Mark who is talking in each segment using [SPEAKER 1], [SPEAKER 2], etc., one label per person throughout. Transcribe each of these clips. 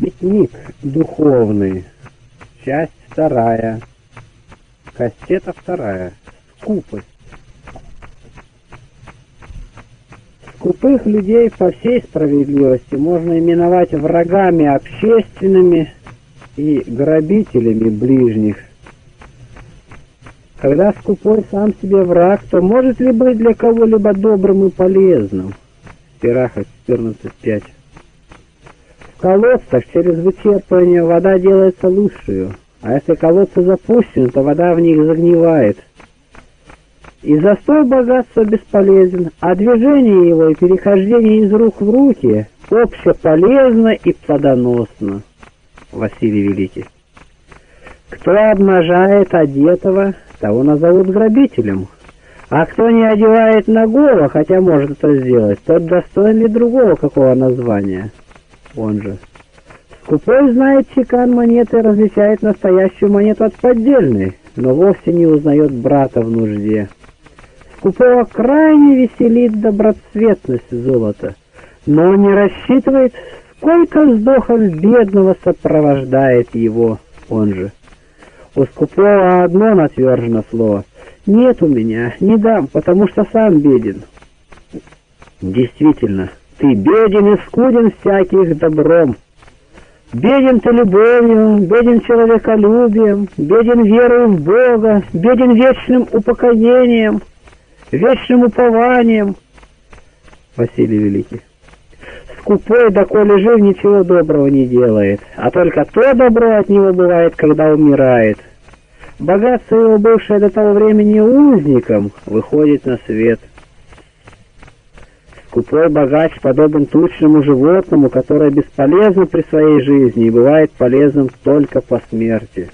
[SPEAKER 1] Пикник духовный. Часть вторая. Кассета вторая. Скупость. Скупых людей по всей справедливости можно именовать врагами общественными и грабителями ближних. Когда скупой сам себе враг, то может ли быть для кого-либо добрым и полезным? Пираха 14.5 В колодцах через вычерпывание вода делается лучшую, а если колодцы запущены, то вода в них загнивает. И застой богатства бесполезен, а движение его и перехождение из рук в руки полезно и плодоносно. Василий Великий. Кто обнажает одетого, того назовут грабителем. А кто не одевает нагого, хотя может это сделать, тот достоин ли другого какого названия? Он же. Скупой знает чекан монеты и различает настоящую монету от поддельной, но вовсе не узнает брата в нужде. Скупого крайне веселит доброцветность золота, но он не рассчитывает, сколько вздохов бедного сопровождает его, он же. У скупого одно натвержено слово. Нет у меня, не дам, потому что сам беден. Действительно, ты беден и скуден всяких добром. Беден ты любовью, беден человеколюбием, беден верой в Бога, беден вечным упокоением, вечным упованием. Василий Великий. Скупой, доколе жив, ничего доброго не делает, а только то добро от него бывает, когда умирает. Богатство его, бывшее до того времени узником, выходит на свет. Скупой богач подобен тучному животному, которое бесполезно при своей жизни и бывает полезным только по смерти.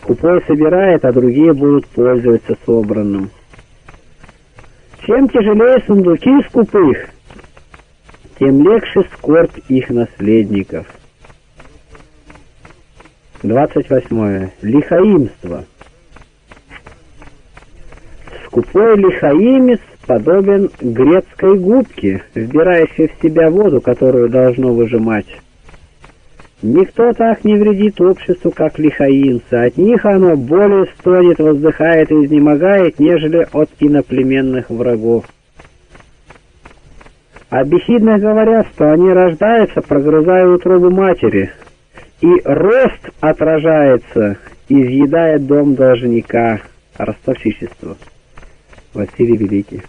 [SPEAKER 1] Скупой собирает, а другие будут пользоваться собранным. Чем тяжелее сундуки скупых, тем легче скорбь их наследников. 28. Лихаимство. Скупой лихаимец подобен грецкой губке, вбирающей в себя воду, которую должно выжимать. Никто так не вредит обществу, как лихаимцы. От них оно более стонет, воздыхает и изнемогает, нежели от иноплеменных врагов. А бессильно говорят, что они рождаются, прогрызая утробу матери, и рост отражается, изъедая дом должника, ростовщичество. Василий Великий.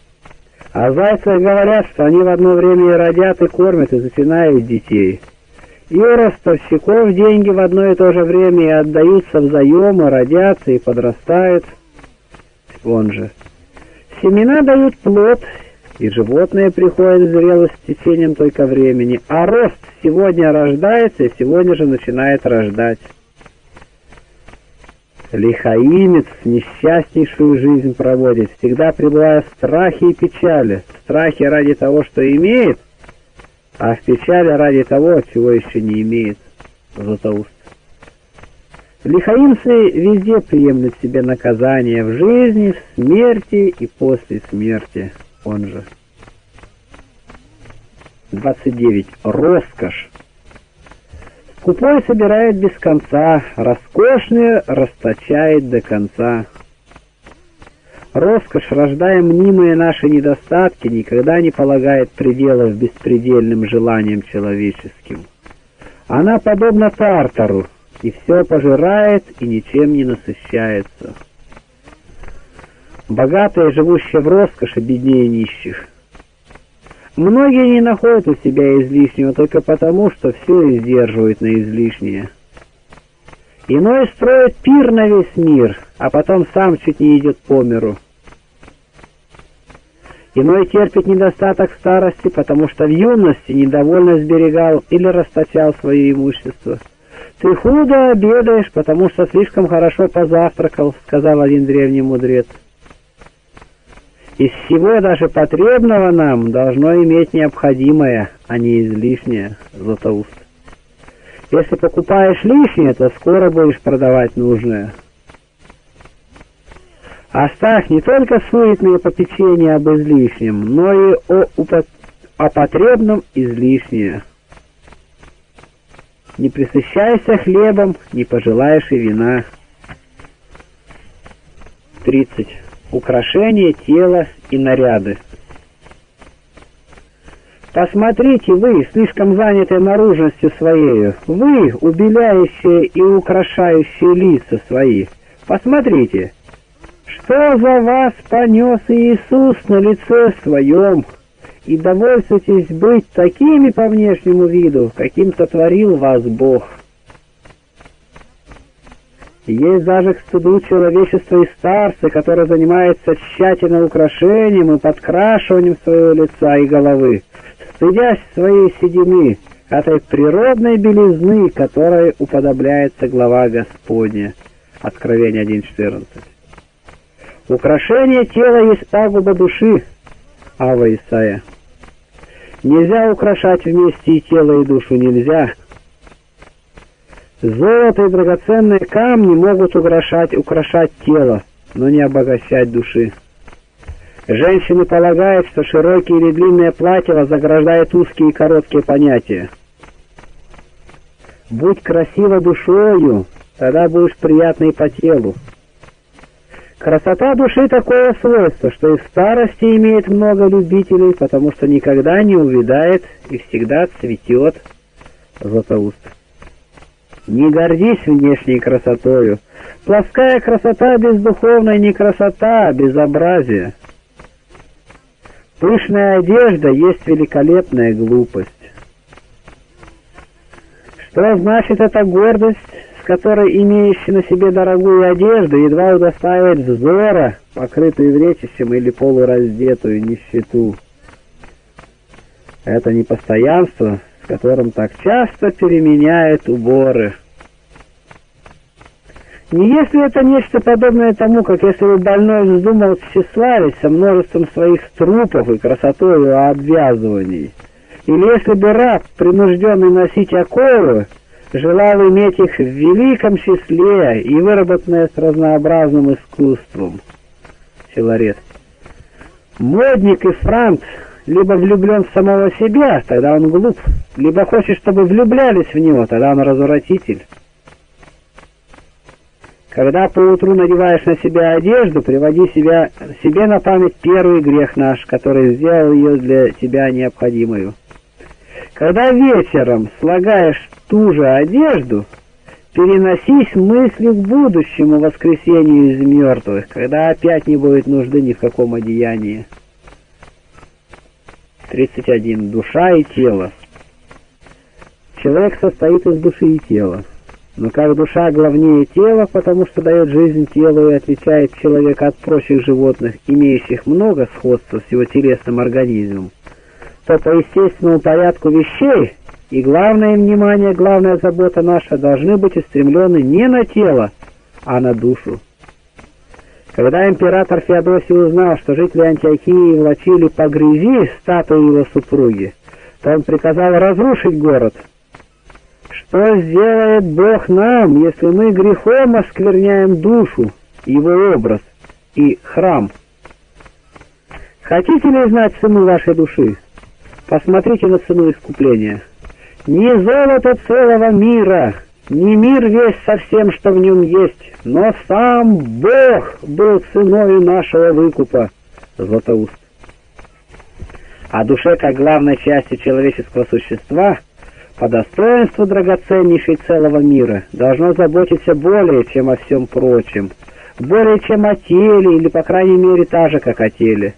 [SPEAKER 1] А зайцы говорят, что они в одно время и родят, и кормят, и запинают детей. И у ростовщиков деньги в одно и то же время и отдаются взаимы, родятся и подрастают. Он же. Семена дают плод, и животные приходят в зрелость с течением только времени, а рост сегодня рождается и сегодня же начинает рождать. Лихаимец несчастнейшую жизнь проводит, всегда пребывая в страхе и печали, в страхе ради того, что имеет, а в печали ради того, чего еще не имеет. Златоуст. Лихаимцы везде приемлют себе наказание в жизни, в смерти и после смерти он же. 29. Роскошь. Скупой собирает без конца, роскошное расточает до конца. Роскошь, рождая мнимые наши недостатки, никогда не полагает пределов беспредельным желаниям человеческим. Она подобна Тартару, и все пожирает, и ничем не насыщается. Богатые, живущие в роскоши, беднее нищих. Многие не находят у себя излишнего только потому, что все издерживают на излишнее. Иной строит пир на весь мир, а потом сам чуть не идет по миру. Иной терпит недостаток старости, потому что в юности недовольно сберегал или расточал свое имущество. «Ты худо обедаешь, потому что слишком хорошо позавтракал», — сказал один древний мудрец. Из всего даже потребного нам должно иметь необходимое, а не излишнее, Златоуст. Если покупаешь лишнее, то скоро будешь продавать нужное. Оставь не только суетные попечения об излишнем, но и о, о потребном излишнее. Не присыщайся хлебом, не пожелаешь и вина. 30. Украшения тела и наряды. Посмотрите вы, слишком занятые наружностью своей, вы, убеляющие и украшающие лица свои, посмотрите, что за вас понес Иисус на лице своем, и довольствуйтесь быть такими по внешнему виду, каким сотворил вас Бог. Есть даже к стыду человечества и старцы, которые занимаются тщательным украшением и подкрашиванием своего лица и головы, стыдясь своей седины, этой природной белизны, которой уподобляется глава Господня. Откровение 1.14. Украшение тела есть пагуба души. Ава Исаия. Нельзя украшать вместе и тело, и душу, нельзя. Золото и драгоценные камни могут украшать, украшать тело, но не обогащать души. Женщины полагают, что широкие или длинные платья заграждают узкие и короткие понятия. Будь красива душою, тогда будешь приятной по телу. Красота души такое свойство, что и в старости имеет много любителей, потому что никогда не увядает и всегда цветет. Златоуст. Не гордись внешней красотою. Плоская красота бездуховная не красота, а безобразие. Пышная одежда есть великолепная глупость. Что значит эта гордость, с которой имеющий на себе дорогую одежду едва удостаивает взора, покрытую вречищем или полураздетую нищету? Это непостоянство, которым так часто переменяет уборы. Не если это нечто подобное тому, как если бы больной вздумал тщеславиться множеством своих трупов и красотой обвязываний, или если бы раб, принужденный носить оковы, желал иметь их в великом числе и выработанное с разнообразным искусством. Филарет. Модник и франт либо влюблен в самого себя, тогда он глуп, либо хочет, чтобы влюблялись в него, тогда он развратитель. Когда поутру надеваешь на себя одежду, приводи себя, себе на память первый грех наш, который сделал ее для тебя необходимую. Когда вечером слагаешь ту же одежду, переносись мыслью к будущему воскресению из мертвых, когда опять не будет нужды ни в каком одеянии. 31. Душа и тело. Человек состоит из души и тела. Но как душа главнее тела, потому что дает жизнь телу и отличает человека от прочих животных, имеющих много сходства с его телесным организмом, то по естественному порядку вещей и главное внимание, главная забота наша должны быть устремлены не на тело, а на душу. Когда император Феодосий узнал, что жители Антиохии влачили по грязи статую его супруги, то он приказал разрушить город. Что сделает Бог нам, если мы грехом оскверняем душу, его образ и храм? Хотите ли знать цену вашей души? Посмотрите на цену искупления. Не золото целого мира, не мир весь со всем, что в нем есть, но сам Бог был ценой нашего выкупа. Златоуст. О душе, как главной части человеческого существа, по достоинству драгоценнейшей целого мира, должно заботиться более, чем о всем прочем, более, чем о теле, или, по крайней мере, так же, как о теле.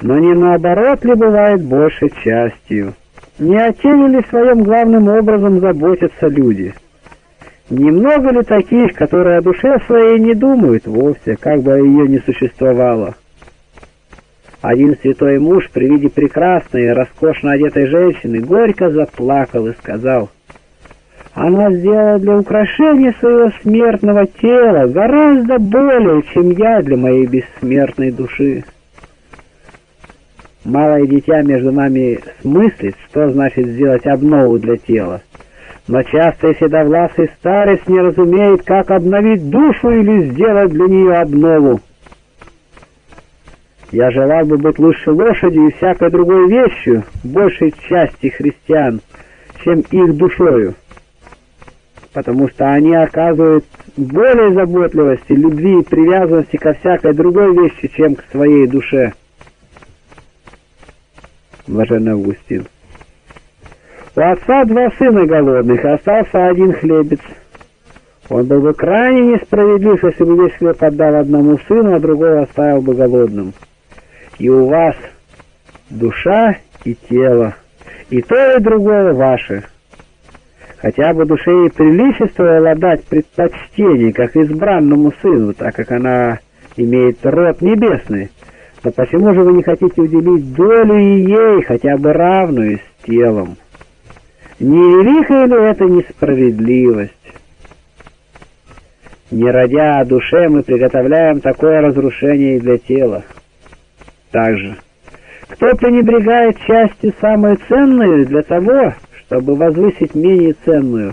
[SPEAKER 1] Но не наоборот ли бывает большей частью? Не о теле ли своем главным образом заботятся люди? Немного ли таких, которые о душе своей не думают вовсе, как бы ее не существовало? Один святой муж при виде прекрасной роскошно одетой женщины горько заплакал и сказал, «Она сделала для украшения своего смертного тела гораздо более, чем я для моей бессмертной души». Малое дитя между нами смыслит, что значит сделать обнову для тела. Но часто и седовласый старец не разумеет, как обновить душу или сделать для нее обнову. Я желал бы быть лучше лошадью и всякой другой вещью, большей части христиан, чем их душою. потому что они оказывают более заботливости, любви и привязанности ко всякой другой вещи, чем к своей душе. Блаженный Августин. У отца два сына голодных, остался один хлебец. Он был бы крайне несправедлив, если бы весь хлеб отдал одному сыну, а другого оставил бы голодным. И у вас душа и тело, и то, и другое ваше. Хотя бы душе и приличествовало дать предпочтение, как избранному сыну, так как она имеет род небесный. Но почему же вы не хотите уделить долю и ей, хотя бы равную с телом? Не великая ли это несправедливость? Не родя о душе, мы приготовляем такое разрушение и для тела. Также, кто пренебрегает частью самой ценной для того, чтобы возвысить менее ценную,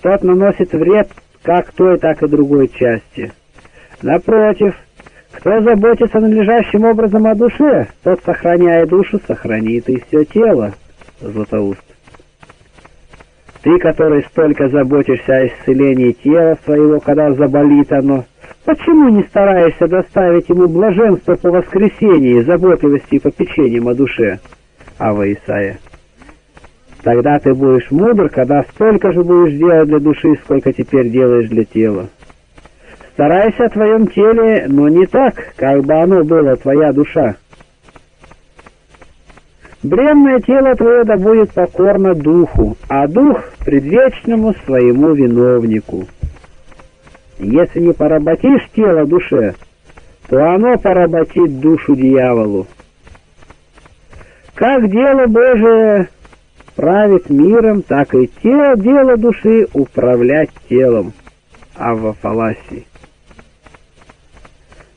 [SPEAKER 1] тот наносит вред как той, так и другой части. Напротив, кто заботится надлежащим образом о душе, тот, сохраняя душу, сохранит и все тело. Златоуст. Ты, который столько заботишься о исцелении тела своего, когда заболит оно, почему не стараешься доставить ему блаженство по воскресении, заботливости и попечением о душе? Ава Исаия. Тогда ты будешь мудр, когда столько же будешь делать для души, сколько теперь делаешь для тела. Старайся о твоем теле, но не так, как бы оно было твоя душа. Бренное тело твое да будет покорно духу, а дух — предвечному своему виновнику. Если не поработишь тело душе, то оно поработит душу дьяволу. Как дело Божие правит миром, так и те дело души управлять телом. Авва Фаласий.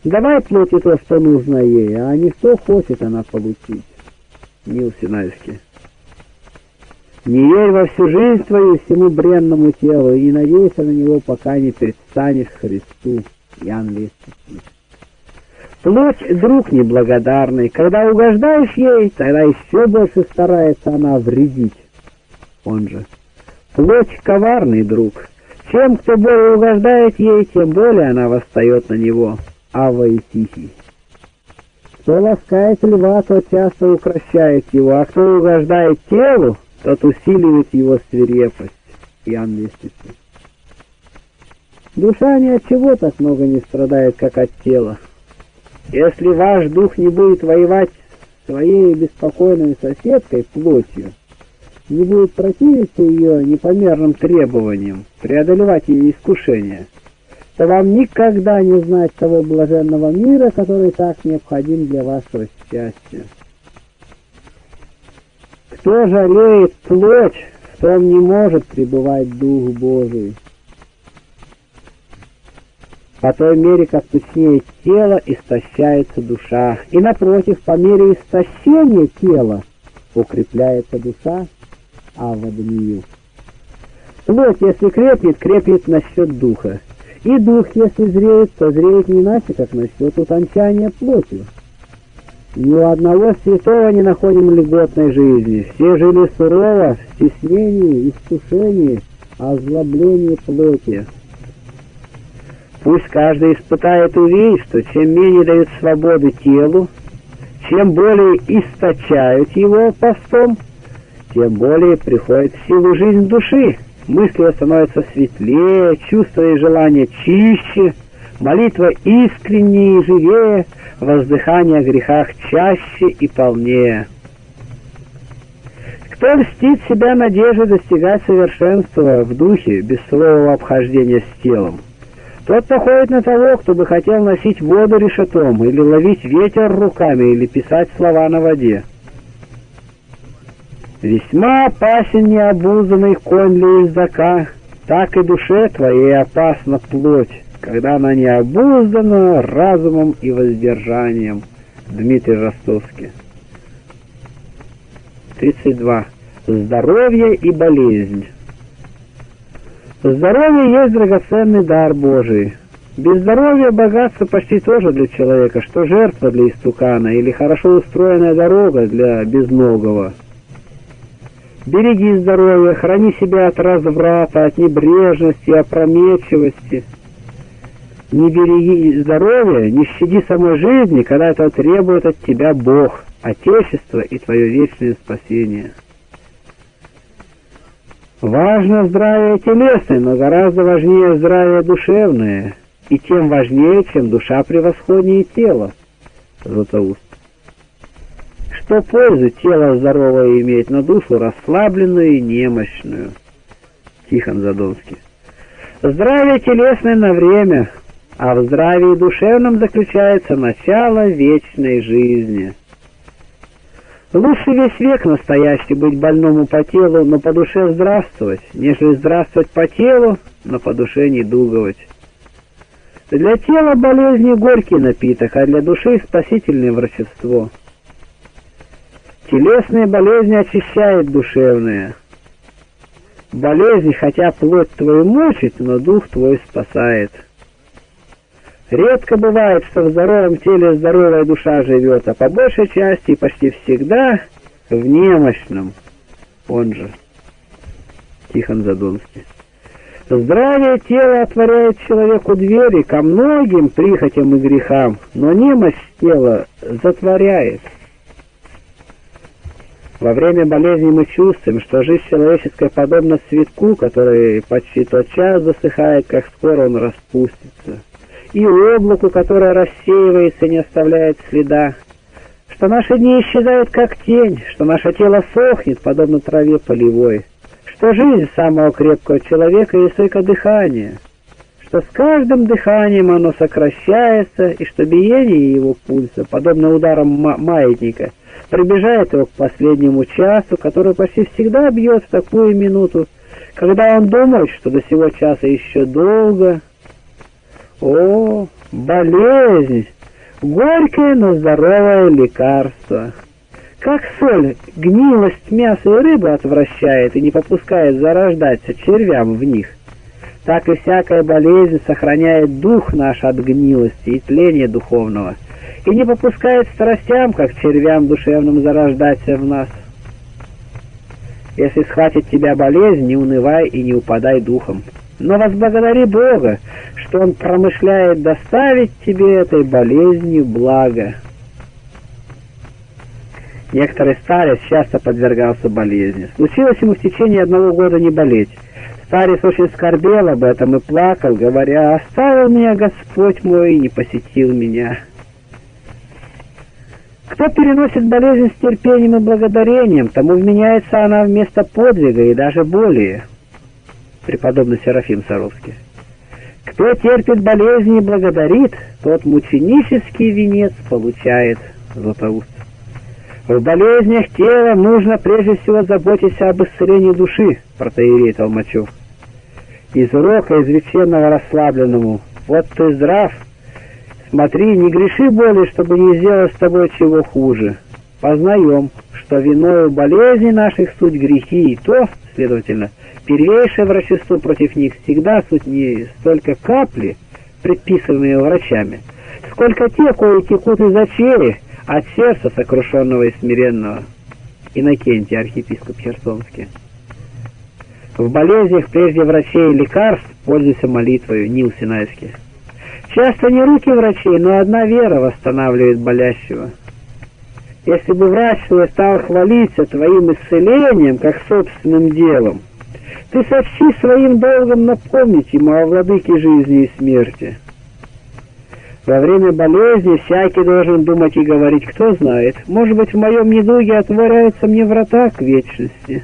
[SPEAKER 1] Давай плоти то, что нужно ей, а не что хочет она получить. Нил Синайский. Не верь во всю жизнь твою всему бренному телу и не надейся на него, пока не предстанешь Христу. Ян Лестницкий. Плоть — друг неблагодарный. Когда угождаешь ей, тогда еще больше старается она вредить. Он же. Плоть — коварный друг. Чем кто более угождает ей, тем более она восстает на него. Ава и Тихий. Кто ласкает льва, тот часто укращает его, а кто угождает телу, тот усиливает его свирепость. Иоанн Веститель. Душа ни от чего так много не страдает, как от тела. Если ваш дух не будет воевать своей беспокойной соседкой плотью, не будет противиться ее непомерным требованиям, преодолевать ее искушения, то вам никогда не знать того блаженного мира, который так необходим для вашего счастья. Кто жалеет плоть, в том не может пребывать Дух Божий. По той мере, как тучнее тело, истощается душа, и напротив, по мере истощения тела укрепляется душа, а в адмию. Плоть, если крепнет, крепнет насчет духа, и дух, если зреет, то зреет не иначе, как насчет утончания плоти. Ни у одного святого не находим льготной жизни. Все жили сурово, в стеснении, искушении, озлоблении плоти. Пусть каждый испытает увидеть, что чем менее дают свободы телу, чем более источают его постом, тем более приходит в силу жизнь души, мысли становятся светлее, чувства и желания чище, молитва искреннее и живее, воздыхание о грехах чаще и полнее. Кто льстит себя надеждой достигать совершенства в духе без слового обхождения с телом? Тот походит на того, кто бы хотел носить воду решетом, или ловить ветер руками, или писать слова на воде. Весьма опасен необузанный конь для ездака, так и душе твоей опасна плоть, когда она не обуздана разумом и воздержанием. Дмитрий Ростовский. 32. Здоровье и болезнь. Здоровье есть драгоценный дар Божий. Без здоровья богатство почти тоже для человека, что жертва для истукана или хорошо устроенная дорога для безногого. Береги здоровье, храни себя от разврата, от небрежности, опрометчивости. Не береги здоровья, не щади самой жизни, когда это требует от тебя Бог, Отечество и твое вечное спасение. Важно здравие телесное, но гораздо важнее здравие душевное, и тем важнее, чем душа превосходнее тела. Златоуст. Что пользу тело здоровое иметь, но душу расслабленную и немощную? Тихон Задонский. Здравие телесное на время, а в здравии душевном заключается начало вечной жизни. Лучше весь век настоящий быть больному по телу, но по душе здравствовать, нежели здравствовать по телу, но по душе не дуговать. Для тела болезни горький напиток, а для души спасительное врачество. Телесные болезни очищают душевные. Болезни, хотя плоть твою мучит, но дух твой спасает. Редко бывает, что в здоровом теле здоровая душа живет, а по большей части и почти всегда в немощном, он же Тихон Задонский. Здравие тела отворяет человеку двери ко многим прихотям и грехам, но немощь тела затворяет. Во время болезни мы чувствуем, что жизнь человеческая подобна цветку, который почти тот час засыхает, как скоро он распустится, и облаку, которое рассеивается и не оставляет следа, что наши дни исчезают как тень, что наше тело сохнет, подобно траве полевой, что жизнь самого крепкого человека есть только дыхание, что с каждым дыханием оно сокращается, и что биение его пульса, подобно ударам маятника — приближает его к последнему часу, который почти всегда бьет в такую минуту, когда он думает, что до сего часа еще долго. О, болезнь! Горькое, но здоровое лекарство. Как соль гнилость мяса и рыбы отвращает и не попускает зарождаться червям в них, так и всякая болезнь сохраняет дух наш от гнилости и тления духовного — и не попускает страстям, как червям душевным, зарождаться в нас. Если схватит тебя болезнь, не унывай и не упадай духом. Но возблагодари Бога, что Он промышляет доставить тебе этой болезнью благо. Некоторый старец часто подвергался болезни. Случилось ему в течение одного года не болеть. Старец очень скорбел об этом и плакал, говоря, «Оставил меня Господь мой и не посетил меня». Кто переносит болезнь с терпением и благодарением, тому вменяется она вместо подвига и даже более. Преподобный Серафим Саровский. Кто терпит болезни и благодарит, тот мученический венец получает. Златоуст. В болезнях тела нужно прежде всего заботиться об исцелении души, протеерей Толмачев. Из урока извлеченного расслабленному «Вот ты здрав, Смотри, не греши более, чтобы не сделать с тобой чего хуже. Познаем, что виною болезни наших суть грехи, и то, следовательно, первейшее врачество против них всегда суть не столько капли, предписанные врачами, сколько те, кои текут из очери, от сердца сокрушенного и смиренного. Иннокентий, архиепископ Херсонский. В болезнях прежде врачей и лекарств пользуйся молитвою, Нил Синайский. Часто не руки врачей, но одна вера восстанавливает болящего. Если бы врач свой стал хвалиться твоим исцелением, как собственным делом, ты сочти своим долгом напомнить ему о владыке жизни и смерти. Во время болезни всякий должен думать и говорить, кто знает, может быть, в моем недуге отворяются мне врата к вечности.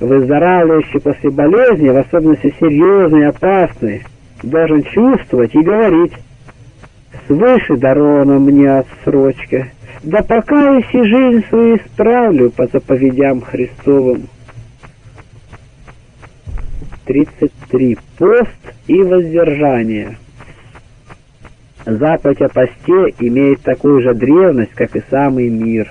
[SPEAKER 1] Выздоравливающий после болезни, в особенности серьезной и опасной, должен чувствовать и говорить. Свыше дарована мне отсрочка, да пока я и жизнь свою исправлю по заповедям Христовым. 33. Пост и воздержание. Заповедь о посте имеет такую же древность, как и самый мир.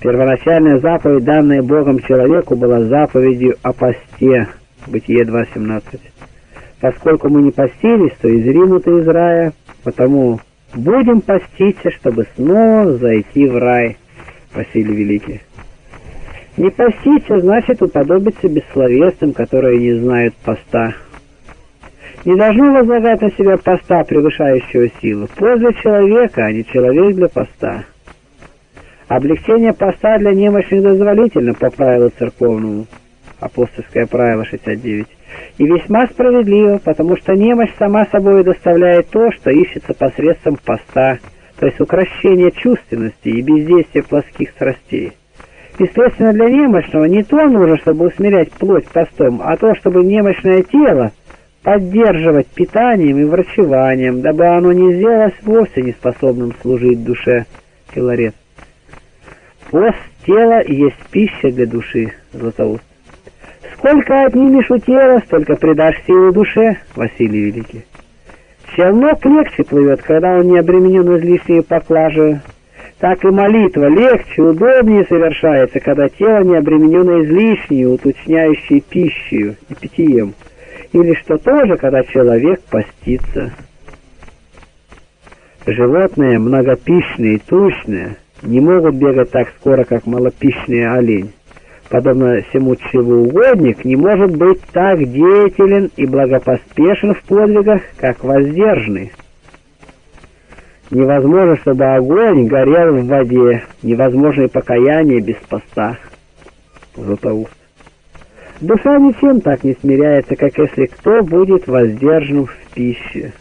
[SPEAKER 1] Первоначальная заповедь, данная Богом человеку, была заповедью о посте. Бытие 2.17. Поскольку мы не постились, то изринуты из рая, потому будем поститься, чтобы снова зайти в рай. Василий Великий. Не поститься значит уподобиться бессловесным, которые не знают поста. Не должно возлагать на себя поста, превышающего силу. Для человека, а не человек для поста. Облегчение поста для немощных дозволительно по правилу церковному, апостольское правило 69, и весьма справедливо, потому что немощь сама собой доставляет то, что ищется посредством поста, то есть укращение чувственности и бездействие плоских страстей. Естественно, для немощного не то нужно, чтобы усмирять плоть постом, а то, чтобы немощное тело поддерживать питанием и врачеванием, дабы оно не сделалось вовсе неспособным служить душе. Филарет. Пост тела есть пища для души, Златоуст. Сколько отнимешь у тела, столько придашь силу душе, Василий Великий. Челнок легче плывет, когда он не обременен излишней поклажей, так и молитва легче, удобнее совершается, когда тело не обременено излишней, уточняющей пищей и питьем, или что тоже, когда человек постится. Животные многопищные и тучные не могут бегать так скоро, как малопищный олень. Подобно всему чревоугодник не может быть так деятелен и благопоспешен в подвигах, как воздержанный. Невозможно, чтобы огонь горел в воде, невозможно и покаяние без поста. Златоуст. Душа ничем так не смиряется, как если кто будет воздержан в пище.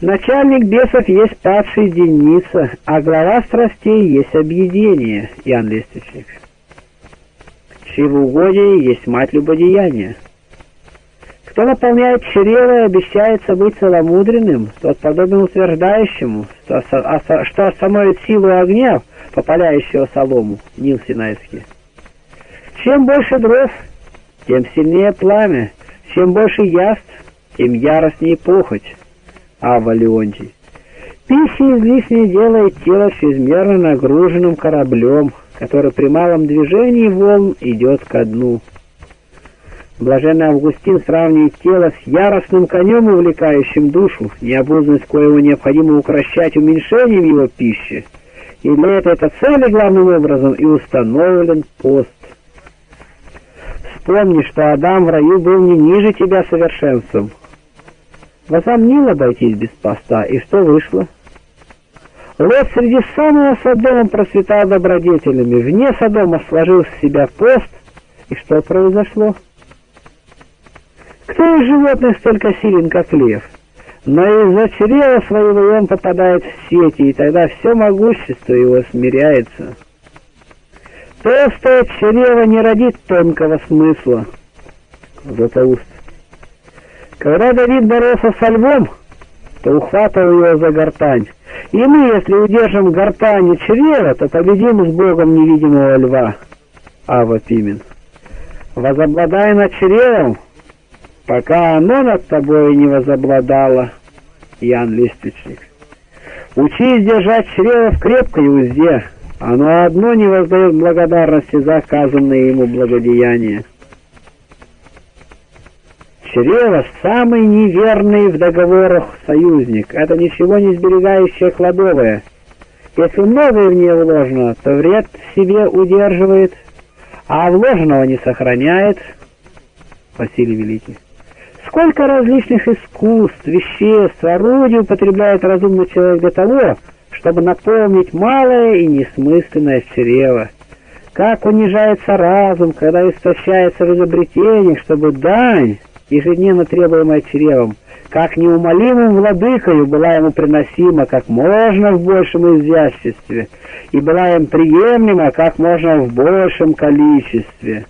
[SPEAKER 1] Начальник бесов есть падший Деница, а глава страстей есть объедение, Ян Лестичник. Чревоугодие есть мать любодеяния. Кто наполняет чрево и обещается быть целомудренным, тот подобен утверждающему, что, что остановит силу огня, попаляющего солому, Нил Синайский. Чем больше дров, тем сильнее пламя, чем больше яств, тем яростнее похоть. Ава Леонтий. Пища излишне делает тело чрезмерно нагруженным кораблем, который при малом движении волн идет ко дну. Блаженный Августин сравнивает тело с яростным конем, увлекающим душу, необузность коего необходимо укращать уменьшением его пищи. И для этой это цели главным образом и установлен пост. Вспомни, что Адам в раю был не ниже тебя совершенством. Возомнил обойтись без поста, и что вышло? Лот среди самого Содома процветал добродетелями, вне Содома сложил в себя пост, и что произошло? Кто из животных столько силен, как лев? Но из-за чрева своего он попадает в сети, и тогда все могущество его смиряется. Толстое чрево не родит тонкого смысла. Златоуст. Когда Давид боролся со львом, то ухватывал его за гортань. И мы, если удержим гортань и чрева, то победим с Богом невидимого льва. Ава Пимен. Возобладая над чревом, пока оно над тобой не возобладало, Ян Листочник. Учись держать чрево в крепкой узде, оно одно не воздает благодарности за оказанные ему благодеяния. Чрево — самый неверный в договорах союзник, это ничего не сберегающее кладовое. Если многое в нее вложено, то вред себе удерживает, а вложенного не сохраняет. Василий Великий. Сколько различных искусств, веществ, орудий употребляет разумный человек для того, чтобы наполнить малое и несмысленное чрево. Как унижается разум, когда истощается в изобретениях, чтобы дань, ежедневно требуемая чревом, как неумолимым владыкою была ему приносима как можно в большем изяществе, и была им приемлема как можно в большем количестве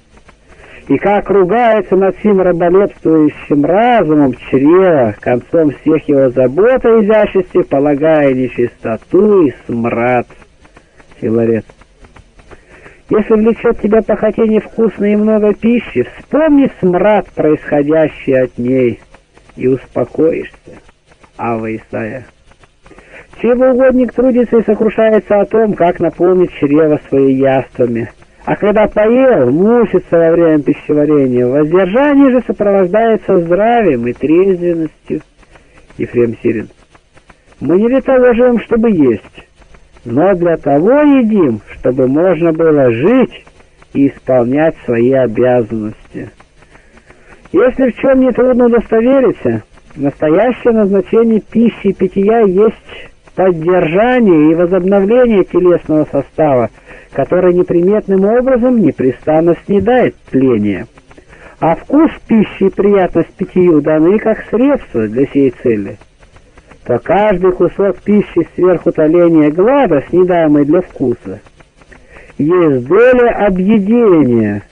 [SPEAKER 1] и как ругается над сим раболепствующим разумом чрева, концом всех его забот о изяществе, полагая нечистоту и смрад. Филарет. Если влечет тебя похотение вкусной и много пищи, вспомни смрад, происходящий от ней, и успокоишься. Ава Исая. Чревоугодник трудится и сокрушается о том, как наполнить чрево своими яствами — а когда поел, мучится во время пищеварения. Воздержание же сопровождается здравием и трезвенностью. Ефрем Сирин. Мы не для того живем, чтобы есть. Но для того едим, чтобы можно было жить и исполнять свои обязанности. Если в чем не трудно удостовериться, настоящее назначение пищи и питья есть поддержание и возобновление телесного состава, который неприметным образом непрестанно снедает тление. А вкус пищи и приятность питью даны как средство для сей цели – то каждый кусок пищи сверху толения глада, снедаемый для вкуса, есть доля объедения.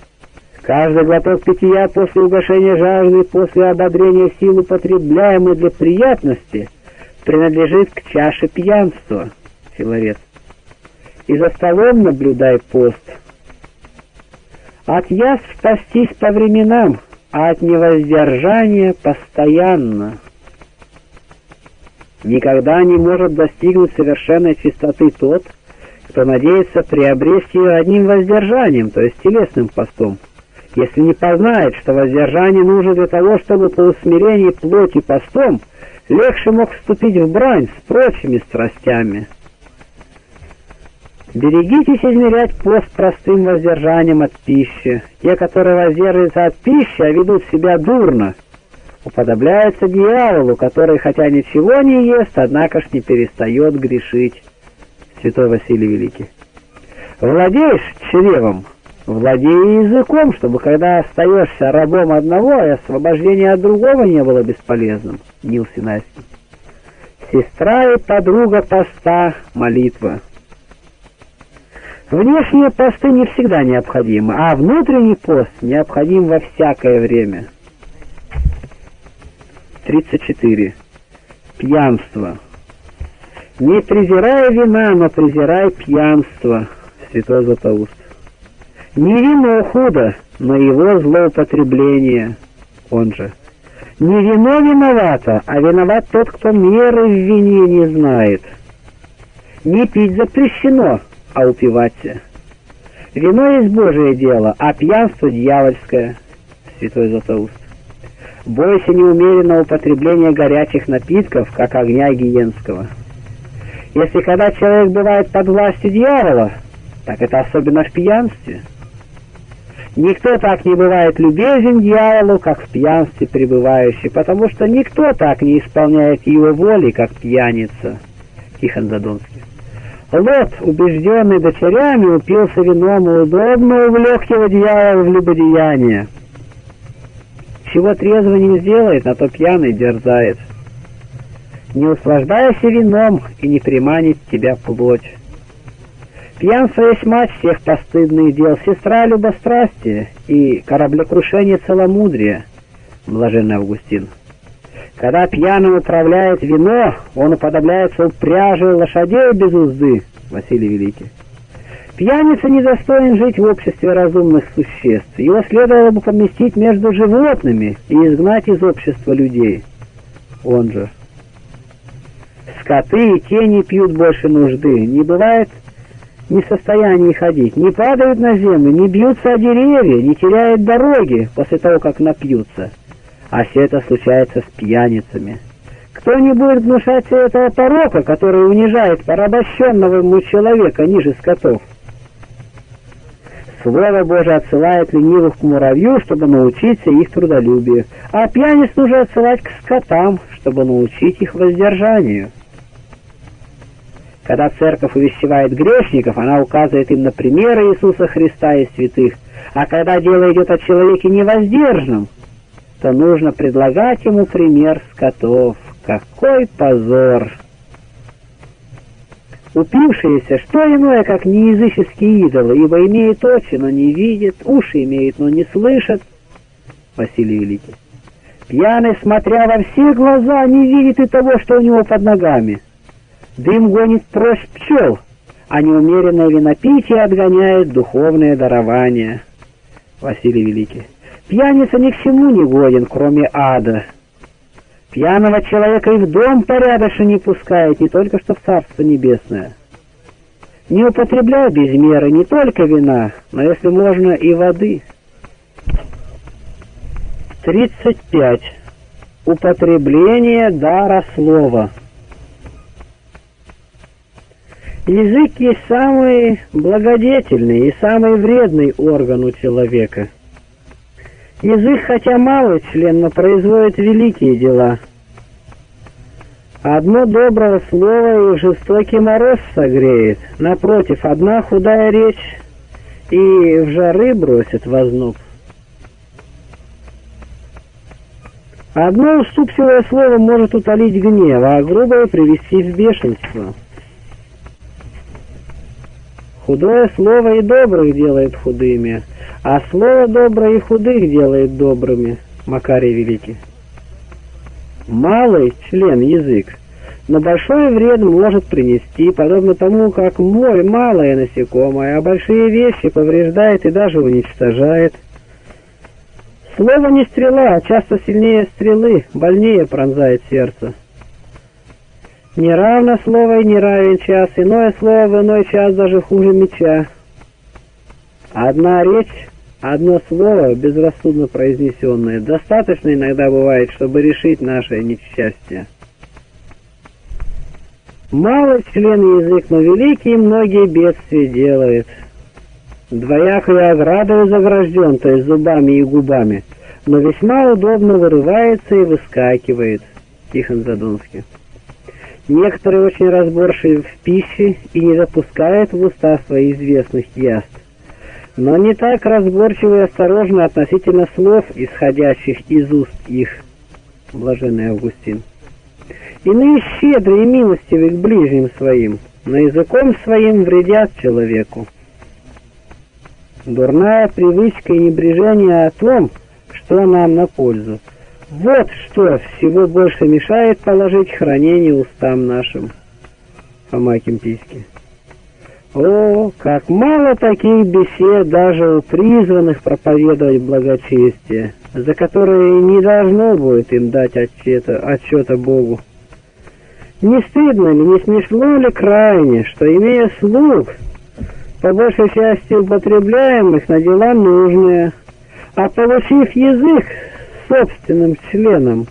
[SPEAKER 1] Каждый глоток питья после угошения жажды, после ободрения сил, употребляемый для приятности, принадлежит к чаше пьянства, Филарет. И за столом наблюдай пост. От яств спастись по временам, а от невоздержания постоянно никогда не может достигнуть совершенной чистоты тот, кто надеется приобрести ее одним воздержанием, то есть телесным постом, если не познает, что воздержание нужно для того, чтобы по усмирении плоти постом легче мог вступить в брань с прочими страстями. Берегитесь измерять пост простым воздержанием от пищи. Те, которые воздерживаются от пищи, а ведут себя дурно – уподобляется дьяволу, который, хотя ничего не ест, однако ж не перестает грешить. Святой Василий Великий. Владеешь чревом, владей языком, чтобы когда остаешься рабом одного, и освобождение от другого не было бесполезным. Нил Синайский. Сестра и подруга поста — молитва. Внешние посты не всегда необходимы, а внутренний пост необходим во всякое время. 34. Пьянство. Не презирай вина, но презирай пьянство, святой Златоуст. Не вино худо, но его злоупотребление, он же. Не вино виновато, а виноват тот, кто меры в вине не знает. Не пить запрещено, а упиваться. Вино есть Божие дело, а пьянство дьявольское, святой Златоуст. Бойся неумеренного употребления горячих напитков, как огня гиенского. Если когда человек бывает под властью дьявола, так это особенно в пьянстве. Никто так не бывает любезен дьяволу, как в пьянстве пребывающий, потому что никто так не исполняет его воли, как пьяница. Тихон Задонский. Лот, убежденный дочерями, упился вином и удобно увлек его дьявол в любодеяние. Чего трезво не сделает, на то пьяный дерзает. Не услаждайся вином и не приманит тебя плоть. Пьянство есть мать всех постыдных дел, сестра любострастия и кораблекрушение целомудрия, блаженный Августин. Когда пьяным управляет вино, он уподобляется упряжи лошадей без узды, Василий Великий. Пьяница недостоин жить в обществе разумных существ. Его следовало бы поместить между животными и изгнать из общества людей. Он же. Скоты и тени пьют больше нужды. Не бывает не в состоянии ходить, не падают на землю, не бьются о деревья, не теряют дороги после того, как напьются. А все это случается с пьяницами. Кто не будет внушать этого порока, который унижает порабощенного ему человека ниже скотов? Слово Божие отсылает ленивых к муравью, чтобы научиться их трудолюбию, а пьяниц нужно отсылать к скотам, чтобы научить их воздержанию. Когда церковь увещевает грешников, она указывает им на примеры Иисуса Христа и святых, а когда дело идет о человеке невоздержанном, то нужно предлагать ему пример скотов. Какой позор! Упившиеся, что иное, как неязыческие идолы, ибо имеет очи, но не видит, уши имеет, но не слышит. Василий Великий. Пьяный, смотря во все глаза, не видит и того, что у него под ногами. Дым гонит прочь пчел, а неумеренное винопитие отгоняет духовное дарование. Василий Великий. Пьяница ни к чему не годен, кроме ада. Пьяного человека и в дом порядочно не пускает, не только что в Царство Небесное. Не употребляй без меры не только вина, но, если можно, и воды. 35. Употребление дара слова. Язык есть самый благодетельный и самый вредный орган у человека. Язык, хотя малый член, но производит великие дела. Одно доброе слово и жестокий мороз согреет. Напротив, одна худая речь и в жары бросит возноб. Одно уступчивое слово может утолить гнев, а грубое привести в бешенство. Худое слово и добрых делает худыми, а слово доброе и худых делает добрыми. Макарий Великий. Малый член язык, но большой вред может принести, подобно тому, как море малое насекомое, а большие вещи повреждает и даже уничтожает. Слово не стрела, а часто сильнее стрелы, больнее пронзает сердце. Неравно слово и не равен час, иное слово в иной час даже хуже меча. Одна речь, одно слово, безрассудно произнесенное, достаточно иногда бывает, чтобы решить наше несчастье. Малый член язык, но великие многие бедствия делает двоякой оградой загражден, то есть зубами и губами, но весьма удобно вырывается и выскакивает. Тихон Задонский. Некоторые очень разборчивы в пище и не запускают в уста своих известных яств, но не так разборчивы и осторожны относительно слов, исходящих из уст их. Блаженный Августин. Иные щедрые и милостивы к ближним своим, но языком своим вредят человеку. Дурная привычка и небрежение о том, что нам на пользу. Вот что всего больше мешает положить хранение устам нашим. Фома Кемпийский. О, как мало таких бесед даже у призванных проповедовать благочестие, за которые не должно будет им дать отчета, отчета Богу. Не стыдно ли, не смешно ли крайне, что, имея слуг, по большей части употребляемых на дела нужные, а получив язык собственным членом,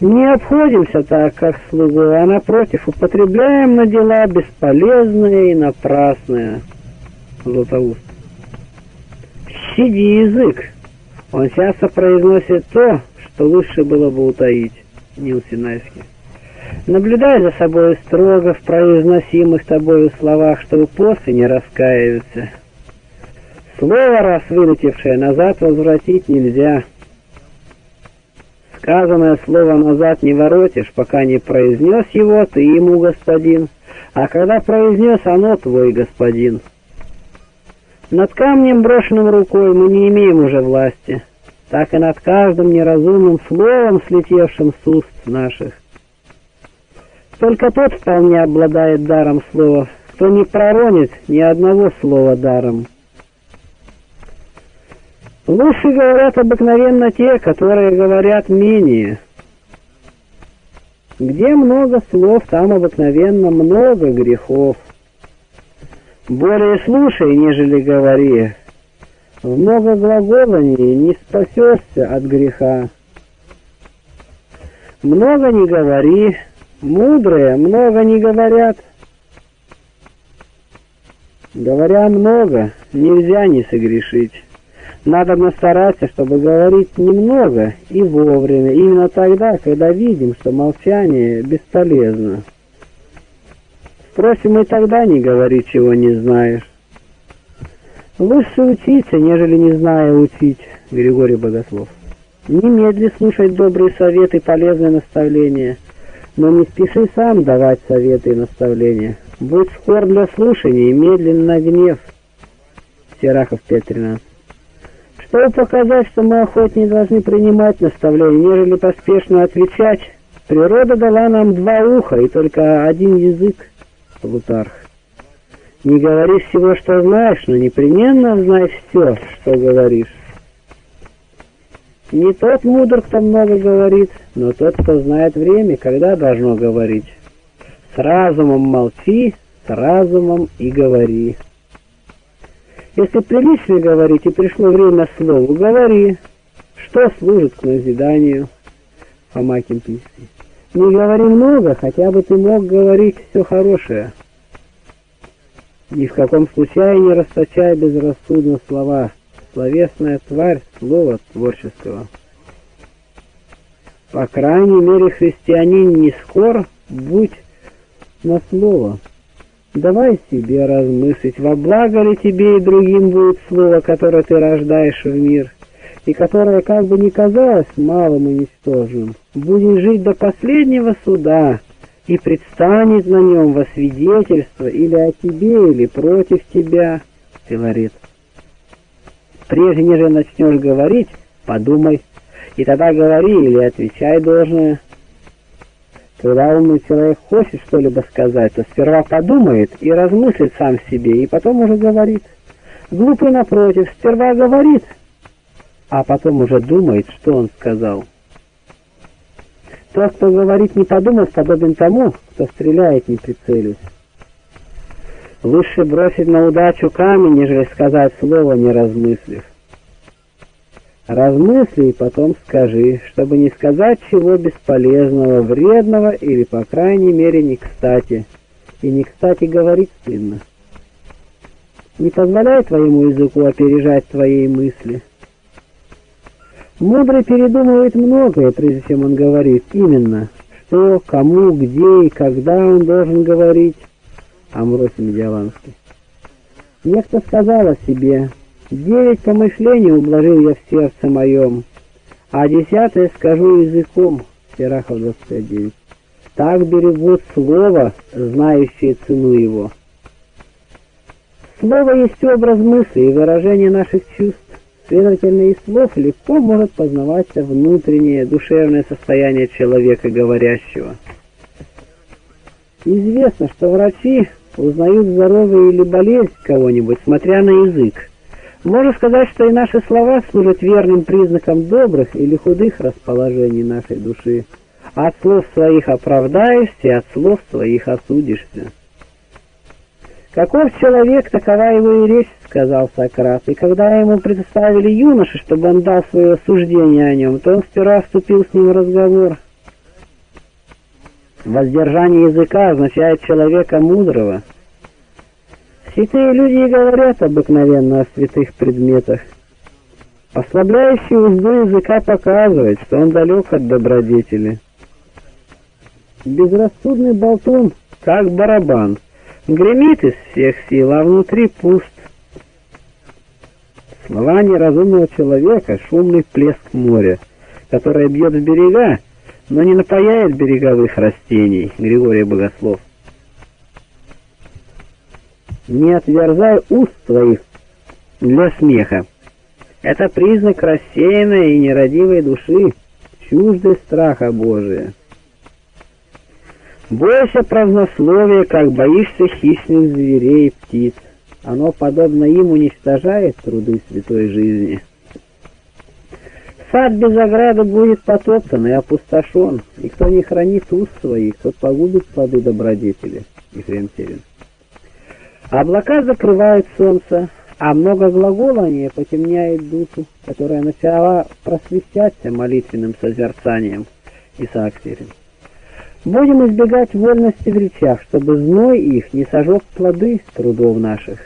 [SPEAKER 1] не обходимся так, как слугу, а напротив, употребляем на дела бесполезные и напрасные. Златоуст. Щади язык. Он часто произносит то, что лучше было бы утаить. Нил Синайский. Наблюдай за собой строго в произносимых тобою словах, чтобы после не раскаиваться. Слово, раз вылетевшее назад, возвратить нельзя. Сказанное слово назад не воротишь, пока не произнес его ты ему, господин, а когда произнес оно твой, господин. Над камнем, брошенным рукой, мы не имеем уже власти, так и над каждым неразумным словом, слетевшим с уст наших. Только тот вполне обладает даром слова, кто не проронит ни одного слова даром. Лучше говорят обыкновенно те, которые говорят менее. Где много слов, там обыкновенно много грехов. Более слушай, нежели говори. В много глаголаний не спасешься от греха. Много не говори, Мудрые много не говорят. Говоря много, нельзя не согрешить. Надо стараться, чтобы говорить немного и вовремя, именно тогда, когда видим, что молчание бесполезно. Впрочем, и тогда не говори, чего не знаешь. Лучше учиться, нежели не зная учить, Григорий Богослов. Немедли слушать добрые советы и полезные наставления – но не спеши сам давать советы и наставления. Будь скор для слушания и медленно гнев. Серахов 5.13 Чтобы показать, что мы охотнее должны принимать наставления, нежели поспешно отвечать, природа дала нам два уха и только один язык, Плутарх. Не говори всего, что знаешь, но непременно знай все, что говоришь. Не тот мудр, кто много говорит, но тот, кто знает время, когда должно говорить. С разумом молчи, с разумом и говори. Если прилично говорить и пришло время слову, говори, что служит к назиданию. Фома Кемпийский. Не говори много, хотя бы ты мог говорить все хорошее. Ни в каком случае не расточай безрассудно слова. Словесная тварь слова творческого. По крайней мере, христианин не скор, будь на слово. Давай себе размыслить, во благо ли тебе и другим будет слово, которое ты рождаешь в мир, и которое, как бы ни казалось малым и ничтожным, будет жить до последнего суда и предстанет на нем во свидетельство или о тебе, или против тебя. Филарет. Прежде нежели начнешь говорить, подумай, и тогда говори или отвечай должное. Когда умный человек хочет что-либо сказать, то сперва подумает и размыслит сам себе, и потом уже говорит. Глупый, напротив, сперва говорит, а потом уже думает, что он сказал. Тот, кто говорит не подумав, подобен тому, кто стреляет не прицелясь. Лучше бросить на удачу камень, нежели сказать слово, не размыслив. Размысли и потом скажи, чтобы не сказать чего бесполезного, вредного или, по крайней мере, не кстати. И не кстати говорить стыдно. Не позволяй твоему языку опережать твои мысли. Мудрый передумывает многое, прежде чем он говорит. Именно, что, кому, где и когда он должен говорить. Амвросий Медиаланский. Некто сказал о себе, Девять помышлений ублажил я в сердце моем, а десятое скажу языком. Сирахов 25.9. Так берегут слово, знающее цену его. Слово есть образ мысли и выражение наших чувств. Следовательно, из слов легко может познаваться внутреннее душевное состояние человека говорящего. Известно, что врачи узнают здоровье или болезнь кого-нибудь, смотря на язык. Можно сказать, что и наши слова служат верным признаком добрых или худых расположений нашей души. От слов своих оправдаешься, от слов своих осудишься. «Каков человек, такова его и речь», — сказал Сократ. И когда ему представили юноше, чтобы он дал свое суждение о нем, то он сперва вступил с ним в разговор. Воздержание языка означает человека мудрого — Святые люди говорят обыкновенно о святых предметах. Ослабляющий узду языка показывает, что он далек от добродетели. Безрассудный болтун, как барабан, гремит из всех сил, а внутри пуст. Слова неразумного человека — шумный плеск моря, которое бьет в берега, но не напаяет береговых растений. Григорий Богослов. Не отверзай уст твоих для смеха. Это признак рассеянной и нерадивой души, чуждой страха Божия. Бойся празднословия, как боишься хищных зверей и птиц. Оно, подобно им, уничтожает труды святой жизни. Сад без ограды будет потоптан и опустошен, и кто не хранит уст своих, тот погубит плоды добродетели. Ефрем Терин. Облака закрывают солнце, а много глаголания потемняет душу, которая начала просвещаться молитвенным созерцанием. Исаак Сирин. Будем избегать вольности в речах, чтобы зной их не сожег плоды трудов наших.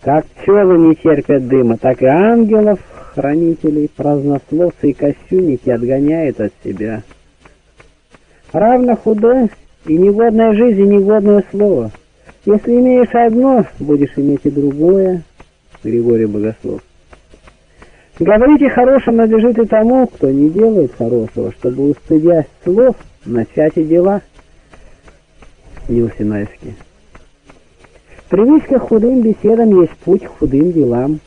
[SPEAKER 1] Как пчелы не терпят дыма, так и ангелов, хранителей, празднословцы и кощунники отгоняют от себя. Равно худое и негодная жизнь, и негодное слово — если имеешь одно, будешь иметь и другое. Григорий Богослов. Говорите хорошим надлежит и тому, кто не делает хорошего, чтобы, устыдясь слов, начать и дела. Нил Синайский. Привычка к худым беседам есть путь к худым делам.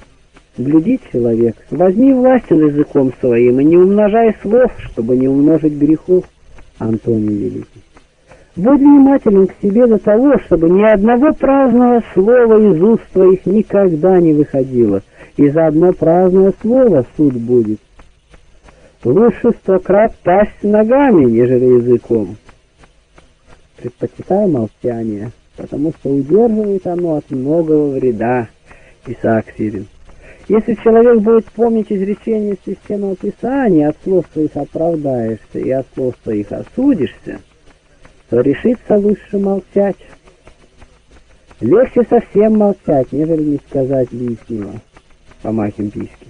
[SPEAKER 1] Гляди, человек, возьми власть над языком своим и не умножай слов, чтобы не умножить грехов. Антоний Великий. Будь внимателен к себе до того, чтобы ни одного праздного слова из уст твоих никогда не выходило, и за одно праздное слово суд будет. Лучше стократ пасть ногами, нежели языком. Предпочитай молчание, потому что удерживает оно от многого вреда. Исаак Сирин. Если человек будет помнить изречение Священного Писания, от слов своих оправдаешься и от слов своих осудишься, то решится лучше молчать. Легче совсем молчать, нежели не сказать лишнего. Помахим письки.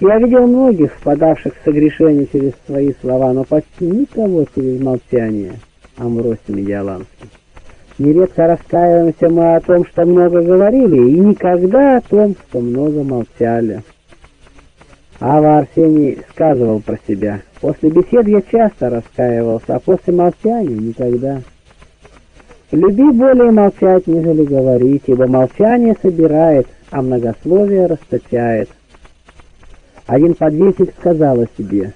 [SPEAKER 1] Я видел многих, впадавших в согрешение через свои слова, но почти никого через молчание. Амвросий Медиаланский. Нередко раскаиваемся мы о том, что много говорили, и никогда о том, что много молчали. Ава Арсений сказывал про себя. После бесед я часто раскаивался, а после молчания никогда. Люби более молчать, нежели говорить, ибо молчание собирает, а многословие расточает. Один подвесик сказал о себе.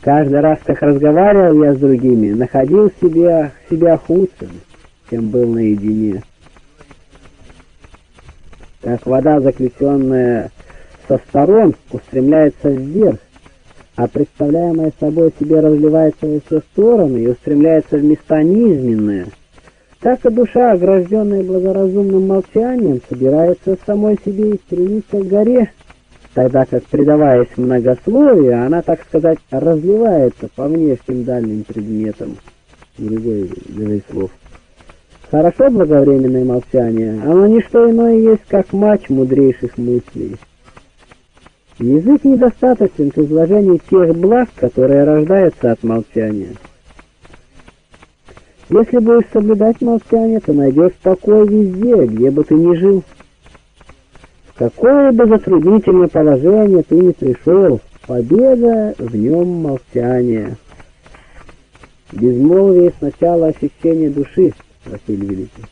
[SPEAKER 1] Каждый раз, как разговаривал я с другими, находил себя, себя худшим, чем был наедине. Как вода, заключенная со сторон устремляется вверх, а представляемое собой себе разливается во все стороны и устремляется в места низменные, так и душа, огражденная благоразумным молчанием, собирается самой себе и стремится к горе, тогда как, предаваясь многословию, она, так сказать, разливается по внешним дальним предметам. Другой из слов. Хорошо благовременное молчание, оно не что иное есть, как мать мудрейших мыслей. Язык недостаточен к изложению тех благ, которые рождаются от молчания. Если будешь соблюдать молчание, то найдешь покой везде, где бы ты ни жил. В какое бы затруднительное положение ты ни пришел, победа в нем молчание. Безмолвие сначала ощущение души, Василий Великий.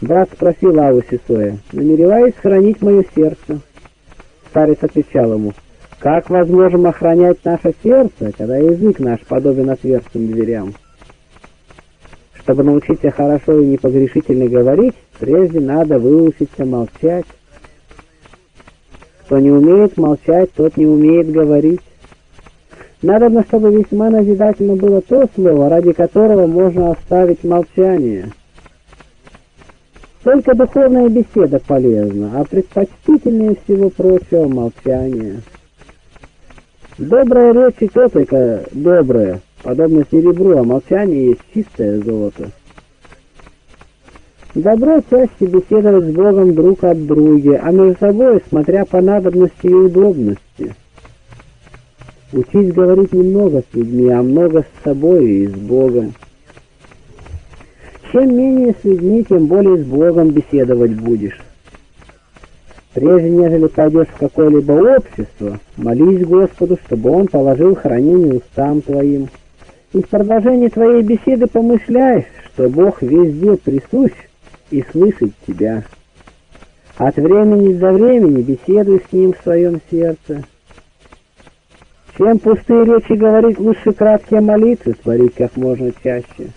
[SPEAKER 1] Брат спросил Аву Сисоя, намереваясь хранить мое сердце. Старец отвечал ему, «Как возможно охранять наше сердце, когда язык наш подобен отверстым дверям?» Чтобы научиться хорошо и непогрешительно говорить, прежде надо выучиться молчать. Кто не умеет молчать, тот не умеет говорить. Надо, чтобы весьма назидательно было то слово, ради которого можно оставить молчание. Только духовная беседа полезна, а предпочтительнее всего прочего молчание. Добрая речь и то только добрая, подобно серебру, а молчание есть чистое золото. Добро чаще беседовать с Богом друг от друга, а между собой, смотря по надобности и удобности. Учись говорить немного с людьми, а много с собой и с Богом. Чем менее с людьми, тем более с Богом беседовать будешь. Прежде нежели пойдешь в какое-либо общество, молись Господу, чтобы Он положил хранение устам твоим. И в продолжении твоей беседы помышляй, что Бог везде присущ и слышит тебя. От времени до времени беседуй с Ним в своем сердце. Чем пустые речи говорить, лучше краткие молитвы творить как можно чаще.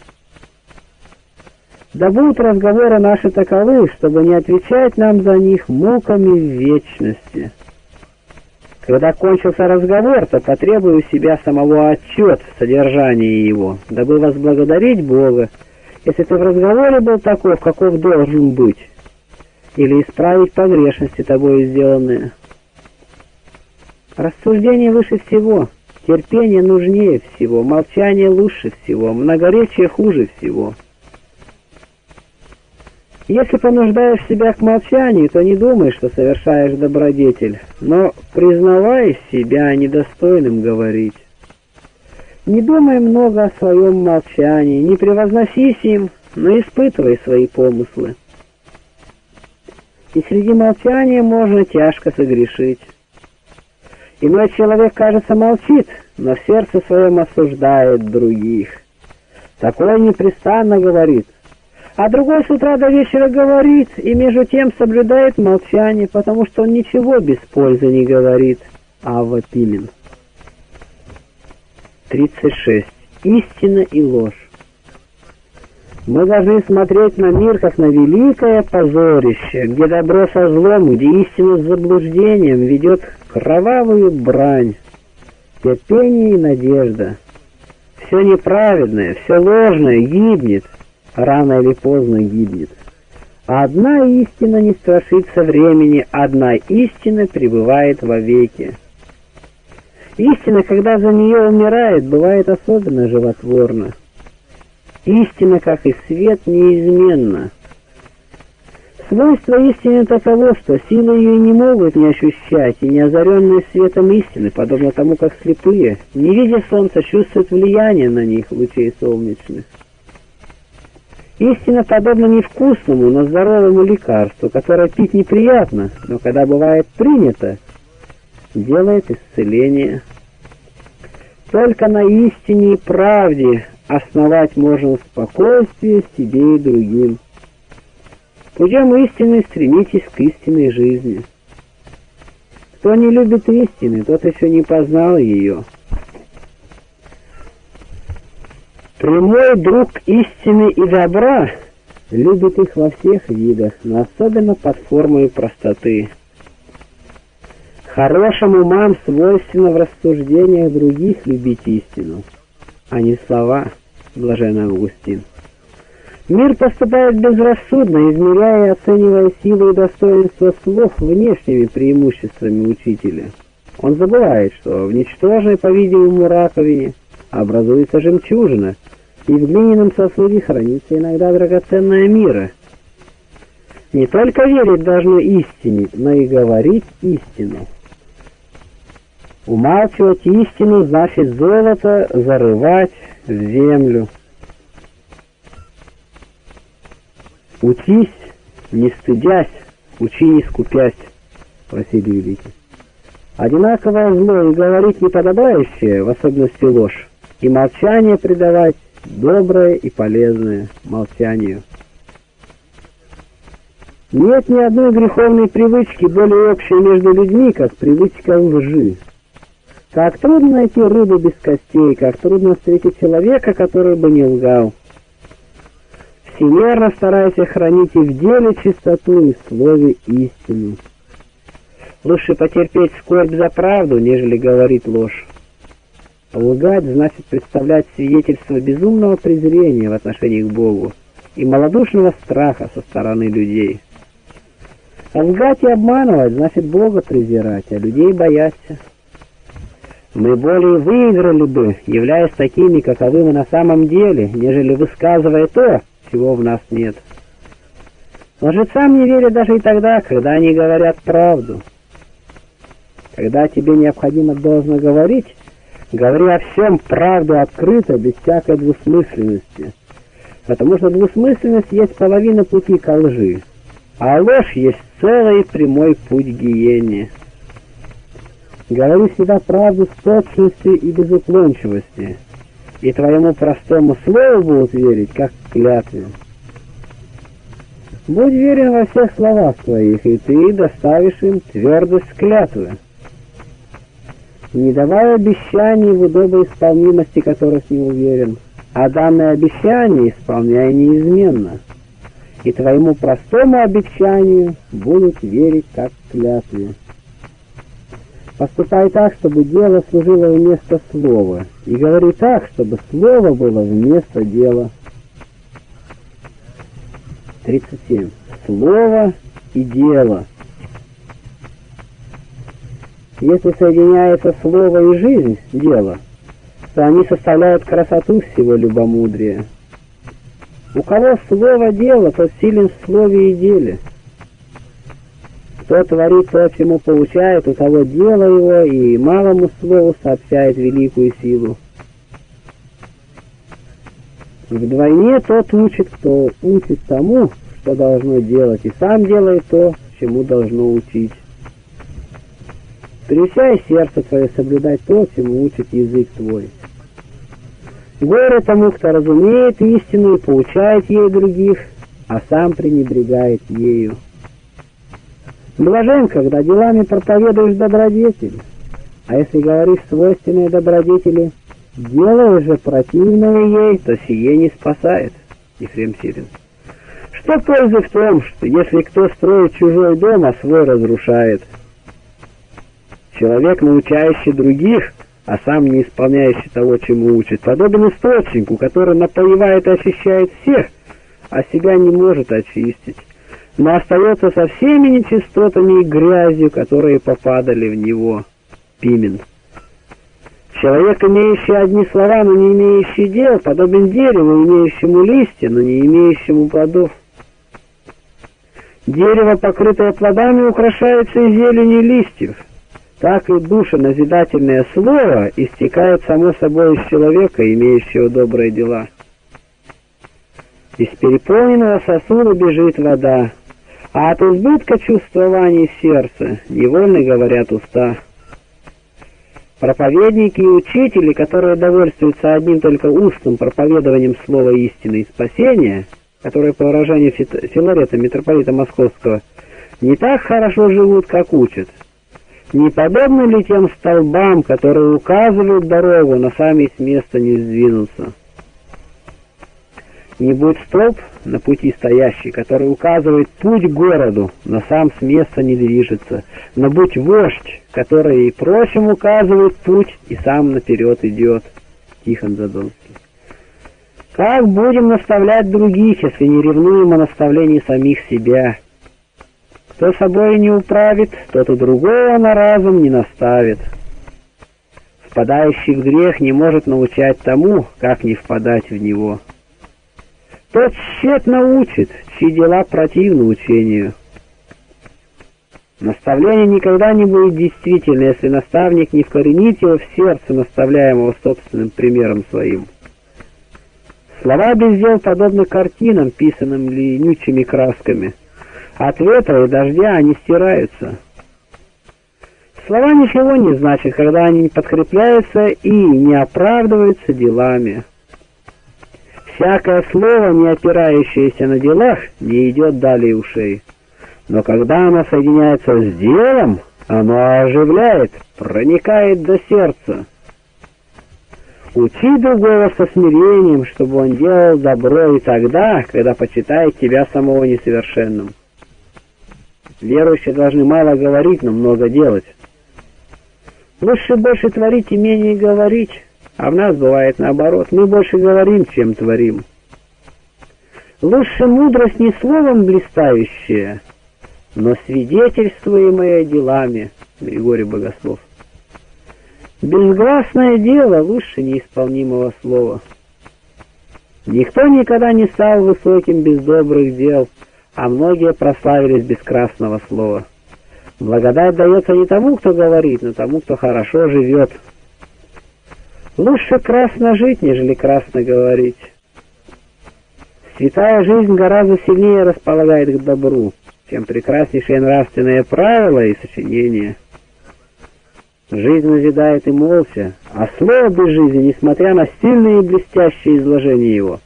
[SPEAKER 1] Да будут разговоры наши таковы, чтобы не отвечать нам за них муками в вечности. Когда кончился разговор, то потребую у себя самого отчет в содержании его, дабы возблагодарить Бога, если ты в разговоре был таков, каков должен быть, или исправить погрешности тобой сделанные. Рассуждение выше всего, терпение нужнее всего, молчание лучше всего, многоречие хуже всего. Если понуждаешь себя к молчанию, то не думай, что совершаешь добродетель, но признавай себя недостойным говорить. Не думай много о своем молчании, не превозносись им, но испытывай свои помыслы. И среди молчания можно тяжко согрешить. Иной человек, кажется, молчит, но в сердце своем осуждает других. Такой непрестанно говорит — а другой с утра до вечера говорит и между тем соблюдает молчание, потому что он ничего без пользы не говорит. Ава Пимен. 36. Истина и ложь. Мы должны смотреть на мир как на великое позорище, где добро со злом, где истина с заблуждением ведет кровавую брань, терпение и надежда. Все неправедное, все ложное гибнет, рано или поздно гибнет. Одна истина не страшится времени, одна истина пребывает вовеки. Истина, когда за нее умирает, бывает особенно животворна. Истина, как и свет, неизменна. Свойство истины таково, что силы ее не могут не ощущать, и не озаренные светом истины, подобно тому, как слепые, не видя солнца, чувствуют влияние на них лучей солнечных. Истина подобна невкусному, но здоровому лекарству, которое пить неприятно, но когда бывает принято, делает исцеление. Только на истине и правде основать можно спокойствие себе и другим. Путем истины стремитесь к истинной жизни. Кто не любит истины, тот еще не познал ее. Прямой друг истины и добра любит их во всех видах, но особенно под формой простоты. Хорошим умам свойственно в рассуждениях других любить истину, а не слова, блаженный Августин. Мир поступает безрассудно, измеряя и оценивая силу и достоинство слов внешними преимуществами учителя. Он забывает, что в ничтожной, по-видимому, раковине образуется жемчужина, и в глиняном сосуде хранится иногда драгоценная мира. Не только верить должно истине, но и говорить истину. Умалчивать истину значит золото зарывать в землю. «Учись, не стыдясь, учи, не скупясь», — просили великий. Одинаковое зло и говорить неподобающее, в особенности ложь, и молчание придавать доброе и полезное молчанию. Нет ни одной греховной привычки более общей между людьми, как привычка лжи. Как трудно найти рыбу без костей, как трудно встретить человека, который бы не лгал всемерно старайся хранить и в деле чистоту, и в слове истину. Лучше потерпеть скорбь за правду, нежели говорить ложь. Лгать значит представлять свидетельство безумного презрения в отношении к Богу и малодушного страха со стороны людей. лгать и обманывать значит Бога презирать, а людей бояться. Мы более выиграли бы, являясь такими, каковы мы на самом деле, нежели высказывая то, чего в нас нет. Лжецам не верят даже и тогда, когда они говорят правду. Когда тебе необходимо должно говорить, говори о всем правду открыто, без всякой двусмысленности. Потому что двусмысленность есть половина пути ко лжи, а ложь есть целый прямой путь гиене. Говори всегда правду с точностью и без уклончивости, и твоему простому слову будут верить, как клятве. Будь верен во всех словах твоих, и ты доставишь им твердость клятвы. Не давай обещаний в удобоисполнимости которых не уверен, а данное обещание исполняй неизменно, и твоему простому обещанию будут верить как клятве. Поступай так, чтобы дело служило вместо слова, и говори так, чтобы слово было вместо дела. 37. Слово и дело. Если соединяется слово и жизнь, дело, то они составляют красоту всего любомудрия. У кого слово дело, тот силен в слове и деле. Кто творит то, чему получает, у того дело его, и малому слову сообщает великую силу. Вдвойне тот учит, кто учит тому, что должно делать, и сам делает то, чему должно учить. Приучай сердце твое соблюдать то, чему учит язык твой. Горе тому, кто разумеет истину и получает ей других, а сам пренебрегает ею. Блажен, когда делами проповедуешь добродетель, а если говоришь свойственные добродетели, делаешь же противное ей, то сие не спасает. Ефрем Сирин. Что пользы в том, что если кто строит чужой дом, а свой разрушает? Человек, научающий других, а сам не исполняющий того, чему учит, подобен источнику, который напоевает и очищает всех, а себя не может очистить но остается со всеми нечистотами и грязью, которые попадали в него. Пимен. Человек, имеющий одни слова, но не имеющий дел, подобен дереву, имеющему листья, но не имеющему плодов. Дерево, покрытое плодами, украшается и зеленью листьев. Так и душа назидательное слово истекает само собой из человека, имеющего добрые дела. Из переполненного сосуда бежит вода, а от избытка чувствований сердца невольно говорят уста. Проповедники и учители, которые довольствуются одним только устным проповедованием слова истины и спасения, которое по выражению Филарета, митрополита Московского, не так хорошо живут, как учат. Не подобны ли тем столбам, которые указывают дорогу, но сами с места не сдвинутся? Не будь столб на пути стоящий, который указывает путь городу, но сам с места не движется, но будь вождь, который и прочим указывает путь, и сам наперед идет. Тихон Задонский. Как будем наставлять других, если не ревнуем о наставлении самих себя? Кто собой не управит, тот и другого на разум не наставит. Впадающий в грех не может научать тому, как не впадать в него. Тот тщетно учит, чьи дела противны учению. Наставление никогда не будет действительно, если наставник не вкоренит его в сердце, наставляемого собственным примером своим. Слова без дел подобны картинам, писанным ленючими красками. От ветра и дождя они стираются. Слова ничего не значат, когда они не подкрепляются и не оправдываются делами. Всякое слово, не опирающееся на делах, не идет далее ушей. Но когда оно соединяется с делом, оно оживляет, проникает до сердца. Учи другого со смирением, чтобы он делал добро и тогда, когда почитает тебя самого несовершенным. Верующие должны мало говорить, но много делать. Лучше больше творить и менее говорить. А в нас бывает наоборот. Мы больше говорим, чем творим. Лучше мудрость не словом блистающая, но свидетельствуемая делами. Григорий Богослов. Безгласное дело лучше неисполнимого слова. Никто никогда не стал высоким без добрых дел, а многие прославились без красного слова. Благодать дается не тому, кто говорит, но тому, кто хорошо живет, Лучше красно жить, нежели красно говорить. Святая жизнь гораздо сильнее располагает к добру, чем прекраснейшие нравственные правила и сочинения. Жизнь назидает и молча, а слово без жизни, несмотря на сильные и блестящие изложения его,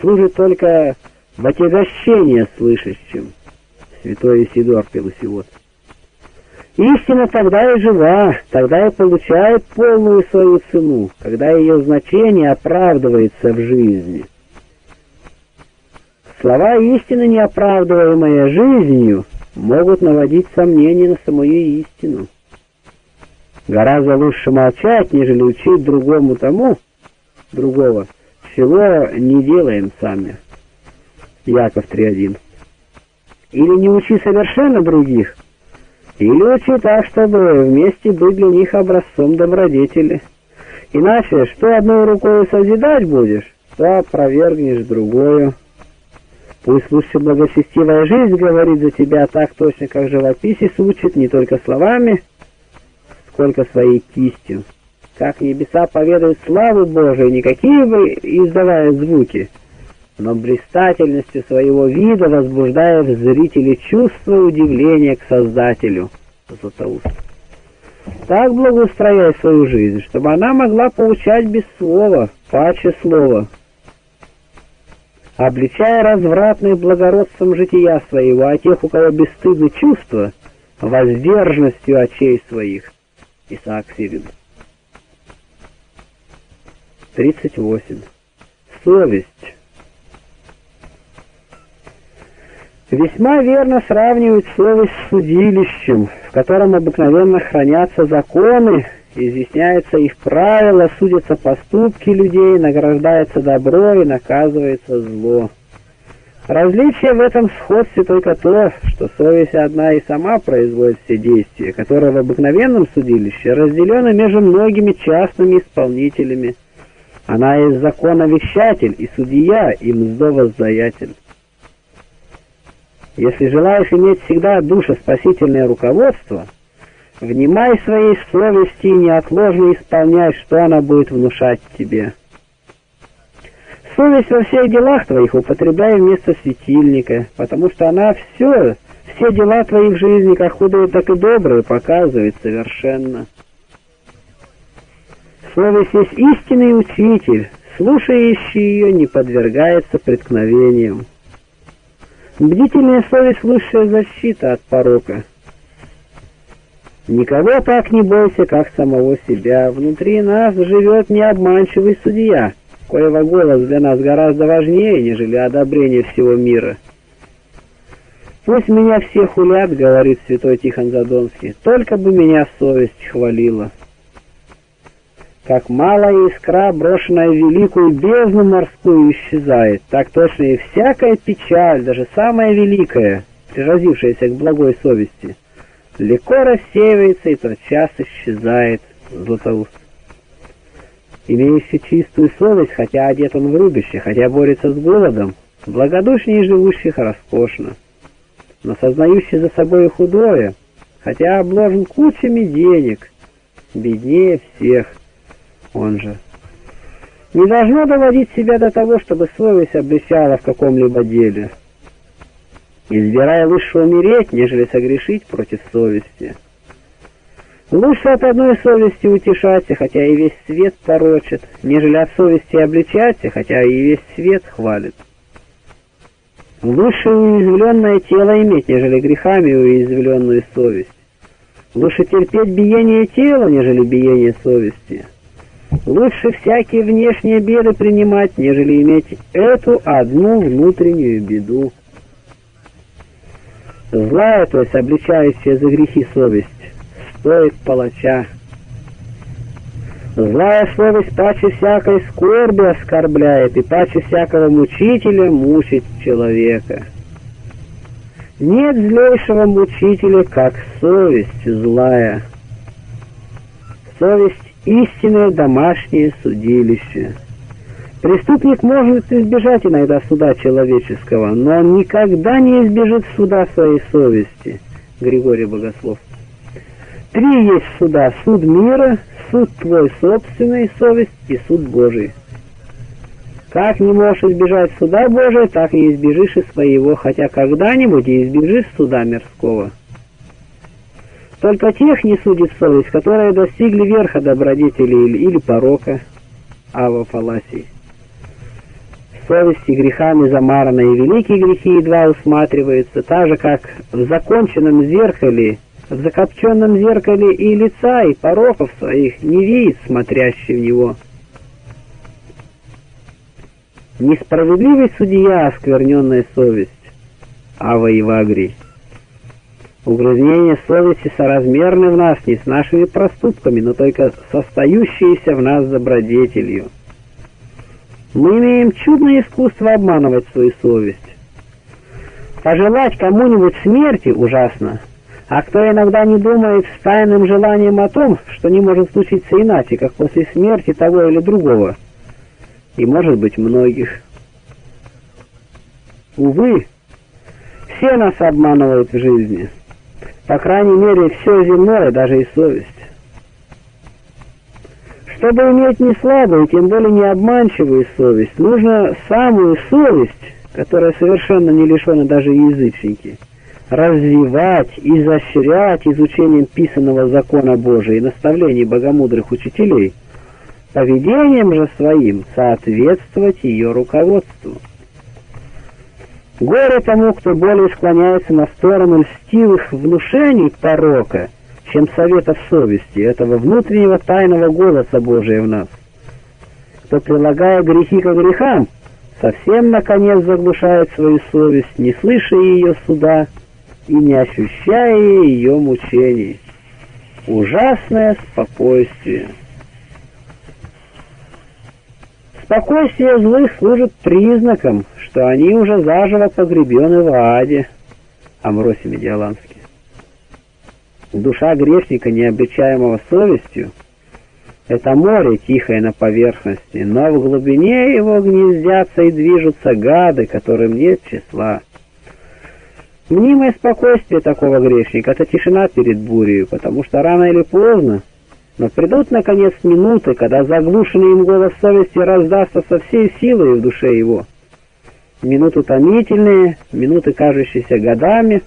[SPEAKER 1] служит только в отягощение слышащим. Святой Исидор Пелусиот. Истина тогда и жива, тогда и получает полную свою цену, когда ее значение оправдывается в жизни. Слова истины, не оправдываемые жизнью, могут наводить сомнения на самую истину. Гораздо лучше молчать, нежели учить другому тому, другого, чего не делаем сами. Яков 3.1. Или не учи совершенно других, или учи так, чтобы вместе быть для них образцом добродетели. Иначе, что одной рукой созидать будешь, то опровергнешь другую. Пусть лучше благочестивая жизнь говорит за тебя так точно, как живописец учит не только словами, сколько своей кистью. Как небеса поведают славу Божию, никакие бы издавая звуки, но блистательностью своего вида возбуждая в зрителе чувство удивления к Создателю. Златоуст. Так благоустрояй свою жизнь, чтобы она могла получать без слова, паче слова, обличая развратных благородством жития своего, а тех, у кого бесстыдны чувства, воздержанностью очей своих. Исаак Сирин. 38. Совесть. Весьма верно сравнивают совесть с судилищем, в котором обыкновенно хранятся законы, изъясняются их правила, судятся поступки людей, награждается добро и наказывается зло. Различие в этом сходстве только то, что совесть одна и сама производит все действия, которые в обыкновенном судилище разделены между многими частными исполнителями. Она есть законовещатель и судья, и мздовоздаятель. Если желаешь иметь всегда душеспасительное руководство, внимай своей совести и неотложно исполняй, что она будет внушать тебе. Совесть во всех делах твоих употребляй вместо светильника, потому что она все, все дела твои в жизни, как худые, так и добрые, показывает совершенно. Совесть есть истинный учитель, слушающий ее не подвергается преткновениям. Бдительная совесть — лучшая защита от порока. Никого так не бойся, как самого себя. Внутри нас живет необманчивый судья, коего голос для нас гораздо важнее, нежели одобрение всего мира. «Пусть меня все хулят», — говорит святой Тихон Задонский, — «только бы меня совесть хвалила». Как малая искра, брошенная в великую бездну морскую, исчезает, так точно и всякая печаль, даже самая великая, приразившаяся к благой совести, легко рассеивается и тотчас исчезает Златоуст. Имеющий чистую совесть, хотя одет он в рубище, хотя борется с голодом, благодушнее живущих роскошно, но сознающий за собой худое, хотя обложен кучами денег, беднее всех — он же. Не должно доводить себя до того, чтобы совесть обличала в каком-либо деле. Избирая лучше умереть, нежели согрешить против совести. Лучше от одной совести утешаться, хотя и весь свет порочит, нежели от совести обличаться, хотя и весь свет хвалит. Лучше уязвленное тело иметь, нежели грехами уязвленную совесть. Лучше терпеть биение тела, нежели биение совести. Лучше всякие внешние беды принимать, нежели иметь эту одну внутреннюю беду. Злая, то есть обличающая за грехи совесть, стоит палача. Злая совесть паче всякой скорби оскорбляет и паче всякого мучителя мучит человека. Нет злейшего мучителя, как совесть злая. Совесть истинное домашнее судилище. Преступник может избежать иногда суда человеческого, но он никогда не избежит суда своей совести. Григорий Богослов. Три есть суда. Суд мира, суд твой собственный, совесть и суд Божий. Как не можешь избежать суда Божия, так не избежишь и своего, хотя когда-нибудь и избежишь суда мирского. Только тех не судит совесть, которые достигли верха добродетели или, или порока, ава фаласии. Совести грехами замараны, и великие грехи едва усматриваются, так же, как в законченном зеркале, в закопченном зеркале и лица, и пороков своих не видит смотрящий в него. Несправедливый судья, оскверненная совесть, Ава Ивагрий. Угрызнения совести соразмерны в нас не с нашими проступками, но только с в нас добродетелью. Мы имеем чудное искусство обманывать свою совесть. Пожелать кому-нибудь смерти ужасно, а кто иногда не думает с тайным желанием о том, что не может случиться иначе, как после смерти того или другого, и, может быть, многих. Увы, все нас обманывают в жизни. По крайней мере, все земное, даже и совесть. Чтобы иметь не слабую, тем более не обманчивую совесть, нужно самую совесть, которая совершенно не лишена даже язычники, развивать, изощрять изучением писанного закона Божия и наставлений богомудрых учителей, поведением же своим соответствовать ее руководству. Горе тому, кто более склоняется на сторону льстивых внушений порока, чем советов совести, этого внутреннего тайного голоса Божия в нас. Кто, прилагая грехи к грехам, совсем, наконец, заглушает свою совесть, не слыша ее суда и не ощущая ее мучений. Ужасное спокойствие. Спокойствие злых служит признаком, что они уже заживо погребены в аде. Амвросий Медиаланский. Душа грешника, необречаемого совестью, это море тихое на поверхности, но в глубине его гнездятся и движутся гады, которым нет числа. Мнимое спокойствие такого грешника — это тишина перед бурей, потому что рано или поздно, но придут, наконец, минуты, когда заглушенный им голос совести раздастся со всей силой в душе его. Минуты томительные, минуты, кажущиеся годами,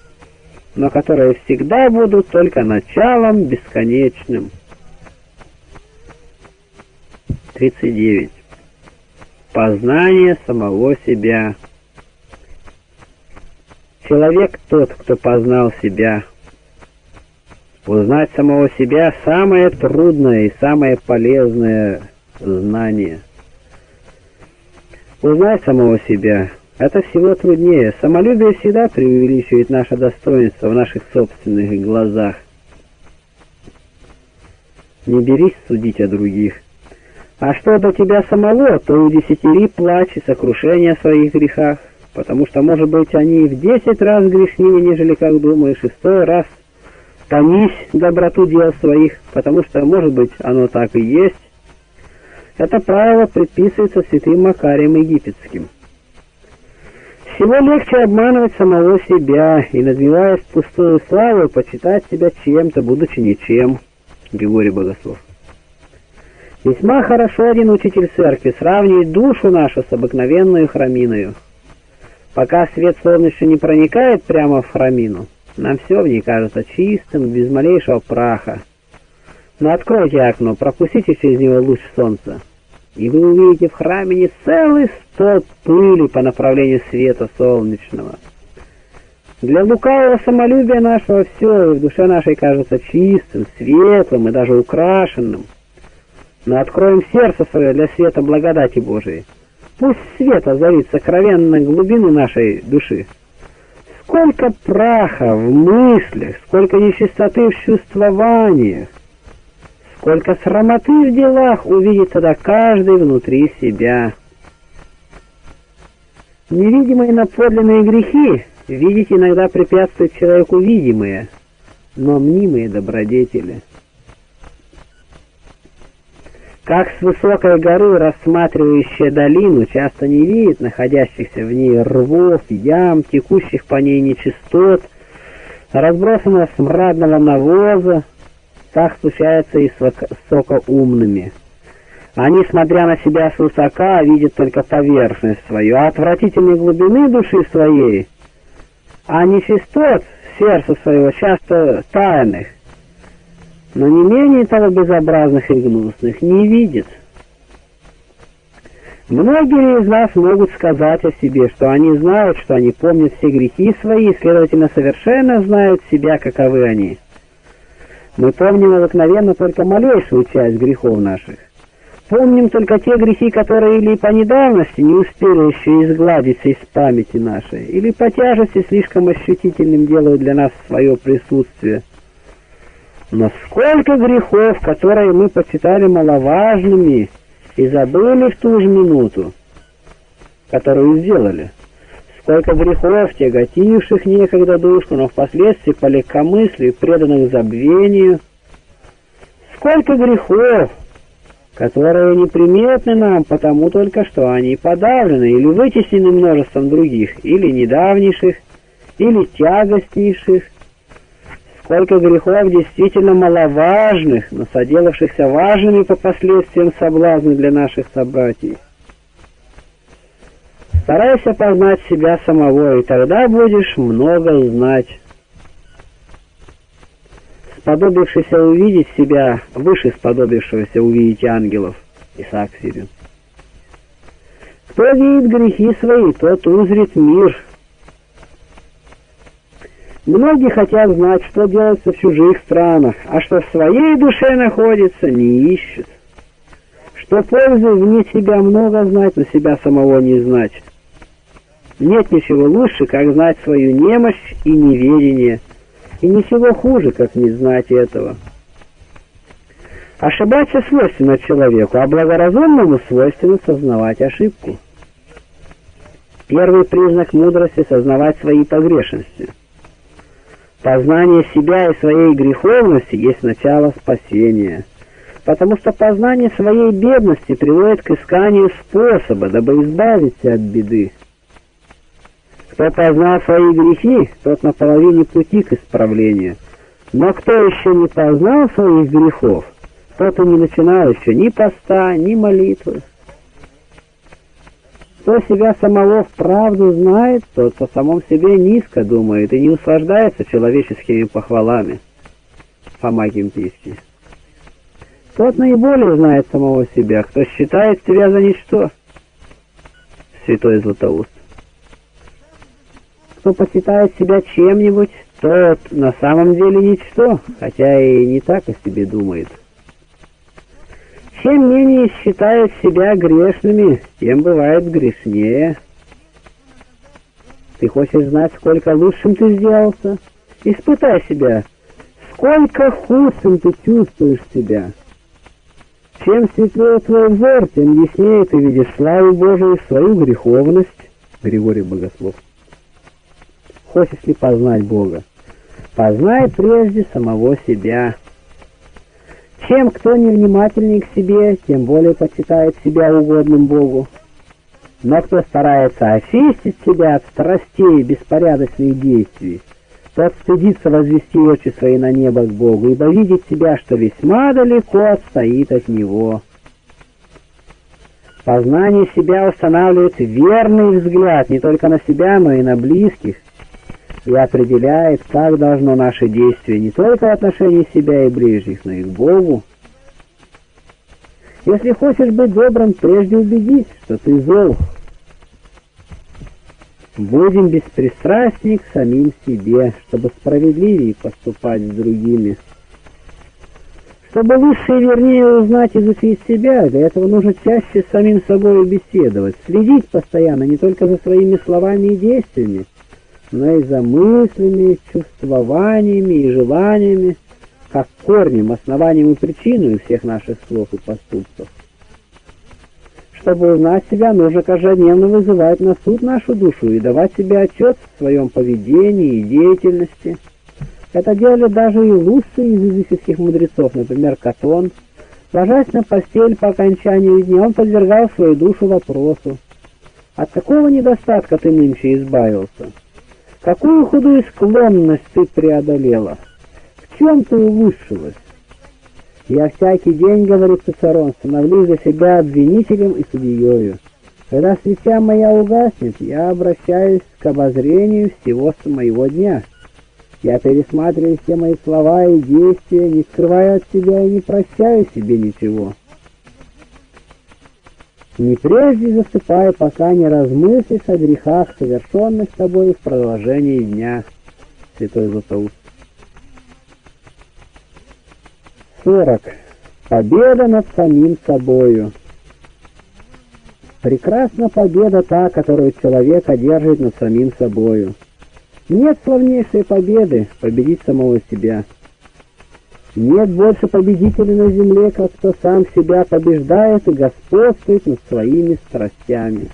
[SPEAKER 1] но которые всегда будут только началом бесконечным. 39. Познание самого себя. Человек тот, кто познал себя. Узнать самого себя – самое трудное и самое полезное знание. Узнать самого себя – это всего труднее. Самолюбие всегда преувеличивает наше достоинство в наших собственных глазах. Не берись судить о других. А что до тебя самого, то удесятери плач и сокрушение о своих грехах потому что, может быть, они в десять раз грешнее, нежели, как думаешь, и сто раз томись доброту дел своих, потому что, может быть, оно так и есть. Это правило предписывается святым Макарием Египетским. Всего легче обманывать самого себя и, надмеваясь пустую славу, почитать себя чем-то, будучи ничем. Григорий Богослов. Весьма хорошо один учитель церкви сравнивает душу нашу с обыкновенную храминою. Пока свет солнечный не проникает прямо в храмину, нам все в ней кажется чистым, без малейшего праха. Но откройте окно, пропустите через него луч солнца, и вы увидите в храмине целый столб пыли по направлению света солнечного. Для лукавого самолюбия нашего все в душе нашей кажется чистым, светлым и даже украшенным. Но откроем сердце свое для света благодати Божией. Пусть свет озарит сокровенно глубины нашей души. Сколько праха в мыслях, сколько нечистоты в чувствованиях, сколько срамоты в делах увидит тогда каждый внутри себя. Невидимые наподлинные грехи видеть иногда препятствуют человеку видимые, но мнимые добродетели — как с высокой горы, рассматривающая долину, часто не видит находящихся в ней рвов, ям, текущих по ней нечистот, разбросанного смрадного навоза, так случается и с высокоумными. Они, смотря на себя свысока, видят только поверхность свою, а отвратительной глубины души своей, а нечистот сердца своего, часто тайных, но не менее того безобразных и гнусных не видит. Многие из нас могут сказать о себе, что они знают, что они помнят все грехи свои, и, следовательно, совершенно знают себя, каковы они. Мы помним обыкновенно только малейшую часть грехов наших. Помним только те грехи, которые или по недавности не успели еще изгладиться из памяти нашей, или по тяжести слишком ощутительным делают для нас свое присутствие – но сколько грехов, которые мы почитали маловажными и забыли в ту же минуту, которую сделали. Сколько грехов, тяготивших некогда душу, но впоследствии по легкомыслию, преданных забвению. Сколько грехов, которые неприметны нам, потому только что они подавлены или вытеснены множеством других, или недавнейших, или тягостнейших, Сколько грехов действительно маловажных, но соделавшихся важными по последствиям соблазны для наших собратьев. Старайся познать себя самого, и тогда будешь много знать. Сподобившийся увидеть себя, выше сподобившегося увидеть ангелов. Исаак Сирин. Кто видит грехи свои, тот узрит мир, Многие хотят знать, что делается в чужих странах, а что в своей душе находится, не ищут. Что пользы вне себя много знать, но себя самого не знать. Нет ничего лучше, как знать свою немощь и неведение, и ничего хуже, как не знать этого. Ошибаться свойственно человеку, а благоразумному свойственно сознавать ошибку. Первый признак мудрости — сознавать свои погрешности — Познание себя и своей греховности есть начало спасения, потому что познание своей бедности приводит к исканию способа, дабы избавиться от беды. Кто познал свои грехи, тот на половине пути к исправлению. Но кто еще не познал своих грехов, тот и не начинал еще ни поста, ни молитвы. Кто себя самого вправду знает, тот о самом себе низко думает и не услаждается человеческими похвалами. Фома Кимпийский. Тот наиболее знает самого себя, кто считает себя за ничто. Святой Златоуст. Кто почитает себя чем-нибудь, тот на самом деле ничто, хотя и не так о себе думает. Чем менее считают себя грешными, тем бывает грешнее. Ты хочешь знать, сколько лучшим ты сделался? Испытай себя, сколько худшим ты чувствуешь себя. Чем светлее твой взор, тем яснее ты видишь славу Божию, свою греховность. Григорий Богослов. Хочешь ли познать Бога? Познай прежде самого себя. Чем кто невнимательней к себе, тем более почитает себя угодным Богу. Но кто старается очистить себя от страстей и беспорядочных действий, тот стыдится возвести очи свои на небо к Богу, ибо видит себя, что весьма далеко отстоит от Него. Познание себя устанавливает верный взгляд не только на себя, но и на близких, и определяет, как должно наше действие не только в отношении себя и ближних, но и к Богу. Если хочешь быть добрым, прежде убедись, что ты зол. Будем беспристрастны к самим себе, чтобы справедливее поступать с другими. Чтобы лучше и вернее узнать и изучить себя, для этого нужно чаще с самим собой беседовать, следить постоянно не только за своими словами и действиями, но и за мыслями, чувствованиями и желаниями, как корнем, основанием и причиной всех наших слов и поступков. Чтобы узнать себя, нужно каждодневно вызывать на суд нашу душу и давать себе отчет в своем поведении и деятельности. Это делали даже и лучшие из языческих мудрецов, например, Катон. Ложась на постель по окончанию дня, он подвергал свою душу вопросу. От какого недостатка ты нынче избавился? Какую худую склонность ты преодолела? В чем ты улучшилась? Я всякий день, говорит Цицерон, становлюсь за себя обвинителем и судьею. Когда свеча моя угаснет, я обращаюсь к обозрению всего моего дня. Я пересматриваю все мои слова и действия, не скрываю от себя и не прощаю себе ничего не прежде засыпай, пока не размыслишь о грехах, совершенных тобой в продолжении дня. Святой Златоуст. 40. Победа над самим собою. Прекрасна победа та, которую человек одержит над самим собою. Нет славнейшей победы победить самого себя. Нет больше победителя на земле, как кто сам себя побеждает и господствует над своими страстями.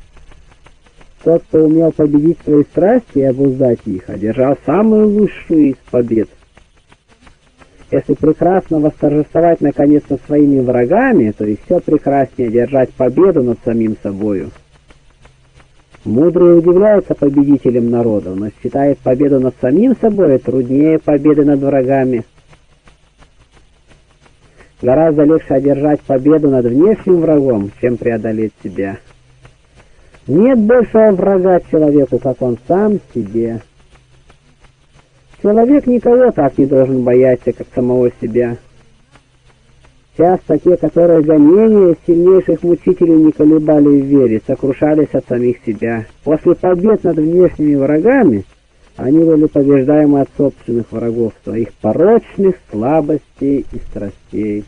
[SPEAKER 1] Тот, кто умел победить свои страсти и обуздать их, одержал самую лучшую из побед. Если прекрасно восторжествовать наконец над своими врагами, то и все прекраснее одержать победу над самим собою. Мудрый удивляется победителем народа, но считает победу над самим собой труднее победы над врагами – Гораздо легче одержать победу над внешним врагом, чем преодолеть себя. Нет большего врага человеку, как он сам себе. Человек никого так не должен бояться, как самого себя. Часто те, которые гонения сильнейших мучителей не колебали в вере, сокрушались от самих себя. После побед над внешними врагами они были побеждаемы от собственных врагов, своих порочных слабостей и страстей.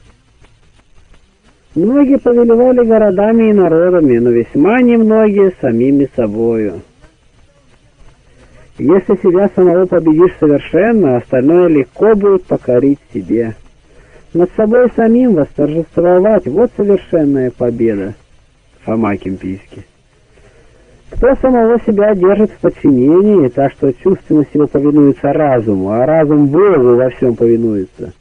[SPEAKER 1] Многие повелевали городами и народами, но весьма немногие самими собою. Если себя самого победишь совершенно, остальное легко будет покорить себе. Над собой самим восторжествовать — вот совершенная победа. Фома Кемпийский. Кто самого себя держит в подчинении, так что чувственность его повинуется разуму, а разум Богу во всем повинуется,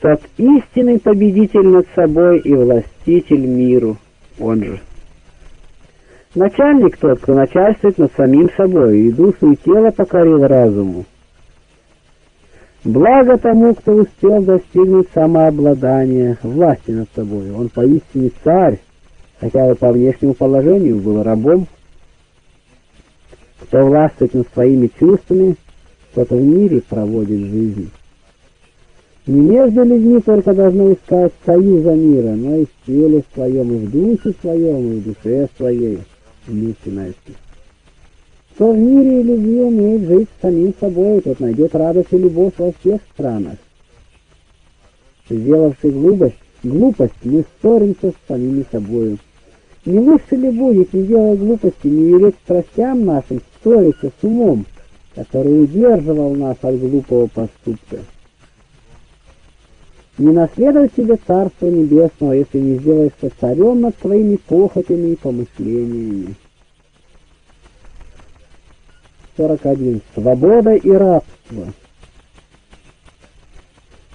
[SPEAKER 1] тот истинный победитель над собой и властитель миру, он же. Начальник тот, кто начальствует над самим собой, и душу и тело покорил разуму. Благо тому, кто успел достигнуть самообладания, власти над собой. Он поистине царь, хотя и по внешнему положению был рабом. Кто властвует над своими чувствами, тот в мире проводит жизнь. Не между людьми только должно искать союза мира, но и в теле своем, и в духе своем, и в душе своей вместе. Кто в мире и любви умеет жить самим собой, тот найдет радость и любовь во всех странах. Сделавший глупость, глупость, мы ссоримся с самими собою. Не лучше ли будет, не делая глупости, не верить страстям нашим, ссориться с умом, который удерживал нас от глупого поступка? Не наследуй себе Царство Небесного, если не сделаешься царем над своими похотями и помышлениями. 41. Свобода и рабство.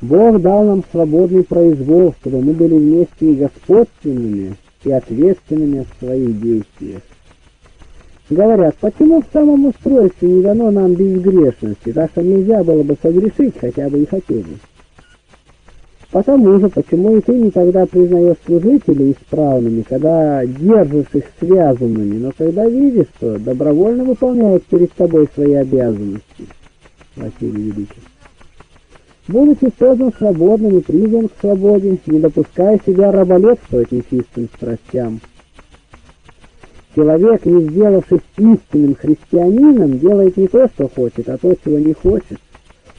[SPEAKER 1] Бог дал нам свободный произвол, чтобы мы были вместе и господственными, и ответственными в своих действиях. Говорят, почему в самом устройстве не дано нам безгрешности, так что нельзя было бы согрешить, хотя бы и хотели. Потому же, почему и ты никогда признаешь служителей исправными, когда держишь их связанными, но когда видишь, что добровольно выполняют перед тобой свои обязанности? Василий Великий. Будучи создан свободным и призван к свободе, не допуская себя раболепствовать нечистым страстям. Человек, не сделавшись истинным христианином, делает не то, что хочет, а то, чего не хочет.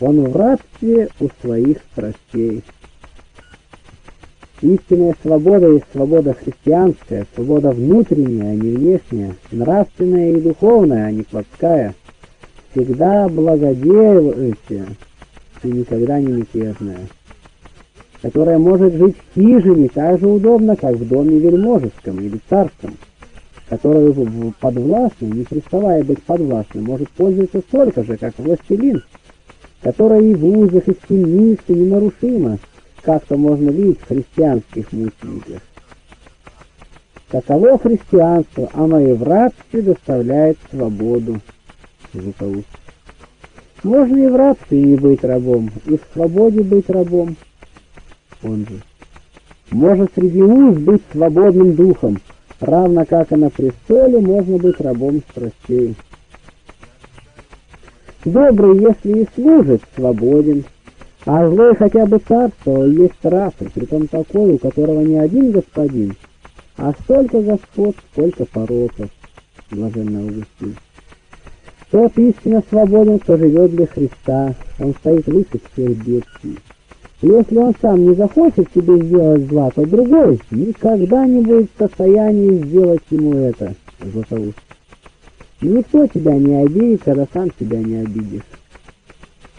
[SPEAKER 1] Он в рабстве у своих страстей. Истинная свобода есть свобода христианская, свобода внутренняя, а не внешняя, нравственная и духовная, а не плотская. Всегда благодействующая и никогда не мятежная, которая может жить в хижине так же удобно, как в доме вельможеском или царском, которая подвластна, не приставая быть подвластной, может пользоваться столько же, как властелин, которая и в узах, и в темнице ненарушима, как-то можно видеть в христианских мучениках. Таково христианство, оно и в рабстве доставляет свободу. Можно и в рабстве не быть рабом, и в свободе быть рабом. Он же. Можно среди уз быть свободным духом, равно как и на престоле можно быть рабом страстей. Добрый, если и служит, свободен, а злой хотя бы царство есть раса, притом такой, у которого не один господин, а столько господ, сколько пороков. Блаженно Августин. Тот истинно свободен, кто живет для Христа, он стоит выше всех бедствий. Если он сам не захочет себе сделать зла, то другой никогда не будет в состоянии сделать ему это, Златоуст. Никто тебя не обидит, когда сам себя не обидишь.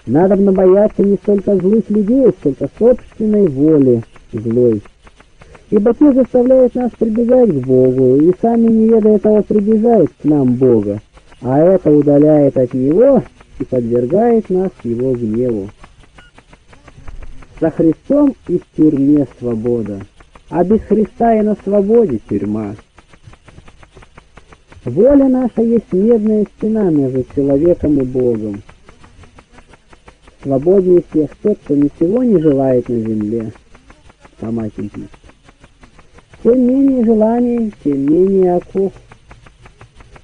[SPEAKER 1] Надо бояться не столько злых людей, сколько собственной воли злой. Ибо те заставляют нас прибегать к Богу, и сами не ведая того приближают к нам Бога, а это удаляет от Него и подвергает нас Его гневу. За Христом и в тюрьме свобода, а без Христа и на свободе тюрьма. Воля наша есть медная стена между человеком и Богом. Свободнее всех тот, кто ничего не желает на земле. Сама Кимпич. Тем менее желаний, тем менее оков.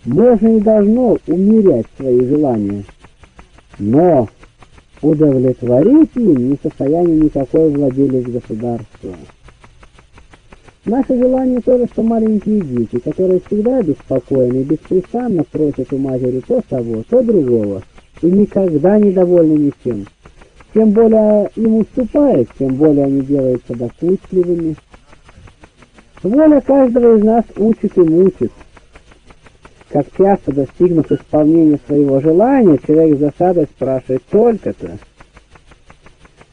[SPEAKER 1] Можно и должно умерять свои желания, но удовлетворить им не в состоянии никакой владелец государства. Наше желание то же, что маленькие дети, которые всегда беспокойны и беспрестанно просят у матери то того, то другого – и никогда не довольны ничем. Тем более им уступает, тем более они делаются докучливыми. Воля каждого из нас учит и мучит. Как часто, достигнув исполнения своего желания, человек с засадой спрашивает только-то,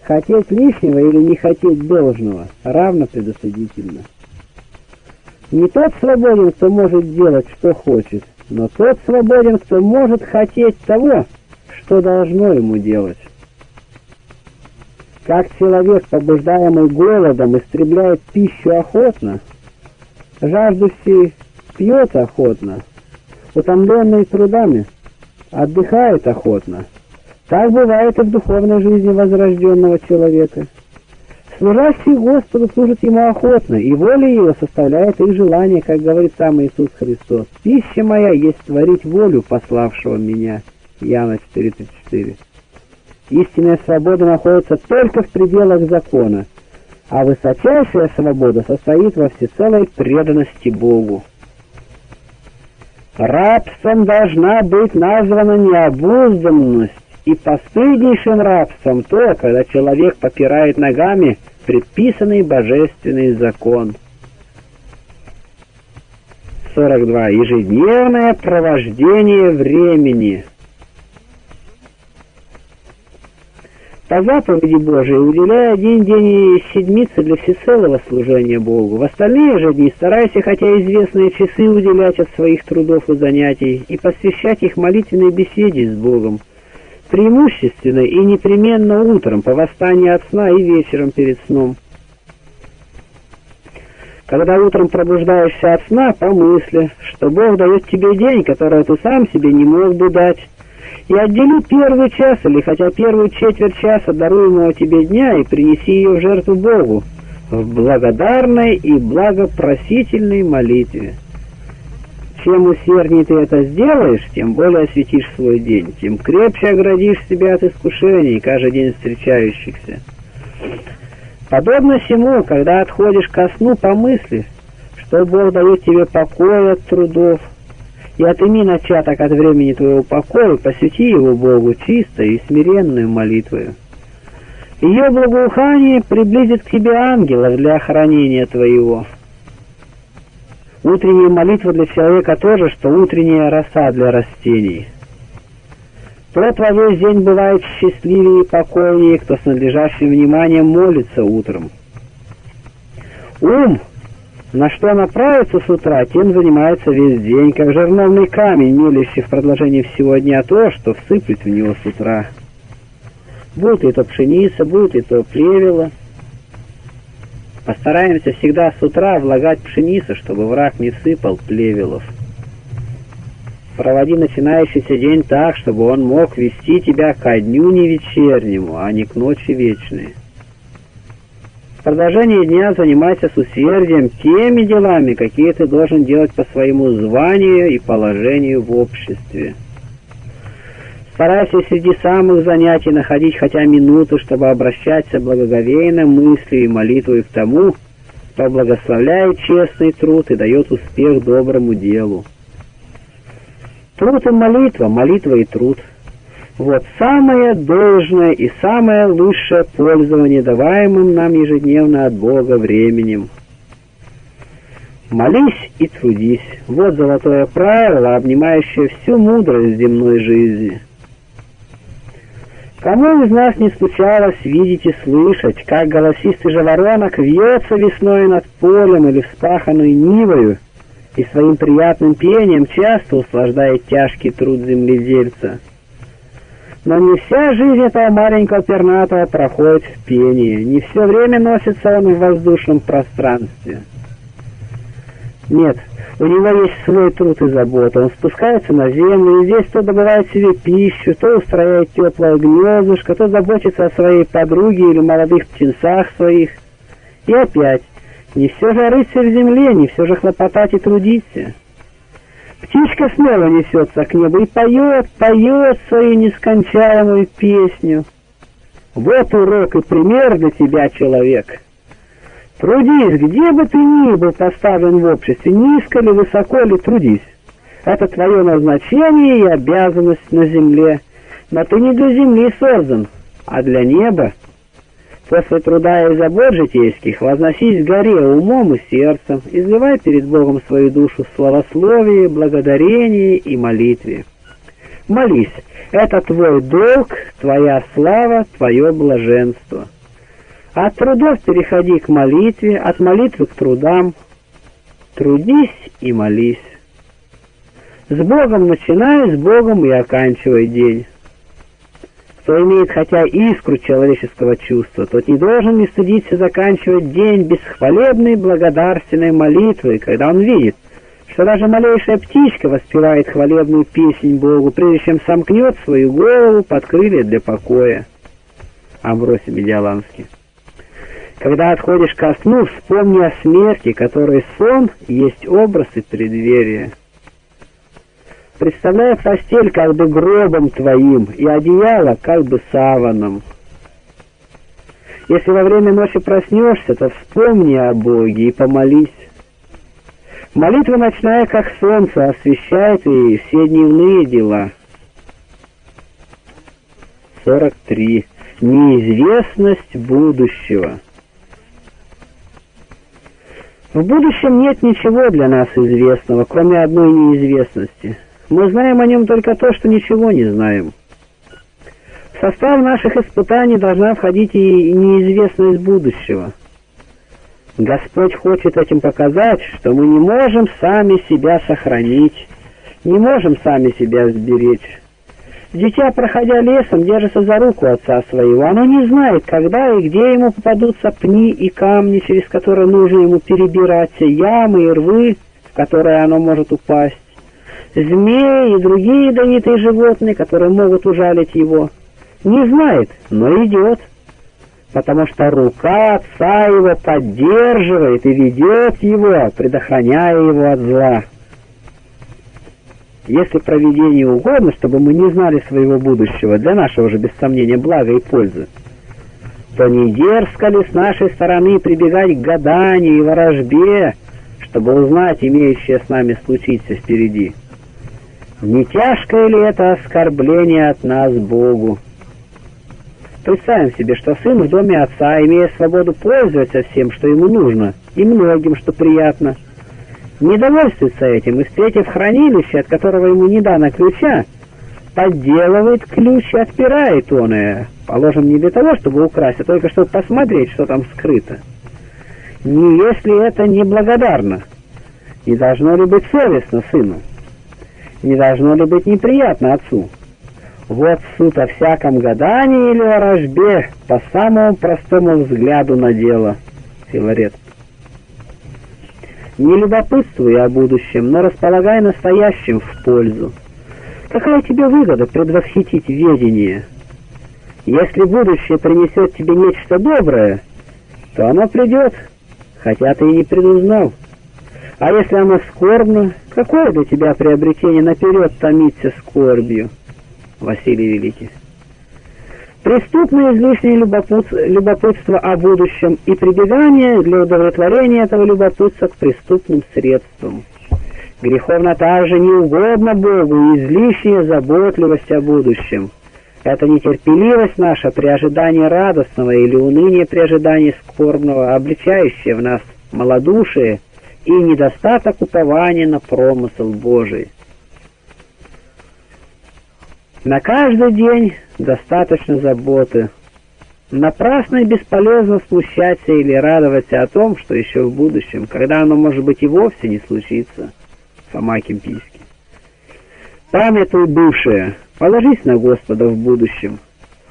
[SPEAKER 1] хотеть лишнего или не хотеть должного, равно предосудительно. Не тот свободен, кто может делать, что хочет, но тот свободен, кто может хотеть того, что должно ему делать. Как человек, побуждаемый голодом, истребляет пищу охотно, жаждущий пьет охотно, утомленный трудами, отдыхает охотно. Так бывает и в духовной жизни возрожденного человека. Служащий Господу служит ему охотно, и воля его составляет их желание, как говорит сам Иисус Христос. «Пища моя есть творить волю пославшего меня». Иоанна 4.34. Истинная свобода находится только в пределах закона, а высочайшая свобода состоит во всецелой преданности Богу. Рабством должна быть названа необузданность, и постыднейшим рабством то, когда человек попирает ногами предписанный божественный закон. 42. Ежедневное провождение времени. По заповеди Божией уделяй один день седмицы для всецелого служения Богу. В остальные же дни старайся, хотя известные часы, уделять от своих трудов и занятий и посвящать их молитвенной беседе с Богом, преимущественно и непременно утром по восстании от сна и вечером перед сном. Когда утром пробуждаешься от сна, помысли, что Бог дает тебе день, который ты сам себе не мог бы дать, и отдели первый час или хотя первую четверть часа даруемого тебе дня и принеси ее в жертву Богу в благодарной и благопросительной молитве. Чем усерднее ты это сделаешь, тем более осветишь свой день, тем крепче оградишь себя от искушений, каждый день встречающихся. Подобно всему, когда отходишь ко сну, помысли, что Бог дает тебе покой от трудов, и отыми начаток от времени твоего покоя, посвяти его Богу чистой и смиренную молитвою. Ее благоухание приблизит к тебе ангелов для охранения твоего. Утренняя молитва для человека тоже, что утренняя роса для растений. Тот во весь день бывает счастливее и покойнее, кто с надлежащим вниманием молится утром. Ум на что направится с утра, тем занимается весь день, как жерновный камень, мелящий в продолжении всего дня то, что всыплет в него с утра. Будет это пшеница, будет это плевело. Постараемся всегда с утра влагать пшеницу, чтобы враг не всыпал плевелов. Проводи начинающийся день так, чтобы он мог вести тебя ко дню не вечернему, а не к ночи вечной. В продолжении дня занимайся с усердием теми делами, какие ты должен делать по своему званию и положению в обществе. Старайся среди самых занятий находить хотя минуту, чтобы обращаться благоговейно мыслью и молитвой к тому, кто благословляет честный труд и дает успех доброму делу. Труд и молитва, молитва и труд — вот самое должное и самое лучшее пользование даваемым нам ежедневно от Бога временем. Молись и трудись. Вот золотое правило, обнимающее всю мудрость земной жизни. Кому из нас не случалось видеть и слышать, как голосистый жаворонок вьется весной над полем или вспаханной нивою, и своим приятным пением часто услаждает тяжкий труд земледельца? Но не вся жизнь этого маленького пернатого проходит в пении, не все время носится он в воздушном пространстве. Нет, у него есть свой труд и забота. Он спускается на землю, и здесь то добывает себе пищу, то устраивает теплое гнездышко, то заботится о своей подруге или молодых птенцах своих. И опять, не все же рыться в земле, не все же хлопотать и трудиться. Птичка снова несется к небу и поет, поет свою нескончаемую песню. Вот урок и пример для тебя, человек. Трудись, где бы ты ни был поставлен в обществе, низко ли, высоко ли, трудись. Это твое назначение и обязанность на земле. Но ты не для земли создан, а для неба. После труда и забот житейских возносись горе умом и сердцем, изливай перед Богом свою душу в славословии, благодарении и молитве. Молись, это твой долг, твоя слава, твое блаженство. От трудов переходи к молитве, от молитвы к трудам. Трудись и молись. С Богом начинай, с Богом и оканчивай день. Кто имеет хотя искру человеческого чувства, тот не должен не стыдиться заканчивать день бесхвалебной благодарственной молитвой, когда он видит, что даже малейшая птичка воспевает хвалебную песнь Богу, прежде чем сомкнет свою голову под крылья для покоя. Амбросий Медиаланский. Когда отходишь ко сну, вспомни о смерти, которой сон есть образ и преддверие. Представляя постель как бы гробом твоим и одеяло как бы саваном. Если во время ночи проснешься, то вспомни о Боге и помолись. Молитва ночная, как солнце, освещает и все дневные дела. 43. Неизвестность будущего. В будущем нет ничего для нас известного, кроме одной неизвестности. Мы знаем о нем только то, что ничего не знаем. В состав наших испытаний должна входить и неизвестность будущего. Господь хочет этим показать, что мы не можем сами себя сохранить, не можем сами себя сберечь. Дитя, проходя лесом, держится за руку отца своего. Оно не знает, когда и где ему попадутся пни и камни, через которые нужно ему перебирать, ямы и рвы, в которые оно может упасть, змеи и другие ядовитые животные, которые могут ужалить его. Не знает, но идет, потому что рука отца его поддерживает и ведет его, предохраняя его от зла. Если проведению угодно, чтобы мы не знали своего будущего, для нашего же, без сомнения, блага и пользы, то не дерзко ли с нашей стороны прибегать к гаданию и ворожбе, чтобы узнать имеющее с нами случиться впереди? Не тяжкое ли это оскорбление от нас Богу? Представим себе, что сын в доме отца, имея свободу пользоваться всем, что ему нужно, и многим, что приятно – не довольствуется этим и, встретив хранилище, от которого ему не дано ключа, подделывает ключ и отпирает он ее, положим, не для того, чтобы украсть, а только чтобы посмотреть, что там скрыто. Не если это неблагодарно, не должно ли быть совестно сыну, не должно ли быть неприятно отцу. Вот суд о всяком гадании или о рожбе по самому простому взгляду на дело. Филарет не любопытствуй о будущем, но располагай настоящим в пользу. Какая тебе выгода предвосхитить ведение? Если будущее принесет тебе нечто доброе, то оно придет, хотя ты и не предузнал. А если оно скорбно, какое для тебя приобретение наперед томиться скорбью? Василий Великий. Преступное излишнее любопытство о будущем и прибегание для удовлетворения этого любопытства к преступным средствам. Греховно также не угодно Богу излишняя заботливость о будущем. Это нетерпеливость наша при ожидании радостного или уныние при ожидании скорбного, обличающее в нас малодушие и недостаток упования на промысл Божий. На каждый день достаточно заботы. Напрасно и бесполезно смущаться или радоваться о том, что еще в будущем, когда оно, может быть, и вовсе не случится. Фома Кемпийский. Памятуй бывшее, положись на Господа в будущем,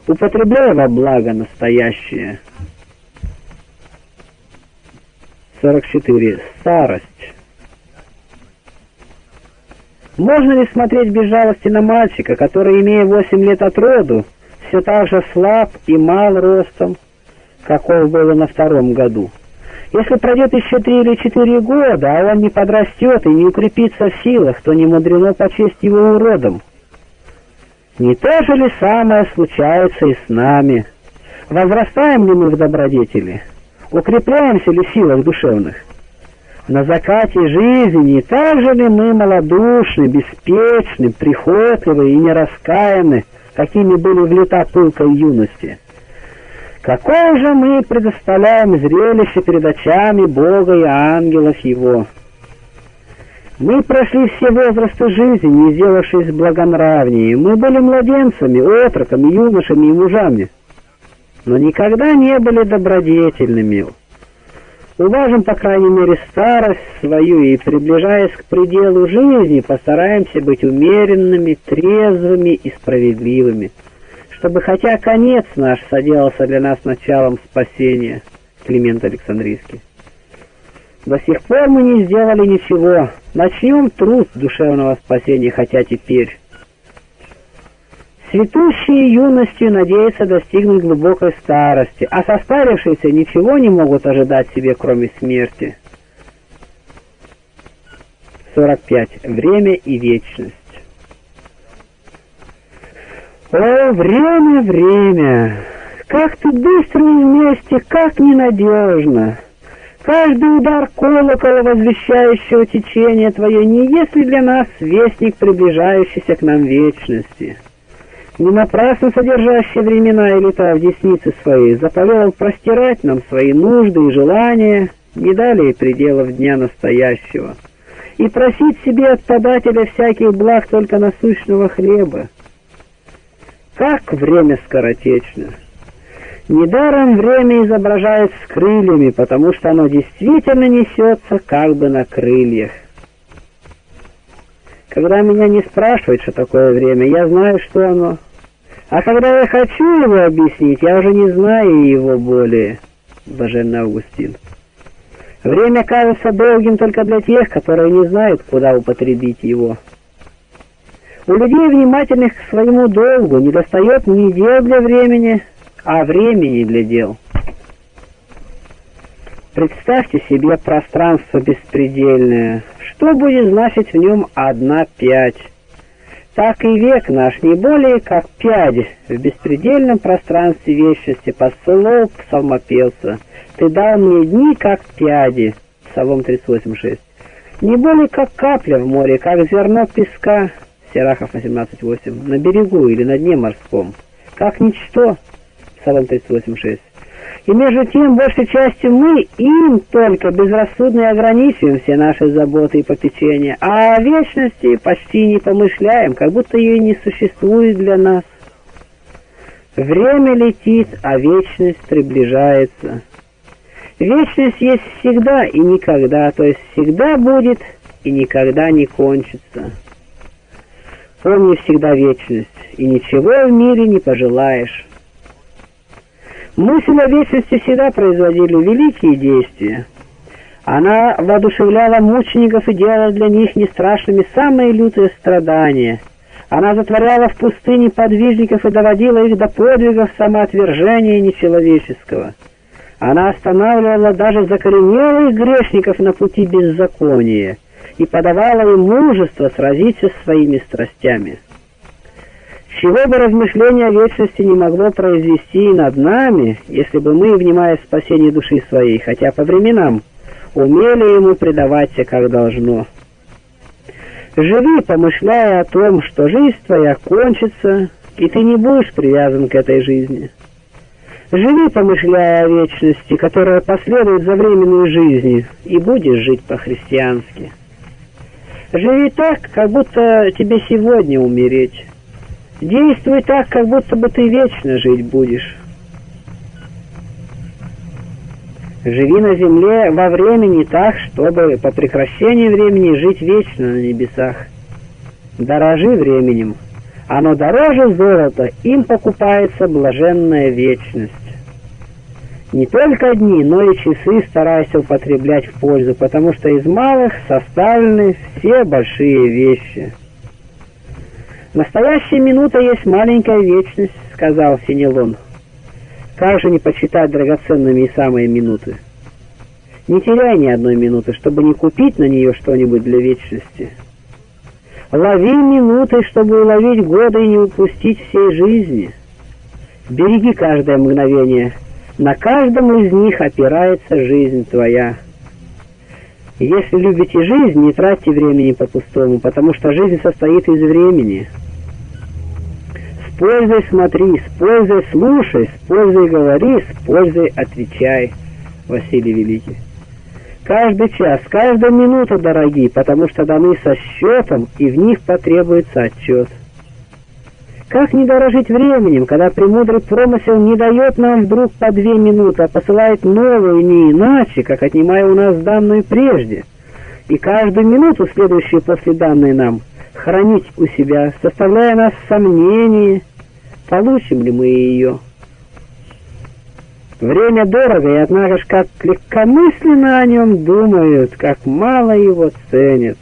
[SPEAKER 1] употребляй во благо настоящее. 44. Старость. Можно ли смотреть без жалости на мальчика, который, имея восемь лет от роду, все так же слаб и мал ростом, каков было на втором году? Если пройдет еще три или четыре года, а он не подрастет и не укрепится в силах, то не мудрено почесть его уродом. Не то же ли самое случается и с нами? Возрастаем ли мы в добродетели? Укрепляемся ли в силах душевных? на закате жизни, так же ли мы малодушны, беспечны, прихотливы и нераскаяны, какими были в лета пылкой юности? Какое же мы предоставляем зрелище перед очами Бога и ангелов Его? Мы прошли все возрасты жизни, не сделавшись благонравнее. Мы были младенцами, отроками, юношами и мужами, но никогда не были добродетельными, Уважим, по крайней мере, старость свою и, приближаясь к пределу жизни, постараемся быть умеренными, трезвыми и справедливыми, чтобы хотя конец наш соделался для нас началом спасения. Климент Александрийский. До сих пор мы не сделали ничего. Начнем труд душевного спасения, хотя теперь. Цветущие юностью надеются достигнуть глубокой старости, а состарившиеся ничего не могут ожидать себе, кроме смерти. 45. Время и вечность. О, время, время! Как ты быстро вместе, как ненадежно! Каждый удар колокола, возвещающего течение твое, не есть ли для нас вестник, приближающийся к нам вечности? Не напрасно содержащий времена и лета в деснице своей заповедал простирать нам свои нужды и желания, не далее пределов дня настоящего, и просить себе от подателя всяких благ только насущного хлеба. Как время скоротечно! Недаром время изображает с крыльями, потому что оно действительно несется как бы на крыльях. Когда меня не спрашивают, что такое время, я знаю, что оно а когда я хочу его объяснить, я уже не знаю его более. Блаженный Августин. Время кажется долгим только для тех, которые не знают, куда употребить его. У людей, внимательных к своему долгу, не достает ни дел для времени, а времени для дел. Представьте себе пространство беспредельное. Что будет значить в нем одна пять? Так и век наш не более как пядь в беспредельном пространстве вечности посылал псалмопевца. Ты дал мне дни, как пяди, Псалом 38.6. Не более как капля в море, как зерно песка, Серахов 18.8, на берегу или на дне морском, как ничто, Псалом 38.6. И между тем, большей частью мы им только безрассудно и ограничиваем все наши заботы и попечения, а о вечности почти не помышляем, как будто ее не существует для нас. Время летит, а вечность приближается. Вечность есть всегда и никогда, то есть всегда будет и никогда не кончится. Помни всегда вечность, и ничего в мире не пожелаешь. Мысль о вечности всегда производили великие действия. Она воодушевляла мучеников и делала для них не страшными самые лютые страдания. Она затворяла в пустыне подвижников и доводила их до подвигов самоотвержения нечеловеческого. Она останавливала даже закоренелых грешников на пути беззакония и подавала им мужество сразиться с своими страстями чего бы размышление о вечности не могло произвести и над нами, если бы мы, внимая спасение души своей, хотя по временам, умели ему предаваться, как должно. Живи, помышляя о том, что жизнь твоя кончится, и ты не будешь привязан к этой жизни. Живи, помышляя о вечности, которая последует за временной жизнью, и будешь жить по-христиански. Живи так, как будто тебе сегодня умереть. Действуй так, как будто бы ты вечно жить будешь. Живи на земле во времени так, чтобы по прекращении времени жить вечно на небесах. Дорожи временем. Оно дороже золота, им покупается блаженная вечность. Не только дни, но и часы старайся употреблять в пользу, потому что из малых составлены все большие вещи. «Настоящая минута есть маленькая вечность», — сказал Фенелон. «Как же не почитать драгоценными и самые минуты? Не теряй ни одной минуты, чтобы не купить на нее что-нибудь для вечности. Лови минуты, чтобы уловить годы и не упустить всей жизни. Береги каждое мгновение, на каждом из них опирается жизнь твоя». Если любите жизнь, не тратьте времени по-пустому, потому что жизнь состоит из времени. С пользой смотри, с пользой слушай, с пользой говори, с пользой отвечай. Василий Великий. Каждый час, каждая минута дороги, потому что даны со счетом, и в них потребуется отчет. Как не дорожить временем, когда премудрый промысел не дает нам вдруг по две минуты, а посылает новую не иначе, как отнимая у нас данную прежде, и каждую минуту, следующую после данной нам, хранить у себя, составляя нас в сомнении, получим ли мы ее. Время дорого, и однако ж как легкомысленно о нем думают, как мало его ценят.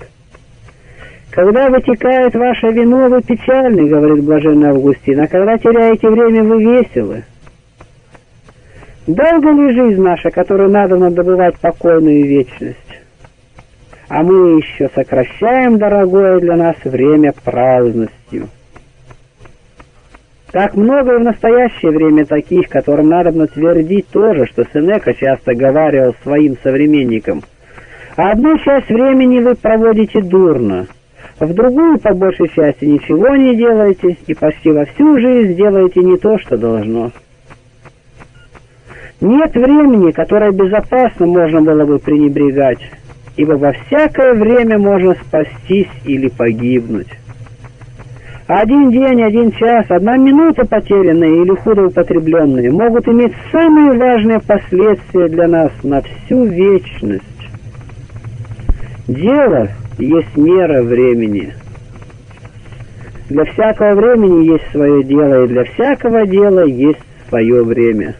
[SPEAKER 1] Когда вытекает ваше вино, вы печальны, говорит блаженный Августин, а когда теряете время, вы веселы. Долго ли жизнь наша, которую надо добывать покойную вечность? А мы еще сокращаем дорогое для нас время праздностью. Так много и в настоящее время таких, которым надо твердить то же, что Сенека часто говаривал своим современникам. А одну часть времени вы проводите дурно, в другую, по большей части, ничего не делаете, и почти во всю жизнь делаете не то, что должно. Нет времени, которое безопасно можно было бы пренебрегать, ибо во всякое время можно спастись или погибнуть. Один день, один час, одна минута потерянные или худо употребленные могут иметь самые важные последствия для нас на всю вечность. Дело есть мера времени. Для всякого времени есть свое дело, и для всякого дела есть свое время.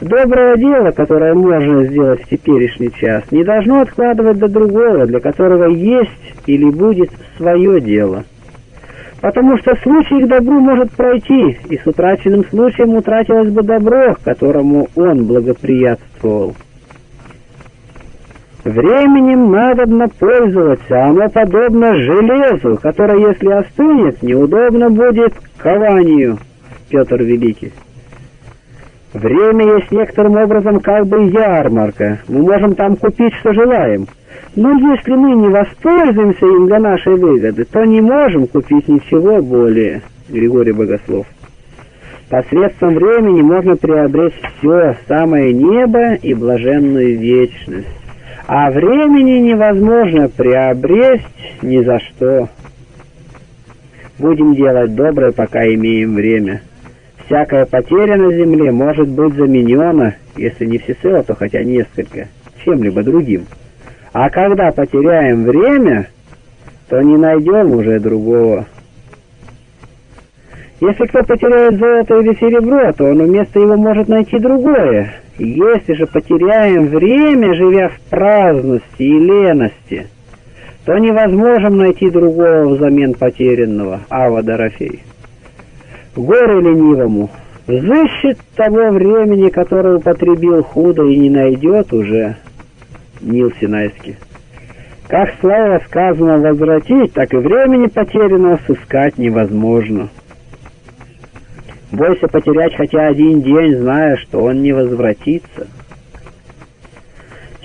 [SPEAKER 1] Доброе дело, которое можно сделать в теперешний час, не должно откладывать до другого, для которого есть или будет свое дело. Потому что случай к добру может пройти, и с утраченным случаем утратилось бы добро, которому он благоприятствовал. Временем надобно пользоваться, оно подобно железу, которое, если остынет, неудобно будет кованию, Петр Великий. Время есть некоторым образом как бы ярмарка. Мы можем там купить, что желаем. Но если мы не воспользуемся им для нашей выгоды, то не можем купить ничего более. Григорий Богослов. Посредством времени можно приобрести все, самое небо и блаженную вечность. А времени невозможно приобрести ни за что. Будем делать доброе, пока имеем время. Всякая потеря на земле может быть заменена, если не всецело, то хотя несколько, чем-либо другим. А когда потеряем время, то не найдем уже другого. Если кто потеряет золото или серебро, то он вместо его может найти другое. Если же потеряем время, живя в праздности и лености, то невозможно найти другого взамен потерянного. Ава Дорофей горе ленивому, взыщет того времени, которое употребил худо и не найдет уже. Нил Синайский. Как слово сказано возвратить, так и времени потерянного сыскать невозможно. Бойся потерять хотя один день, зная, что он не возвратится.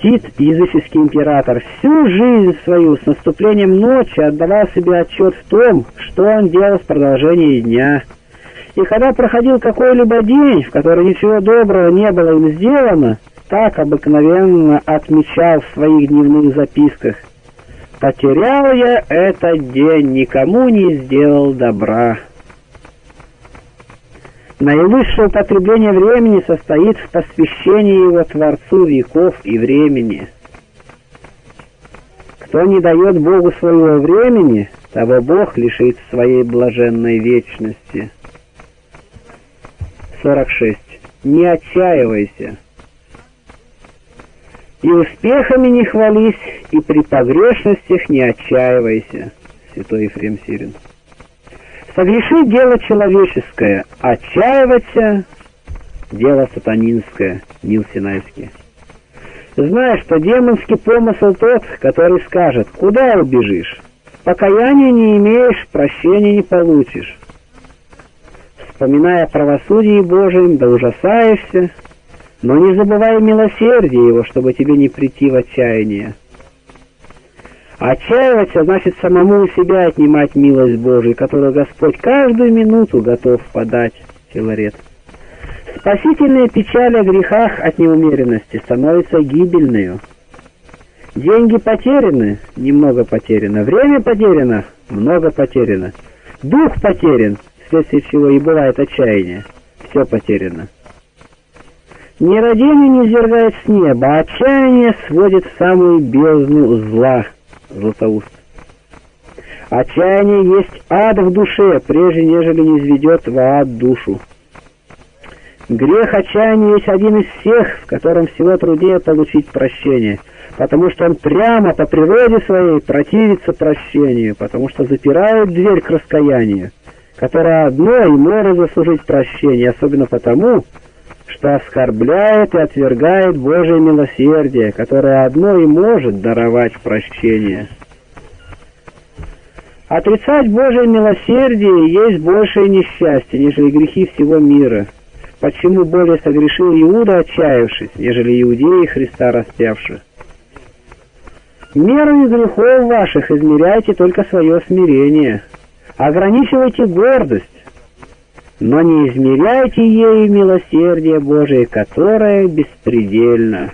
[SPEAKER 1] Тит, языческий император, всю жизнь свою с наступлением ночи отдавал себе отчет в том, что он делал в продолжении дня — и когда проходил какой-либо день, в который ничего доброго не было им сделано, так обыкновенно отмечал в своих дневных записках. «Потерял я этот день, никому не сделал добра». Наивысшее употребление времени состоит в посвящении его Творцу веков и времени. Кто не дает Богу своего времени, того Бог лишит своей блаженной вечности. 46. Не отчаивайся. И успехами не хвались, и при погрешностях не отчаивайся. Святой Ефрем Сирин. Согреши дело человеческое, отчаиваться дело сатанинское. Нил Синайский. Знаешь, что демонский помысл тот, который скажет, куда убежишь? Покаяния не имеешь, прощения не получишь вспоминая правосудие Божием, да ужасаешься, но не забывай милосердие Его, чтобы тебе не прийти в отчаяние. Отчаиваться значит самому у себя отнимать милость Божию, которую Господь каждую минуту готов подать, Филарет. Спасительная печаль о грехах от неумеренности становится гибельной. Деньги потеряны, немного потеряно. Время потеряно, много потеряно. Дух потерян, вследствие чего и бывает отчаяние. Все потеряно. Нерадение не зергает с неба, а отчаяние сводит в самую бездну зла, Златоуст. Отчаяние есть ад в душе, прежде нежели не изведет в ад душу. Грех отчаяния есть один из всех, в котором всего труднее получить прощение, потому что он прямо по природе своей противится прощению, потому что запирает дверь к раскаянию, которое одно и может заслужить прощение, особенно потому, что оскорбляет и отвергает Божие милосердие, которое одно и может даровать прощение. Отрицать Божие милосердие есть большее несчастье, нежели грехи всего мира — Почему более согрешил Иуда, отчаявшись, нежели иудеи Христа распявши? Мерою грехов ваших измеряйте только свое смирение, ограничивайте гордость, но не измеряйте ею милосердие Божие, которое беспредельно.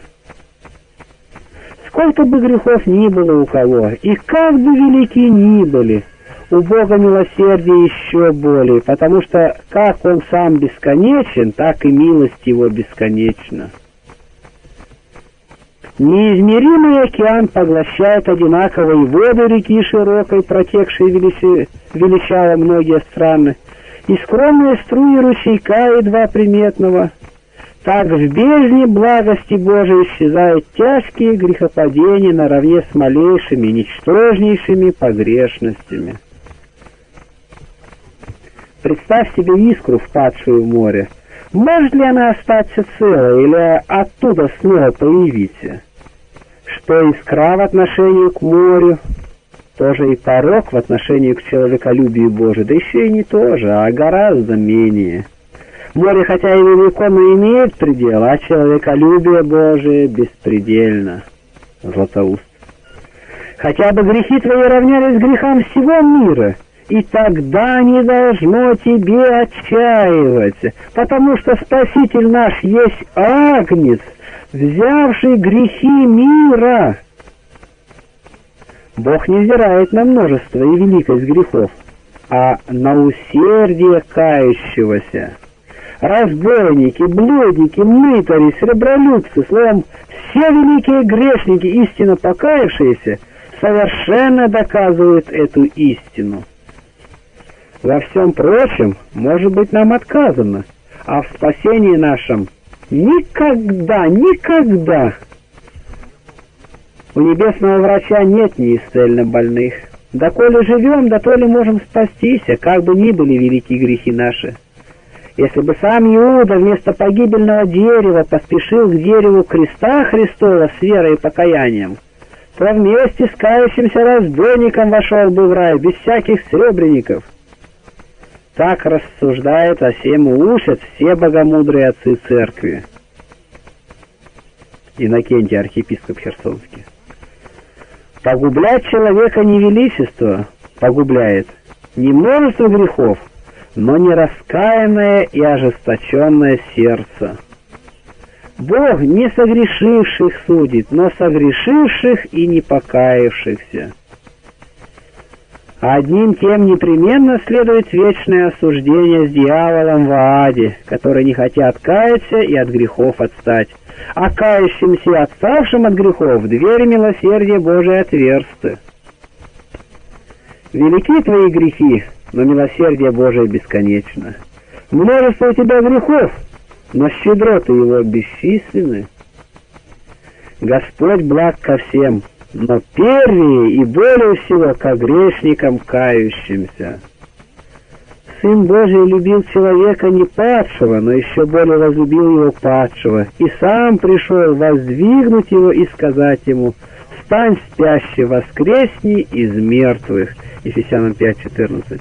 [SPEAKER 1] Сколько бы грехов ни было у кого, и как бы велики ни были — у Бога милосердие еще более, потому что как Он сам бесконечен, так и милость Его бесконечна. Неизмеримый океан поглощает одинаковые воды реки широкой, протекшей величи, многие страны, и скромные струи ручейка едва приметного. Так в бездне благости Божией исчезают тяжкие грехопадения наравне с малейшими, ничтожнейшими погрешностями. Представь себе искру, впадшую в море. Может ли она остаться целой или оттуда снова появиться? Что искра в отношении к морю, тоже и порог в отношении к человеколюбию Божию, да еще и не тоже, а гораздо менее. Море хотя и велико, но имеет предел, а человеколюбие Божие беспредельно. Златоуст. Хотя бы грехи твои равнялись грехам всего мира — и тогда не должно тебе отчаиваться, потому что Спаситель наш есть Агнец, взявший грехи мира. Бог не взирает на множество и великость грехов, а на усердие кающегося. Разбойники, блудники, мытари, сребролюбцы, словом, все великие грешники, истинно покаявшиеся, совершенно доказывают эту истину. Во всем прочем, может быть, нам отказано, а в спасении нашем никогда, никогда. У небесного врача нет неисцельно больных. Да коли живем, да то ли можем спастись, а как бы ни были велики грехи наши. Если бы сам Иуда вместо погибельного дерева поспешил к дереву креста Христова с верой и покаянием, то вместе с кающимся разбойником вошел бы в рай, без всяких сребреников — так рассуждают, а всему учат все богомудрые отцы церкви. Иннокентий, архиепископ Херсонский. Погублять человека не величество погубляет, не множество грехов, но не раскаянное и ожесточенное сердце. Бог не согрешивших судит, но согрешивших и не покаявшихся. Одним тем непременно следует вечное осуждение с дьяволом в аде, которые не хотят каяться и от грехов отстать. А кающимся отставшим от грехов двери милосердия Божия отверсты. Велики твои грехи, но милосердие Божие бесконечно. Множество у тебя грехов, но щедроты его бесчисленны. Господь благ ко всем, но первее и более всего ко грешникам кающимся. Сын Божий любил человека не падшего, но еще более возлюбил его падшего, и сам пришел воздвигнуть его и сказать ему, «Встань, спящий, воскресни из мертвых». Ефесянам 5.14.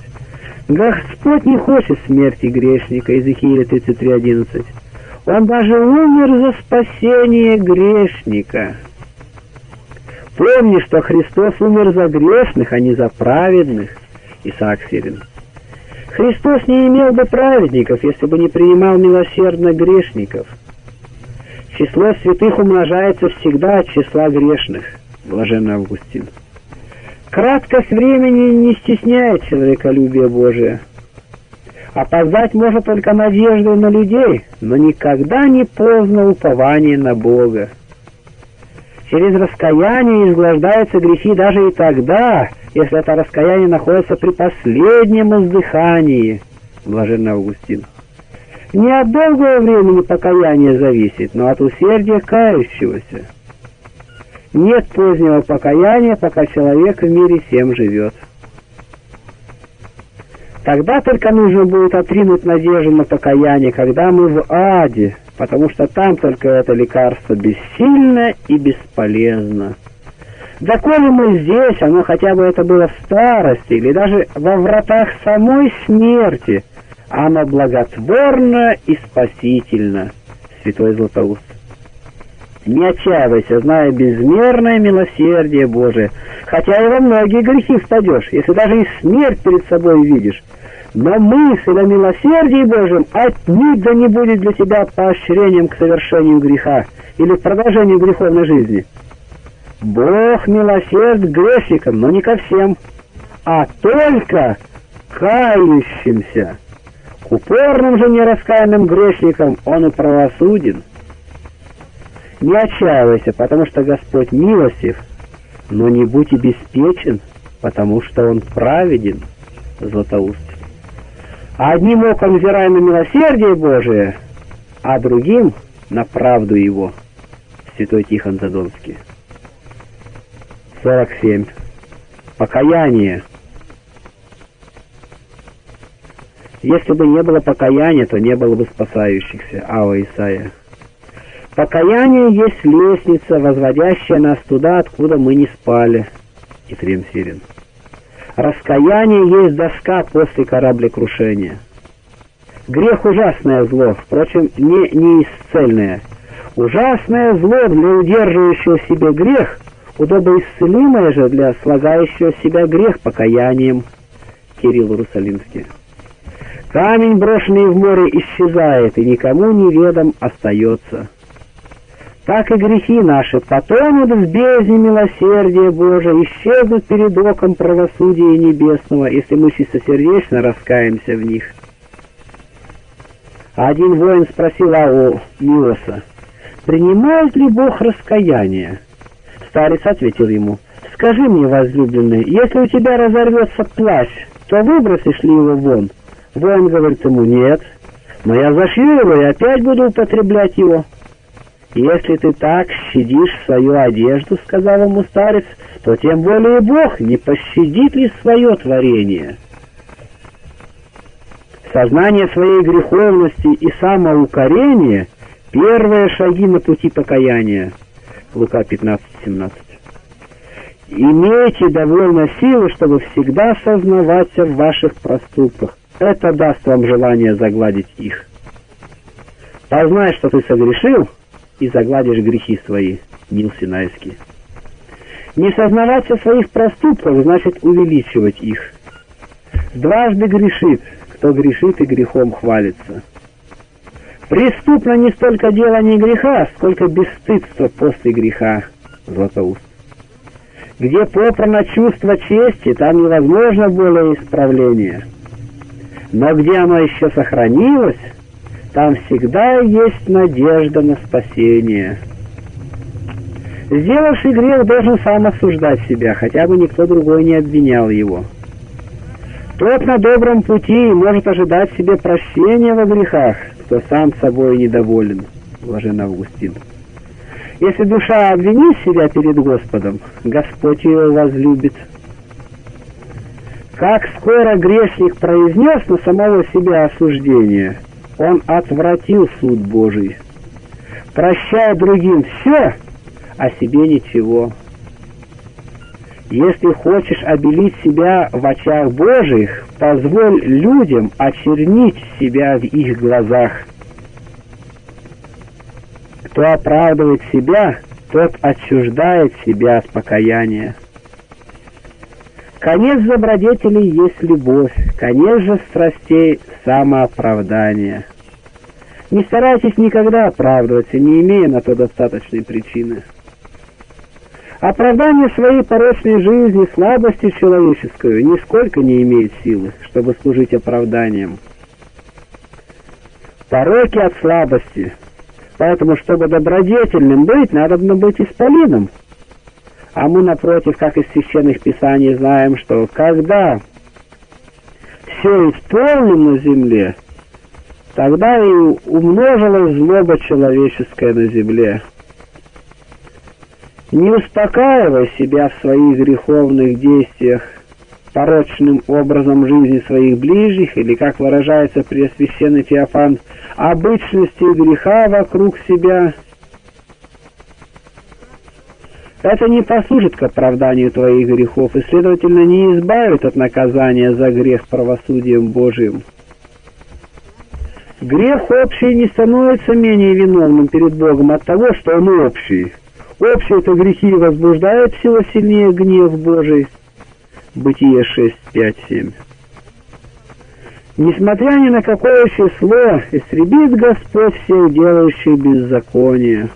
[SPEAKER 1] Господь не хочет смерти грешника, Иезекииля 33.11. Он даже умер за спасение грешника. Помни, что Христос умер за грешных, а не за праведных. Исаак Сирин. Христос не имел бы праведников, если бы не принимал милосердно грешников. Число святых умножается всегда от числа грешных. Блаженный Августин. Краткость времени не стесняет человеколюбие Божие. Опоздать можно только надеждой на людей, но никогда не поздно упование на Бога. Через раскаяние изглаждаются грехи даже и тогда, если это раскаяние находится при последнем издыхании. Блаженный Августин. не от долгого времени покаяния зависит, но от усердия кающегося. Нет позднего покаяния, пока человек в мире всем живет. Тогда только нужно будет отринуть надежду на покаяние, когда мы в аде, потому что там только это лекарство бессильно и бесполезно. Да мы здесь, оно хотя бы это было в старости или даже во вратах самой смерти, оно благотворно и спасительно, святой Златоуст. Не отчаивайся, зная безмерное милосердие Божие, хотя и во многие грехи впадешь, если даже и смерть перед собой видишь. Но мысль о милосердии Божьем отнюдь да не будет для тебя поощрением к совершению греха или к продолжению греховной жизни. Бог милосерд грешникам, но не ко всем, а только кающимся. К упорным же нераскаянным грешникам он и правосуден. Не отчаивайся, потому что Господь милостив, но не будь и беспечен, потому что Он праведен, Златоуст. Одним оком взирай на милосердие Божие, а другим на правду Его, Святой Тихон Задонский. 47. Покаяние. Если бы не было покаяния, то не было бы спасающихся. Ава Исаия. Покаяние есть лестница, возводящая нас туда, откуда мы не спали. Ефрем Сирин. Раскаяние есть доска после кораблекрушения. Грех — ужасное зло, впрочем, не неисцельное. Ужасное зло для удерживающего себе грех удобоисцелимое же для слагающего себя грех покаянием. Кирилл Иерусалимский. Камень, брошенный в море, исчезает, и никому неведом остается. Так и грехи наши потонут в бездне милосердия Божия, исчезнут перед оком правосудия небесного, если мы чистосердечно раскаемся в них. Один воин спросил Ау Миоса, принимает ли Бог раскаяние? Старец ответил ему, «Скажи мне, возлюбленный, если у тебя разорвется плащ, то выбросишь ли его вон?» Воин говорит ему, «Нет, но я зашью его и опять буду употреблять его». «Если ты так щадишь свою одежду, — сказал ему старец, — то тем более Бог не пощадит ли свое творение?» Сознание своей греховности и самоукорение — первые шаги на пути покаяния. Лука 15-17. Имейте довольно силы, чтобы всегда сознаваться в ваших проступках. Это даст вам желание загладить их. Познай, что ты согрешил, и загладишь грехи свои. Нил Синайский. Не сознаваться в своих проступках значит увеличивать их. Дважды грешит, кто грешит и грехом хвалится. Преступно не столько делание греха, сколько бесстыдство после греха, Златоуст. Где попрано чувство чести, там невозможно более исправления. Но где оно еще сохранилось, там всегда есть надежда на спасение. Сделавший грех должен сам осуждать себя, хотя бы никто другой не обвинял его. Тот на добром пути может ожидать себе прощения во грехах, кто сам собой недоволен, блажен Августин. Если душа обвинит себя перед Господом, Господь ее возлюбит. Как скоро грешник произнес на самого себя осуждение, он отвратил суд Божий, прощая другим все, а себе ничего. Если хочешь обелить себя в очах Божьих, позволь людям очернить себя в их глазах. Кто оправдывает себя, тот отчуждает себя от покаяния. Конец добродетелей есть любовь, конец же страстей — самооправдание. Не старайтесь никогда оправдываться, не имея на то достаточной причины. Оправдание своей порочной жизни, слабости человеческую, нисколько не имеет силы, чтобы служить оправданием. Пороки от слабости. Поэтому, чтобы добродетельным быть, надо быть исполином. А мы, напротив, как из священных писаний, знаем, что когда все исполнено на земле, Тогда и умножилась злоба человеческая на земле. Не успокаивай себя в своих греховных действиях, порочным образом жизни своих ближних, или, как выражается Преосвященный Феофан, обычности греха вокруг себя. Это не послужит к оправданию твоих грехов и, следовательно, не избавит от наказания за грех правосудием Божиим. Грех общий не становится менее виновным перед Богом от того, что он общий. Общие-то грехи возбуждают всего сильнее гнев Божий. Бытие 6, 5, 7. Несмотря ни на какое число, истребит Господь всех делающих беззаконие.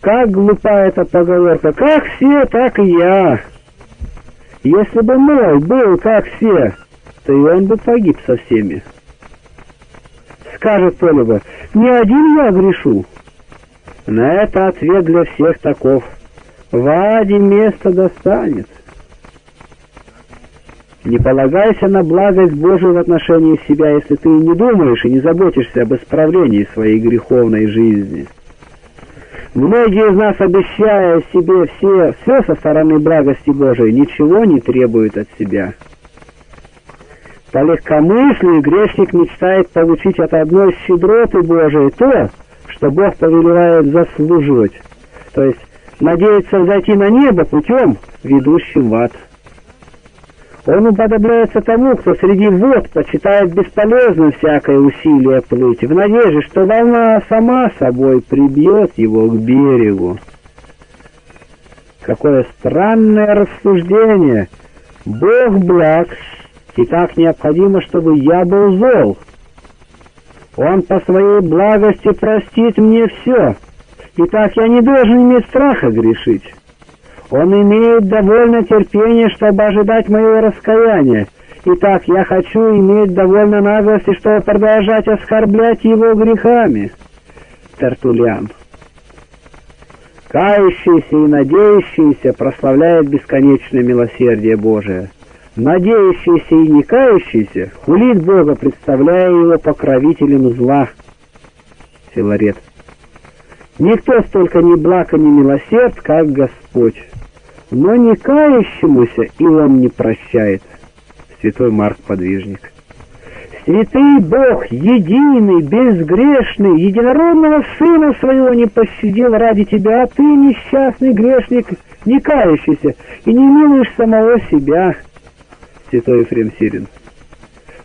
[SPEAKER 1] Как глупа эта поговорка, как все, так и я. Если бы мой был как все, то и он бы погиб со всеми. Скажет кто-либо, не один я грешу. На это ответ для всех таков. В аде место достанет. Не полагайся на благость Божию в отношении себя, если ты не думаешь и не заботишься об исправлении своей греховной жизни. Многие из нас, обещая себе все, все со стороны благости Божией, ничего не требуют от себя. По легкомыслию грешник мечтает получить от одной щедроты Божией то, что Бог повелевает заслуживать, то есть надеется зайти на небо путем, ведущим в ад. Он уподобляется тому, кто среди вод почитает бесполезным всякое усилие плыть, в надежде, что волна сама собой прибьет его к берегу. Какое странное рассуждение! Бог благ, и так необходимо, чтобы я был зол. Он по своей благости простит мне все, и так я не должен иметь страха грешить. Он имеет довольно терпения, чтобы ожидать моего раскаяния. Итак, я хочу иметь довольно наглости, чтобы продолжать оскорблять его грехами. Тертулиан. Кающийся и надеющийся прославляет бесконечное милосердие Божие. Надеющийся и не кающийся хулит Бога, представляя его покровителем зла. Филарет. Никто столько не благ и не милосерд, как Господь но не кающемуся и он не прощает. Святой Марк Подвижник. Святый Бог, единый, безгрешный, единородного Сына Своего не пощадил ради тебя, а ты, несчастный грешник, не кающийся, и не милуешь самого себя. Святой Ефрем Сирин.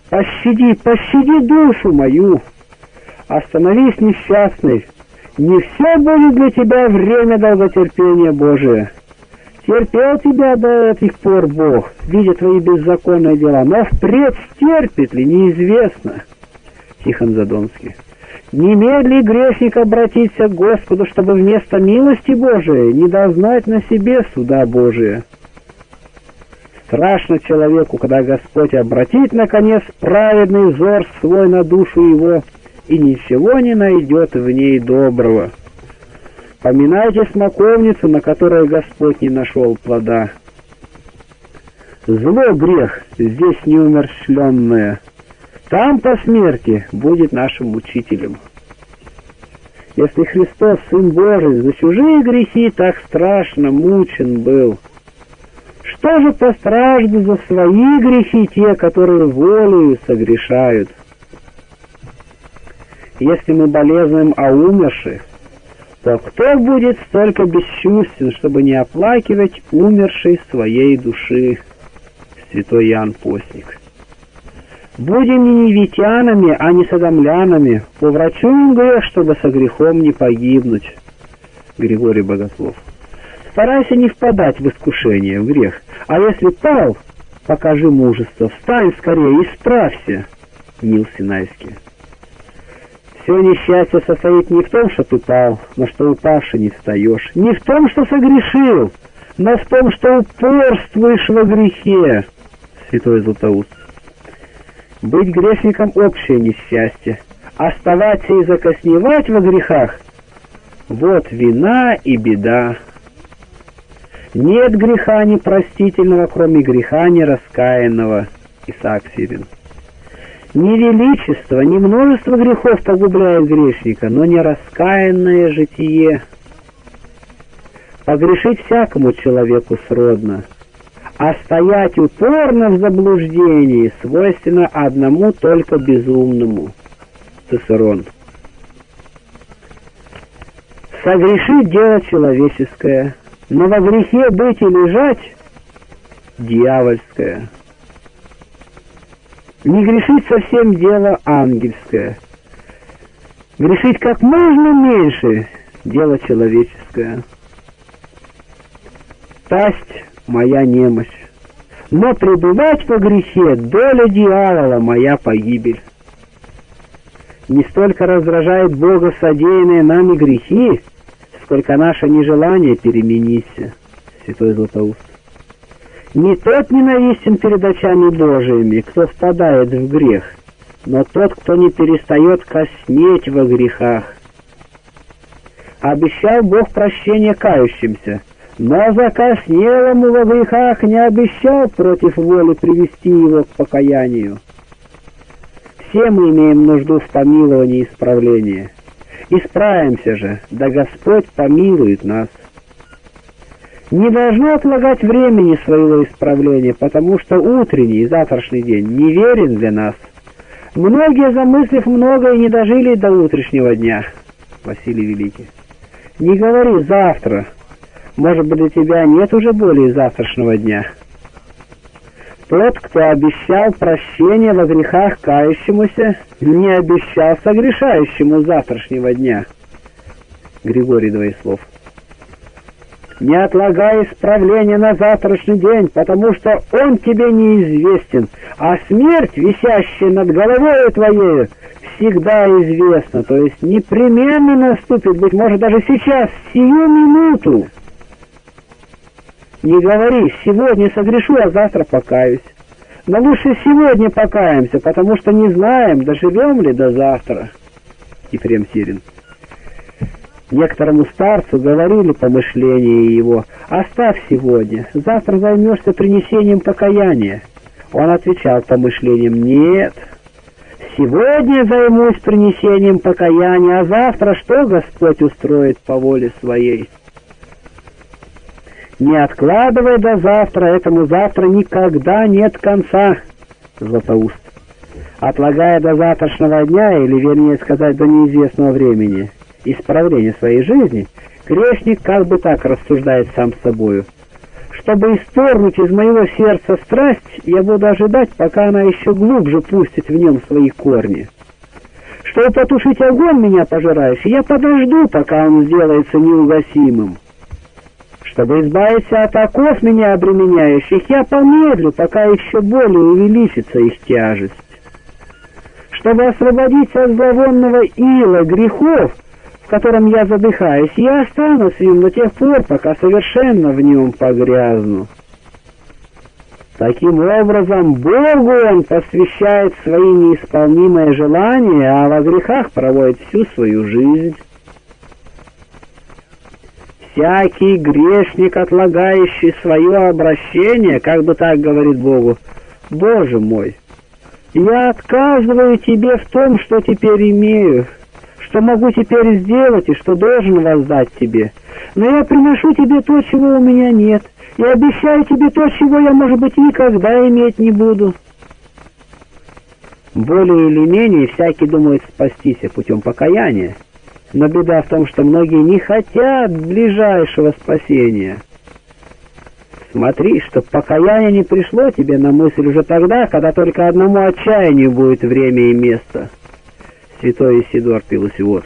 [SPEAKER 1] Пощади, пощади душу мою. Остановись, несчастный. Не все будет для тебя время долготерпения Божия. Терпел тебя до этих пор Бог, видя твои беззаконные дела, но впредь стерпит ли, неизвестно. Тихон Задонский. Немедли грешник обратиться к Господу, чтобы вместо милости Божией не дознать на себе суда Божия. Страшно человеку, когда Господь обратит, наконец, праведный взор свой на душу его, и ничего не найдет в ней доброго. Поминайте смоковницу, на которой Господь не нашел плода. Зло грех, здесь неумерщвленное. Там по смерти будет нашим учителем. Если Христос, Сын Божий, за чужие грехи так страшно мучен был, что же постраждут за свои грехи те, которые волею согрешают? Если мы болезнуем о умерших, то кто будет столько бесчувствен, чтобы не оплакивать умершей своей души? Святой Ян Постник. Будем не невитянами, а не садомлянами, поврачуем грех, чтобы со грехом не погибнуть. Григорий Богослов. Старайся не впадать в искушение, в грех, а если пал, покажи мужество, встань скорее, исправься. Нил Синайский. Все несчастье состоит не в том, что ты пал, но что упавший не встаешь, не в том, что согрешил, но в том, что упорствуешь во грехе. Святой Златоуст. Быть грешником — общее несчастье. Оставаться и закосневать во грехах — вот вина и беда. Нет греха непростительного, кроме греха нераскаянного. Исаак Сирин. Ни величество, ни множество грехов погубляет грешника, но не раскаянное житие. Погрешить всякому человеку сродно, а стоять упорно в заблуждении свойственно одному только безумному. Цицерон. Согрешить дело человеческое, но во грехе быть и лежать — дьявольское. Не грешить совсем дело ангельское. Грешить как можно меньше — дело человеческое. Тасть — моя немощь. Но пребывать по грехе — доля дьявола, моя погибель. Не столько раздражает Бога содеянные нами грехи, сколько наше нежелание перемениться, святой Златоуст. Не тот ненавистен перед очами Божиими, кто впадает в грех, но тот, кто не перестает коснеть во грехах. Обещал Бог прощение кающимся, но закоснелому во грехах не обещал против воли привести его к покаянию. Все мы имеем нужду в помиловании и исправлении. Исправимся же, да Господь помилует нас не должно отлагать времени своего исправления, потому что утренний и завтрашний день неверен для нас. Многие, замыслив многое, не дожили до утреннего дня. Василий Великий. Не говори завтра. Может быть, для тебя нет уже более завтрашнего дня. Тот, кто обещал прощение во грехах кающемуся, не обещал согрешающему завтрашнего дня. Григорий Двоеслов не отлагай исправление на завтрашний день, потому что он тебе неизвестен, а смерть, висящая над головой твоей, всегда известна, то есть непременно наступит, быть может, даже сейчас, сию минуту. Не говори, сегодня согрешу, а завтра покаюсь. Но лучше сегодня покаемся, потому что не знаем, доживем ли до завтра. Ефрем Сирин. Некоторому старцу говорили помышления его, «Оставь сегодня, завтра займешься принесением покаяния». Он отвечал помышлением, «Нет, сегодня займусь принесением покаяния, а завтра что Господь устроит по воле своей?» Не откладывай до завтра, этому завтра никогда нет конца, Златоуст. Отлагая до завтрашнего дня, или вернее сказать, до неизвестного времени, исправления своей жизни, грешник как бы так рассуждает сам с собою. Чтобы исторгнуть из моего сердца страсть, я буду ожидать, пока она еще глубже пустит в нем свои корни. Чтобы потушить огонь меня пожирающий, я подожду, пока он сделается неугасимым. Чтобы избавиться от оков меня обременяющих, я помедлю, пока еще более увеличится их тяжесть. Чтобы освободиться от зловонного ила грехов, в котором я задыхаюсь, я останусь им до тех пор, пока совершенно в нем погрязну. Таким образом, Богу он посвящает свои неисполнимые желания, а во грехах проводит всю свою жизнь. Всякий грешник, отлагающий свое обращение, как бы так говорит Богу, «Боже мой, я отказываю тебе в том, что теперь имею, что могу теперь сделать и что должен воздать тебе. Но я приношу тебе то, чего у меня нет, и обещаю тебе то, чего я, может быть, никогда иметь не буду. Более или менее всякий думает спастись путем покаяния. Но беда в том, что многие не хотят ближайшего спасения. Смотри, чтоб покаяние не пришло тебе на мысль уже тогда, когда только одному отчаянию будет время и место святой Исидор Пилосиот.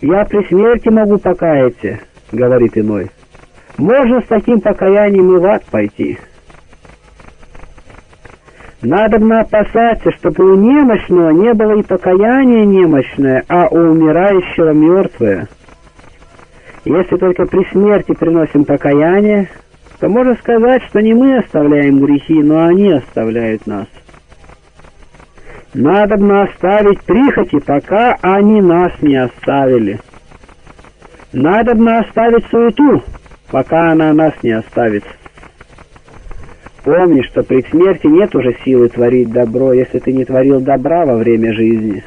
[SPEAKER 1] «Я при смерти могу покаяться», — говорит иной. «Можно с таким покаянием и в ад пойти». Надо бы опасаться, чтобы у немощного не было и покаяния немощное, а у умирающего мертвое. Если только при смерти приносим покаяние, то можно сказать, что не мы оставляем грехи, но они оставляют нас. Надо бы оставить прихоти, пока они нас не оставили. Надо бы оставить суету, пока она нас не оставит. Помни, что при смерти нет уже силы творить добро, если ты не творил добра во время жизни.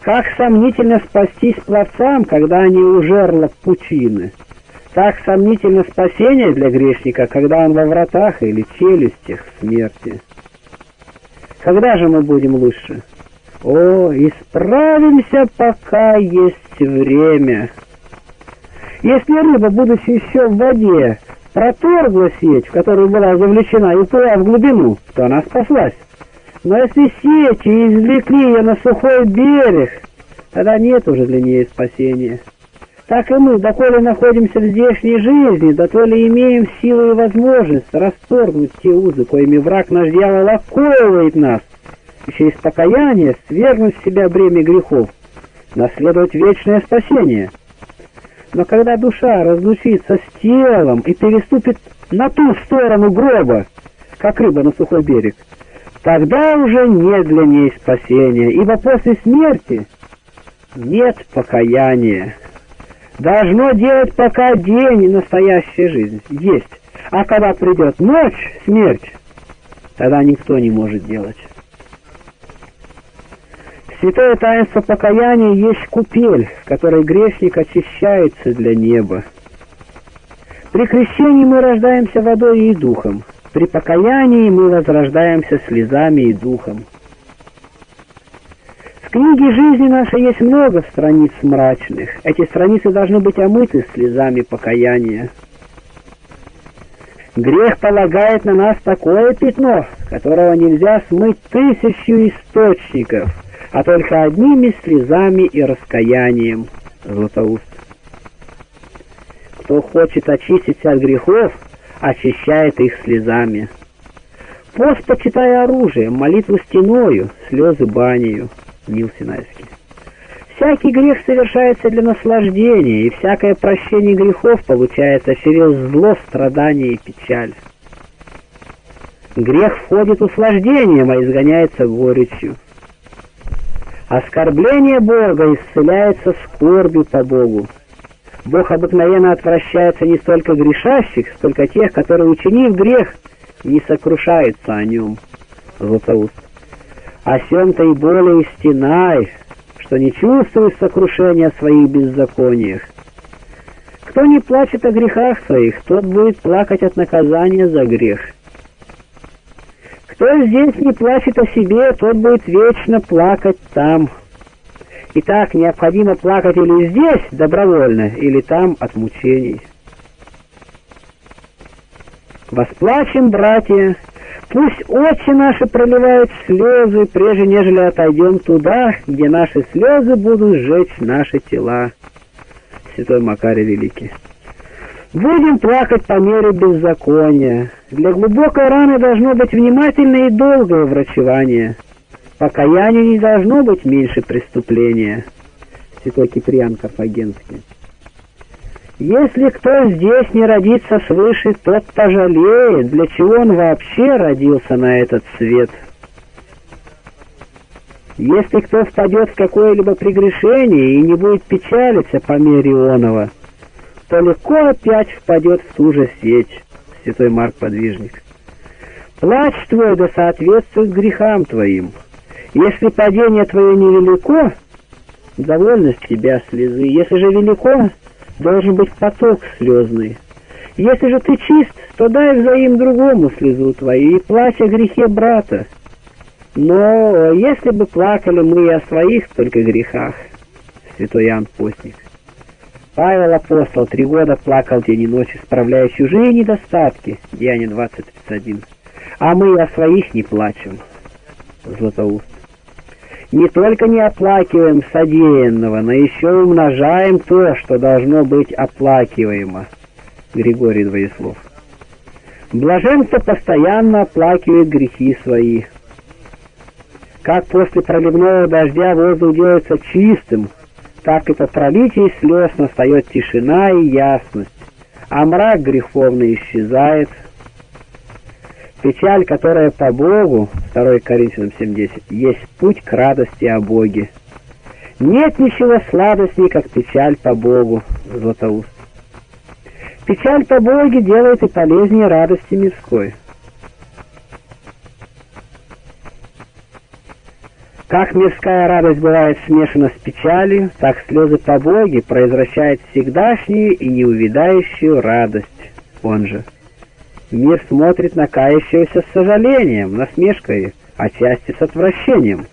[SPEAKER 1] Как сомнительно спастись пловцам, когда они у жерла пучины. Так сомнительно спасение для грешника, когда он во вратах или челюстях смерти. Когда же мы будем лучше? О, исправимся, пока есть время. Если рыба, будучи еще в воде, проторгла сеть, в которую была завлечена, и уплыла в глубину, то она спаслась. Но если сети извлекли ее на сухой берег, тогда нет уже для нее спасения. Так и мы, доколе находимся в здешней жизни, ли имеем силу и возможность расторгнуть те узы, коими враг наш дьявол оковывает нас, и через покаяние свергнуть с себя бремя грехов, наследовать вечное спасение. Но когда душа разлучится с телом и переступит на ту сторону гроба, как рыба на сухой берег, тогда уже нет для ней спасения, ибо после смерти нет покаяния. Должно делать пока день и настоящая жизнь есть, а когда придет ночь, смерть, тогда никто не может делать. Святое таинство покаяния есть купель, в которой грешник очищается для неба. При крещении мы рождаемся водой и духом. При покаянии мы возрождаемся слезами и духом. В книге жизни нашей есть много страниц мрачных. Эти страницы должны быть омыты слезами покаяния. Грех полагает на нас такое пятно, которого нельзя смыть тысячу источников — а только одними слезами и раскаянием, Златоуст. Кто хочет очиститься от грехов, очищает их слезами. Пост почитай оружием, молитву стеною, слезы банию, Нил Синайский. Всякий грех совершается для наслаждения, и всякое прощение грехов получается через зло, страдание и печаль. Грех входит услаждением, а изгоняется горечью. Оскорбление Бога исцеляется скорбью по Богу. Бог обыкновенно отвращается не столько грешащих, сколько тех, которые, учинив грех, не сокрушаются о нем. Златоуст. О сем-то и более стенай, что не чувствует сокрушения о своих беззакониях. Кто не плачет о грехах своих, тот будет плакать от наказания за грех. Кто здесь не плачет о себе, тот будет вечно плакать там. Итак, необходимо плакать или здесь добровольно, или там от мучений. Восплачем, братья, пусть очи наши проливают слезы, прежде нежели отойдем туда, где наши слезы будут сжечь наши тела. Святой Макарий Великий. Будем плакать по мере беззакония. Для глубокой раны должно быть внимательное и долгое врачевание. Покаяние не должно быть меньше преступления. Святой Киприан Карфагенский. Если кто здесь не родится свыше, тот пожалеет, для чего он вообще родился на этот свет. Если кто впадет в какое-либо прегрешение и не будет печалиться по мере оного, то легко опять впадет в ту же сеть, святой Марк Подвижник. Плач твой да соответствует грехам твоим. Если падение твое невелико, довольно с тебя слезы. Если же велико, должен быть поток слезный. Если же ты чист, то дай взаим другому слезу твою и плачь о грехе брата. Но если бы плакали мы и о своих только грехах, святой Иоанн Постник, Павел Апостол три года плакал день и ночь, исправляя чужие недостатки, Деяние 20.31. А мы о своих не плачем, Златоуст. Не только не оплакиваем содеянного, но еще умножаем то, что должно быть оплакиваемо, Григорий Двоеслов. Блажен, кто постоянно оплакивает грехи свои. Как после проливного дождя воздух делается чистым, так и по пролитии слез настает тишина и ясность, а мрак греховный исчезает. Печаль, которая по Богу, 2 Коринфянам 7.10, есть путь к радости о Боге. Нет ничего сладостней, как печаль по Богу, Златоуст. Печаль по Боге делает и полезнее радости мирской. Как мирская радость бывает смешана с печалью, так слезы по Боге произвращают всегдашнюю и неувидающую радость. Он же. Мир смотрит на кающегося с сожалением, насмешкой, отчасти с отвращением.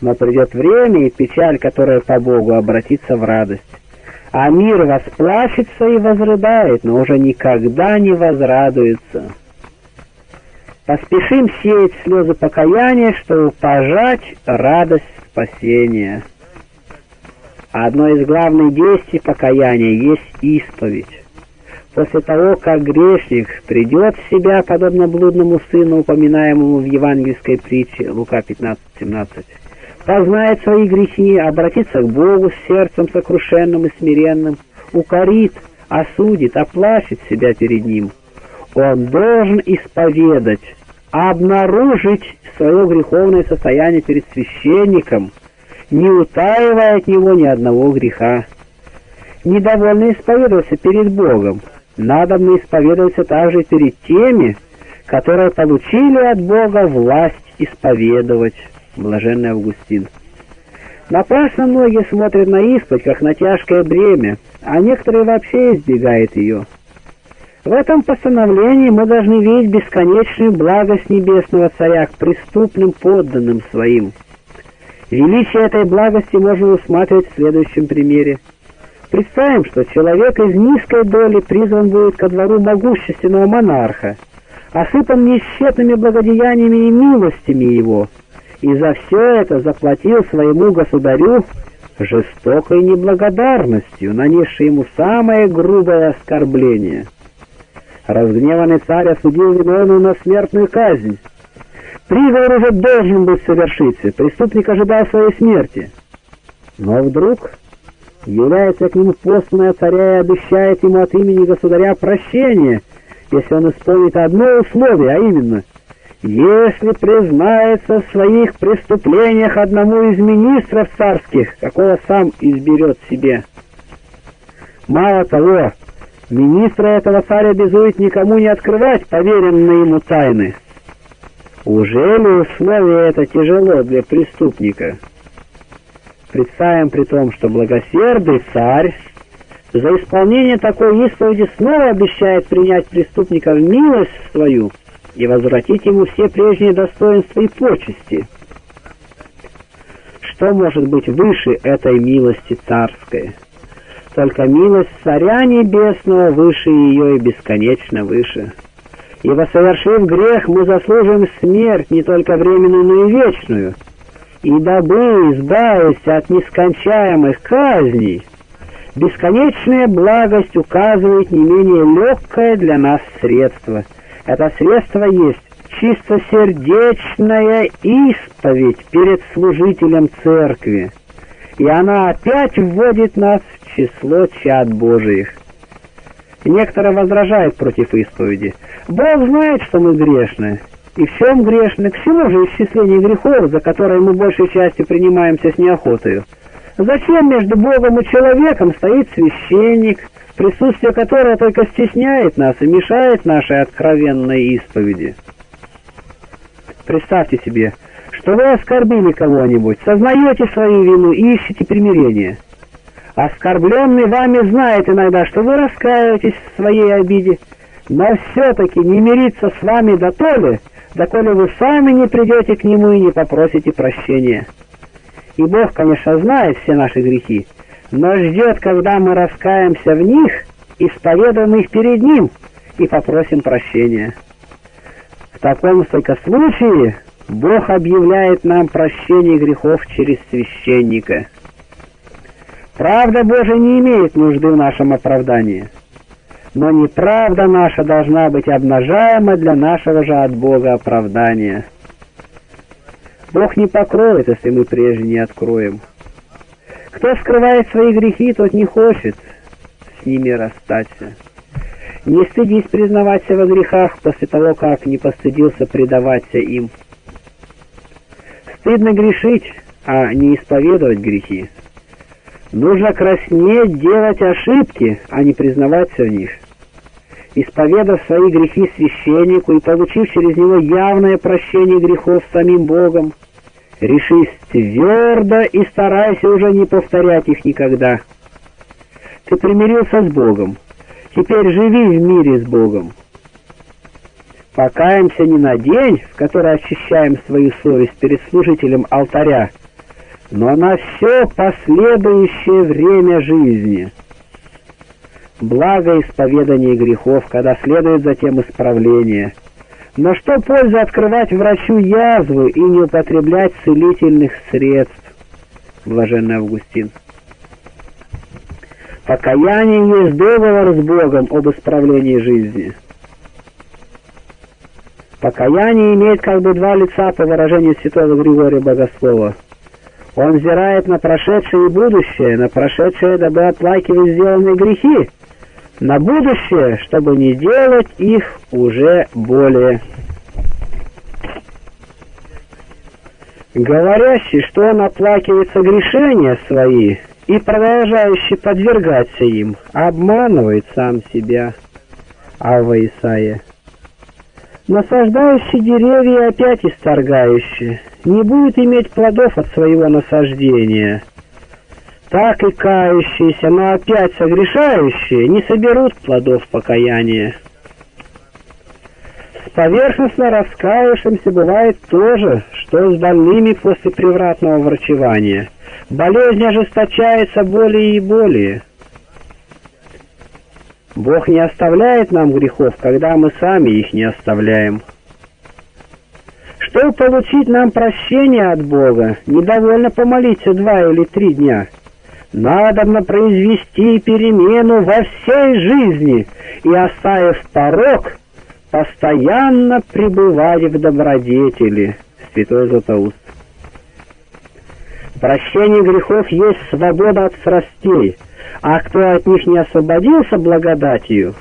[SPEAKER 1] Но придет время, и печаль, которая по Богу, обратится в радость. А мир восплачется и возрыдает, но уже никогда не возрадуется. Поспешим сеять слезы покаяния, чтобы пожать радость спасения. Одно из главных действий покаяния есть исповедь. После того, как грешник придет в себя, подобно блудному сыну, упоминаемому в евангельской притче Лука 15:17, познает свои грехи, обратится к Богу с сердцем сокрушенным и смиренным, укорит, осудит, оплачет себя перед Ним. Он должен исповедать, обнаружить свое греховное состояние перед священником, не утаивая от него ни одного греха. Недовольно исповедоваться перед Богом, надо мне исповедоваться также перед теми, которые получили от Бога власть исповедовать. Блаженный Августин. Напрасно многие смотрят на исповедь, как на тяжкое бремя, а некоторые вообще избегают ее. В этом постановлении мы должны видеть бесконечную благость Небесного Царя к преступным подданным своим. Величие этой благости можно усматривать в следующем примере. Представим, что человек из низкой доли призван будет ко двору могущественного монарха, осыпан несчетными благодеяниями и милостями его, и за все это заплатил своему государю жестокой неблагодарностью, нанесшей ему самое грубое оскорбление — Разгневанный царь осудил виновную на смертную казнь. Приговор уже должен был совершиться, преступник ожидал своей смерти. Но вдруг является к нему посланная царя и обещает ему от имени государя прощение, если он исполнит одно условие, а именно, если признается в своих преступлениях одному из министров царских, какого сам изберет себе. Мало того, Министра этого царя обязует никому не открывать поверенные ему тайны. Уже ли условие это тяжело для преступника? Представим при том, что благосердный царь за исполнение такой исповеди снова обещает принять преступника в милость свою и возвратить ему все прежние достоинства и почести. Что может быть выше этой милости царской? Только милость Царя Небесного выше ее и бесконечно выше. Ибо, совершив грех, мы заслужим смерть не только временную, но и вечную. И дабы избавиться от нескончаемых казней, бесконечная благость указывает не менее легкое для нас средство. Это средство есть чистосердечная исповедь перед служителем церкви. И она опять вводит нас число чад Божиих. Некоторые возражают против исповеди. Бог знает, что мы грешны. И в чем грешны? К чему же исчисление грехов, за которые мы большей частью принимаемся с неохотою? Зачем между Богом и человеком стоит священник, присутствие которого только стесняет нас и мешает нашей откровенной исповеди? Представьте себе, что вы оскорбили кого-нибудь, сознаете свою вину и ищете примирения. Оскорбленный вами знает иногда, что вы раскаиваетесь в своей обиде, но все-таки не мириться с вами до то ли, доколе вы сами не придете к нему и не попросите прощения. И Бог, конечно, знает все наши грехи, но ждет, когда мы раскаемся в них, исповедуем их перед Ним и попросим прощения. В таком только случае Бог объявляет нам прощение грехов через священника. Правда Божия не имеет нужды в нашем оправдании. Но неправда наша должна быть обнажаема для нашего же от Бога оправдания. Бог не покроет, если мы прежде не откроем. Кто скрывает свои грехи, тот не хочет с ними расстаться. Не стыдись признаваться во грехах после того, как не постыдился предаваться им. Стыдно грешить, а не исповедовать грехи. Нужно краснеть, делать ошибки, а не признаваться в них. Исповедав свои грехи священнику и получив через него явное прощение грехов самим Богом, Решись твердо и старайся уже не повторять их никогда. Ты примирился с Богом. Теперь живи в мире с Богом. Покаемся не на день, в который очищаем свою совесть перед служителем алтаря, но на все последующее время жизни. Благо исповедание грехов, когда следует затем исправление. Но что польза открывать врачу язву и не употреблять целительных средств? Блаженный Августин. Покаяние есть договор с Богом об исправлении жизни. Покаяние имеет как бы два лица по выражению святого Григория Богослова. Он взирает на прошедшее и будущее, на прошедшее, дабы оплакивать сделанные грехи, на будущее, чтобы не делать их уже более. Говорящий, что он оплакивает согрешения свои и продолжающий подвергаться им, обманывает сам себя. Ава Исаия. Насаждающий деревья опять исторгающий, не будет иметь плодов от своего насаждения. Так и кающиеся, но опять согрешающие не соберут плодов покаяния. С поверхностно раскаявшимся бывает то же, что с больными после превратного врачевания. Болезнь ожесточается более и более. Бог не оставляет нам грехов, когда мы сами их не оставляем. Чтобы получить нам прощение от Бога, недовольно помолиться два или три дня. Надо произвести перемену во всей жизни и, оставив порог, постоянно пребывать в добродетели. Святой Златоуст. Прощение грехов есть свобода от страстей, а кто от них не освободился благодатью,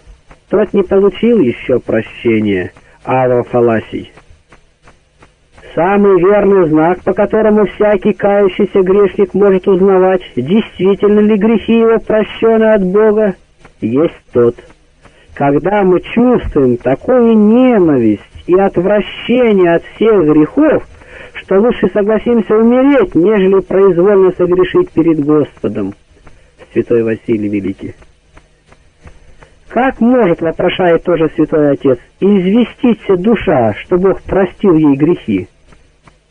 [SPEAKER 1] тот не получил еще прощения. Ава Фаласий. Самый верный знак, по которому всякий кающийся грешник может узнавать, действительно ли грехи его прощены от Бога, есть тот. Когда мы чувствуем такую ненависть и отвращение от всех грехов, что лучше согласимся умереть, нежели произвольно согрешить перед Господом. Святой Василий Великий. Как может, вопрошает тоже Святой Отец, известиться душа, что Бог простил ей грехи?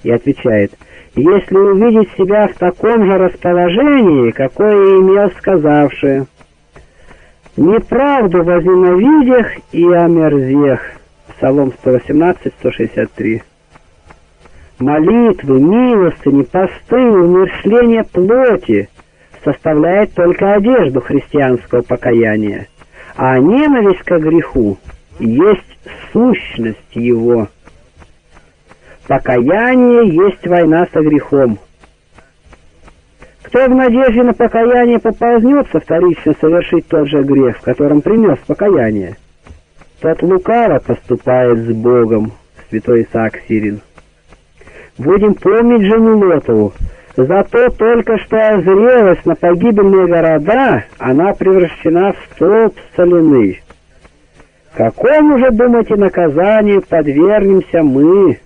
[SPEAKER 1] И отвечает, если увидеть себя в таком же расположении, какое имел сказавший, неправду возненавидях и омерзех. Псалом 118-163 молитвы, милостыни, посты, умершление плоти составляет только одежду христианского покаяния, а ненависть к греху есть сущность его. Покаяние есть война со грехом. Кто в надежде на покаяние поползнется вторично совершить тот же грех, в котором принес покаяние, тот лукаво поступает с Богом, святой Исаак Сирин. Будем помнить жену Лотову. Зато только что озрелась на погибельные города, она превращена в столб соляный. Какому же, думаете, наказанию подвергнемся мы,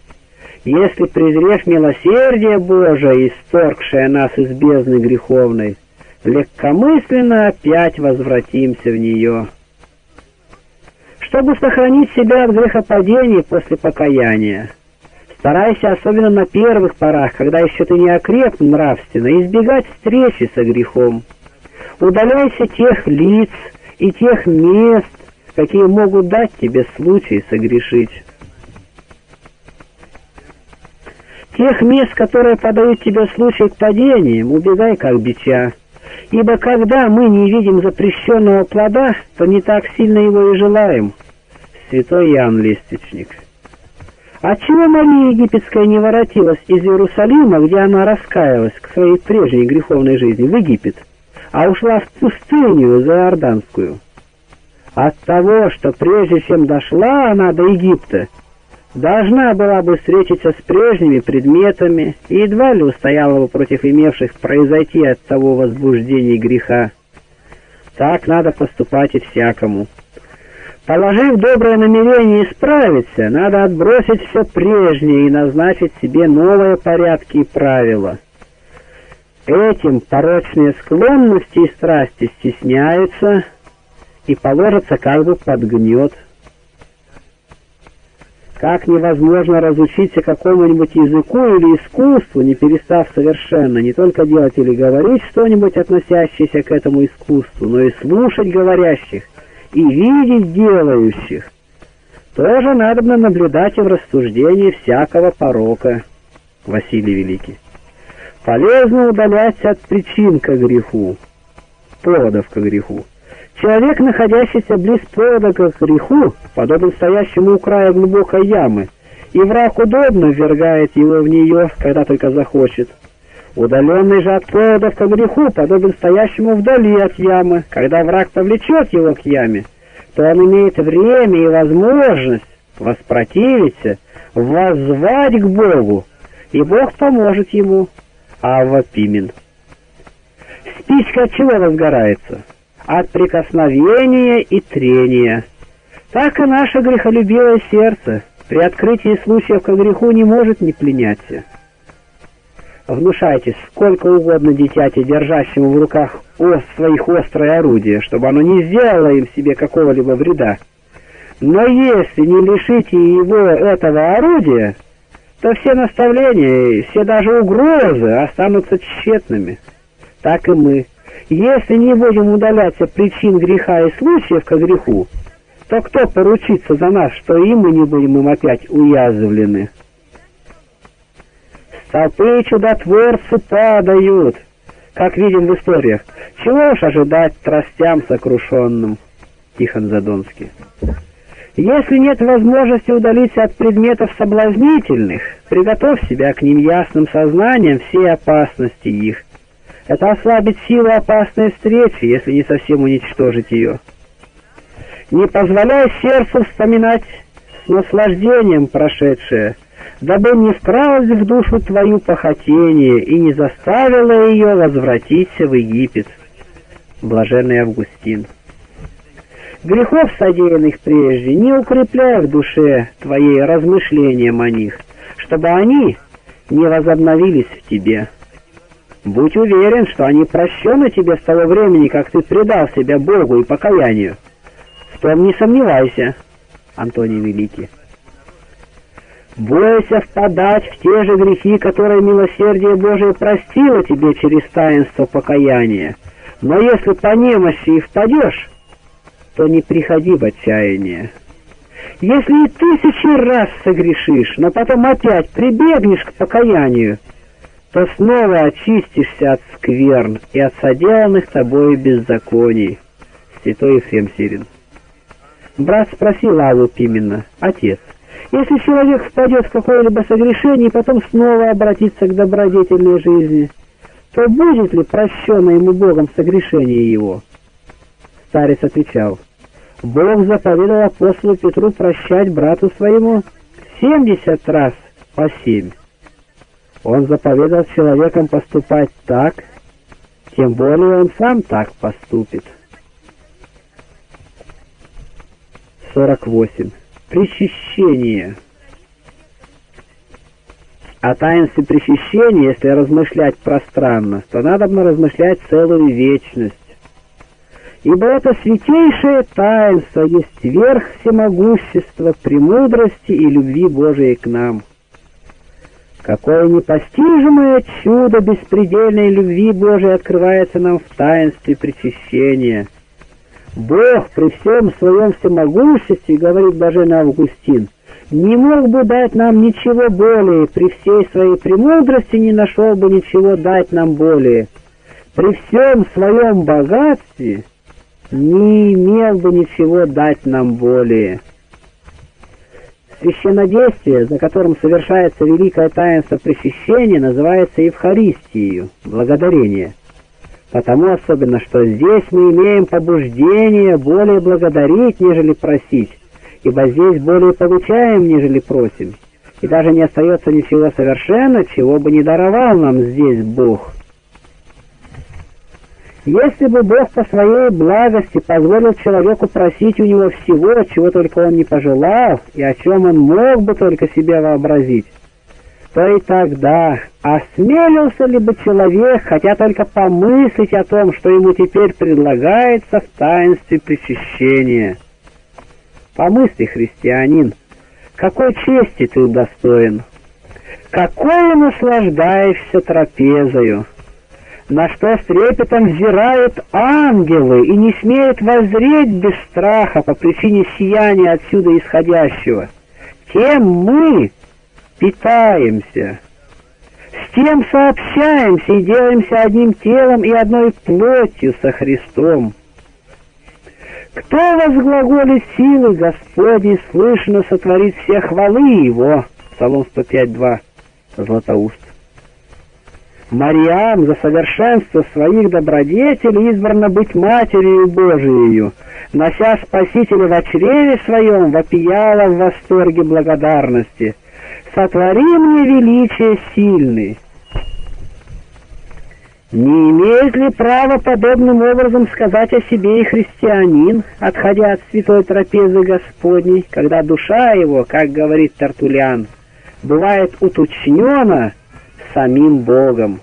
[SPEAKER 1] если, презрев милосердие Божие, исторгшее нас из бездны греховной, легкомысленно опять возвратимся в нее? Чтобы сохранить себя от грехопадения после покаяния, Старайся, особенно на первых порах, когда еще ты не окреп нравственно, избегать встречи со грехом. Удаляйся тех лиц и тех мест, какие могут дать тебе случай согрешить. Тех мест, которые подают тебе случай к падениям, убегай как бича. Ибо когда мы не видим запрещенного плода, то не так сильно его и желаем. Святой Иоанн Лестичник. Отчего Мария Египетская не воротилась из Иерусалима, где она раскаялась к своей прежней греховной жизни, в Египет, а ушла в пустыню за Иорданскую? От того, что прежде чем дошла она до Египта, должна была бы встретиться с прежними предметами и едва ли устояла бы против имевших произойти от того возбуждения греха. Так надо поступать и всякому. Положив доброе намерение исправиться, надо отбросить все прежнее и назначить себе новые порядки и правила. Этим порочные склонности и страсти стесняются и положатся как бы под гнет. Как невозможно разучиться какому-нибудь языку или искусству, не перестав совершенно не только делать или говорить что-нибудь, относящееся к этому искусству, но и слушать говорящих и видеть делающих. Тоже надо наблюдать и в рассуждении всякого порока. Василий Великий. Полезно удаляться от причин к греху, поводов к греху. Человек, находящийся близ повода к греху, подобен стоящему у края глубокой ямы, и враг удобно ввергает его в нее, когда только захочет. Удаленный же от поводов к греху подобен стоящему вдали от ямы, когда враг повлечет его к яме, то он имеет время и возможность воспротивиться, воззвать к Богу, и Бог поможет ему. Ава Пимен. Спичка от чего разгорается? От прикосновения и трения. Так и наше грехолюбивое сердце при открытии случаев к греху не может не пленяться. Внушайте сколько угодно дитяти, держащему в руках своих острое орудие, чтобы оно не сделало им себе какого-либо вреда. Но если не лишите его этого орудия, то все наставления, все даже угрозы останутся тщетными. Так и мы. Если не будем удаляться причин греха и случаев к греху, то кто поручится за нас, что и мы не будем им опять уязвлены? Столпы чудотворцы падают, как видим в историях. Чего уж ожидать тростям сокрушенным? Тихон Задонский. Если нет возможности удалиться от предметов соблазнительных, приготовь себя к ним ясным сознанием всей опасности их. Это ослабит силу опасной встречи, если не совсем уничтожить ее. Не позволяй сердцу вспоминать с наслаждением прошедшее, дабы не вкралось в душу твою похотение и не заставило ее возвратиться в Египет. Блаженный Августин грехов, содеянных прежде, не укрепляй в душе твоей размышлением о них, чтобы они не возобновились в тебе. Будь уверен, что они прощены тебе с того времени, как ты предал себя Богу и покаянию. В том не сомневайся, Антоний Великий. Бойся впадать в те же грехи, которые милосердие Божие простило тебе через таинство покаяния. Но если по немощи и впадешь, то не приходи в отчаяние. Если и тысячи раз согрешишь, но потом опять прибегнешь к покаянию, то снова очистишься от скверн и от соделанных тобой беззаконий. Святой Ефрем Сирин. Брат спросил Аллу Пимена, отец, если человек впадет в какое-либо согрешение и потом снова обратится к добродетельной жизни, то будет ли прощено ему Богом согрешение его? Старец отвечал, «Бог заповедал апостолу Петру прощать брату своему семьдесят раз по семь. Он заповедал человеком поступать так, тем более он сам так поступит». 48. Причащение. О таинстве причащения, если размышлять пространно, то надо бы размышлять целую вечность ибо это святейшее таинство есть верх всемогущества, премудрости и любви Божией к нам. Какое непостижимое чудо беспредельной любви Божией открывается нам в таинстве причащения. Бог при всем своем всемогуществе, говорит блаженный Августин, не мог бы дать нам ничего более, при всей своей премудрости не нашел бы ничего дать нам более. При всем своем богатстве не имел бы ничего дать нам более. Священнодействие, за которым совершается великое таинство причащения, называется Евхаристией, благодарение. Потому особенно, что здесь мы имеем побуждение более благодарить, нежели просить, ибо здесь более получаем, нежели просим, и даже не остается ничего совершенно, чего бы не даровал нам здесь Бог. Если бы Бог по своей благости позволил человеку просить у него всего, чего только он не пожелал, и о чем он мог бы только себе вообразить, то и тогда осмелился ли бы человек, хотя только помыслить о том, что ему теперь предлагается в таинстве причащения. Помысли, христианин, какой чести ты удостоен, какой наслаждаешься трапезою, на что с трепетом взирают ангелы и не смеют воззреть без страха по причине сияния отсюда исходящего. Тем мы питаемся, с тем сообщаемся и делаемся одним телом и одной плотью со Христом. Кто возглаголит силы Господней, слышно сотворит все хвалы Его. Псалом 105.2. Златоуст. Мариам за совершенство своих добродетелей избрана быть Матерью Божией, нося Спасителя в чреве своем, вопияла в восторге благодарности. «Сотвори мне величие сильный». Не имеет ли право подобным образом сказать о себе и христианин, отходя от святой трапезы Господней, когда душа его, как говорит Тартулян, бывает уточнена самим Богом.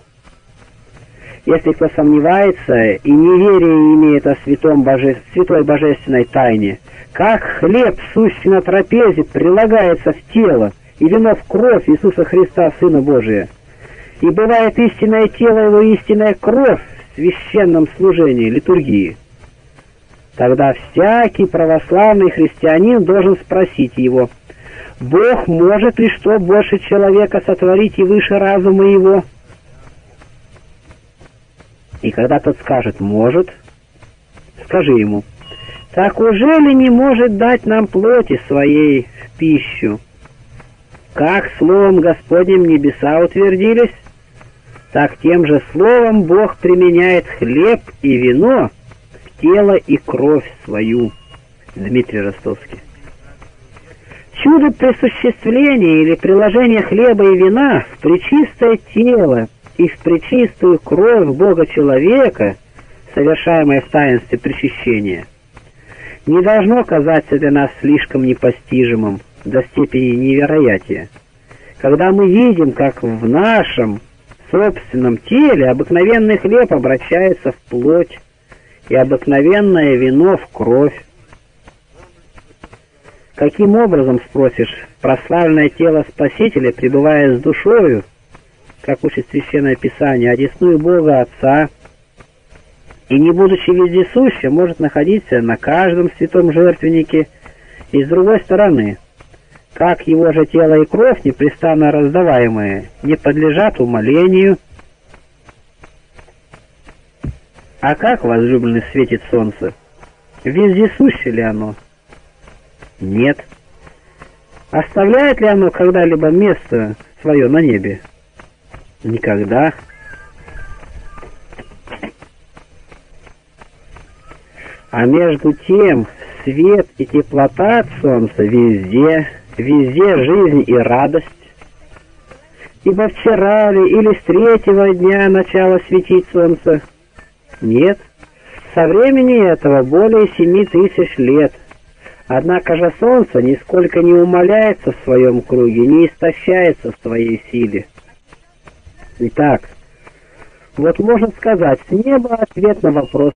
[SPEAKER 1] Если кто сомневается и неверие имеет о святом боже... святой божественной тайне, как хлеб, сущий на трапезе, прилагается в тело, и вино в кровь Иисуса Христа, Сына Божия, и бывает истинное тело его истинная кровь в священном служении, литургии, тогда всякий православный христианин должен спросить его, Бог может ли что больше человека сотворить и выше разума его? И когда тот скажет «может», скажи ему, «Так уже ли не может дать нам плоти своей в пищу? Как словом Господним небеса утвердились, так тем же словом Бог применяет хлеб и вино в тело и кровь свою». Дмитрий Ростовский. Чудо присуществления или приложения хлеба и вина в причистое тело и в причистую кровь Бога-человека, совершаемое в таинстве причащения, не должно казаться для нас слишком непостижимым до степени невероятия. Когда мы видим, как в нашем собственном теле обыкновенный хлеб обращается в плоть, и обыкновенное вино в кровь, Каким образом, спросишь, прославленное тело Спасителя, пребывая с душою, как учит Священное Писание, одесную Бога Отца, и не будучи вездесущим, может находиться на каждом святом жертвеннике, и с другой стороны, как его же тело и кровь, непрестанно раздаваемые, не подлежат умолению, а как возлюбленный светит солнце? Вездесуще ли оно? Нет. Оставляет ли оно когда-либо место свое на небе? Никогда. А между тем свет и теплота от солнца везде, везде жизнь и радость. Ибо вчера ли или с третьего дня начало светить солнце? Нет. Со времени этого более семи тысяч лет — Однако же солнце нисколько не умаляется в своем круге, не истощается в своей силе. Итак, вот можно сказать, с неба ответ на вопрос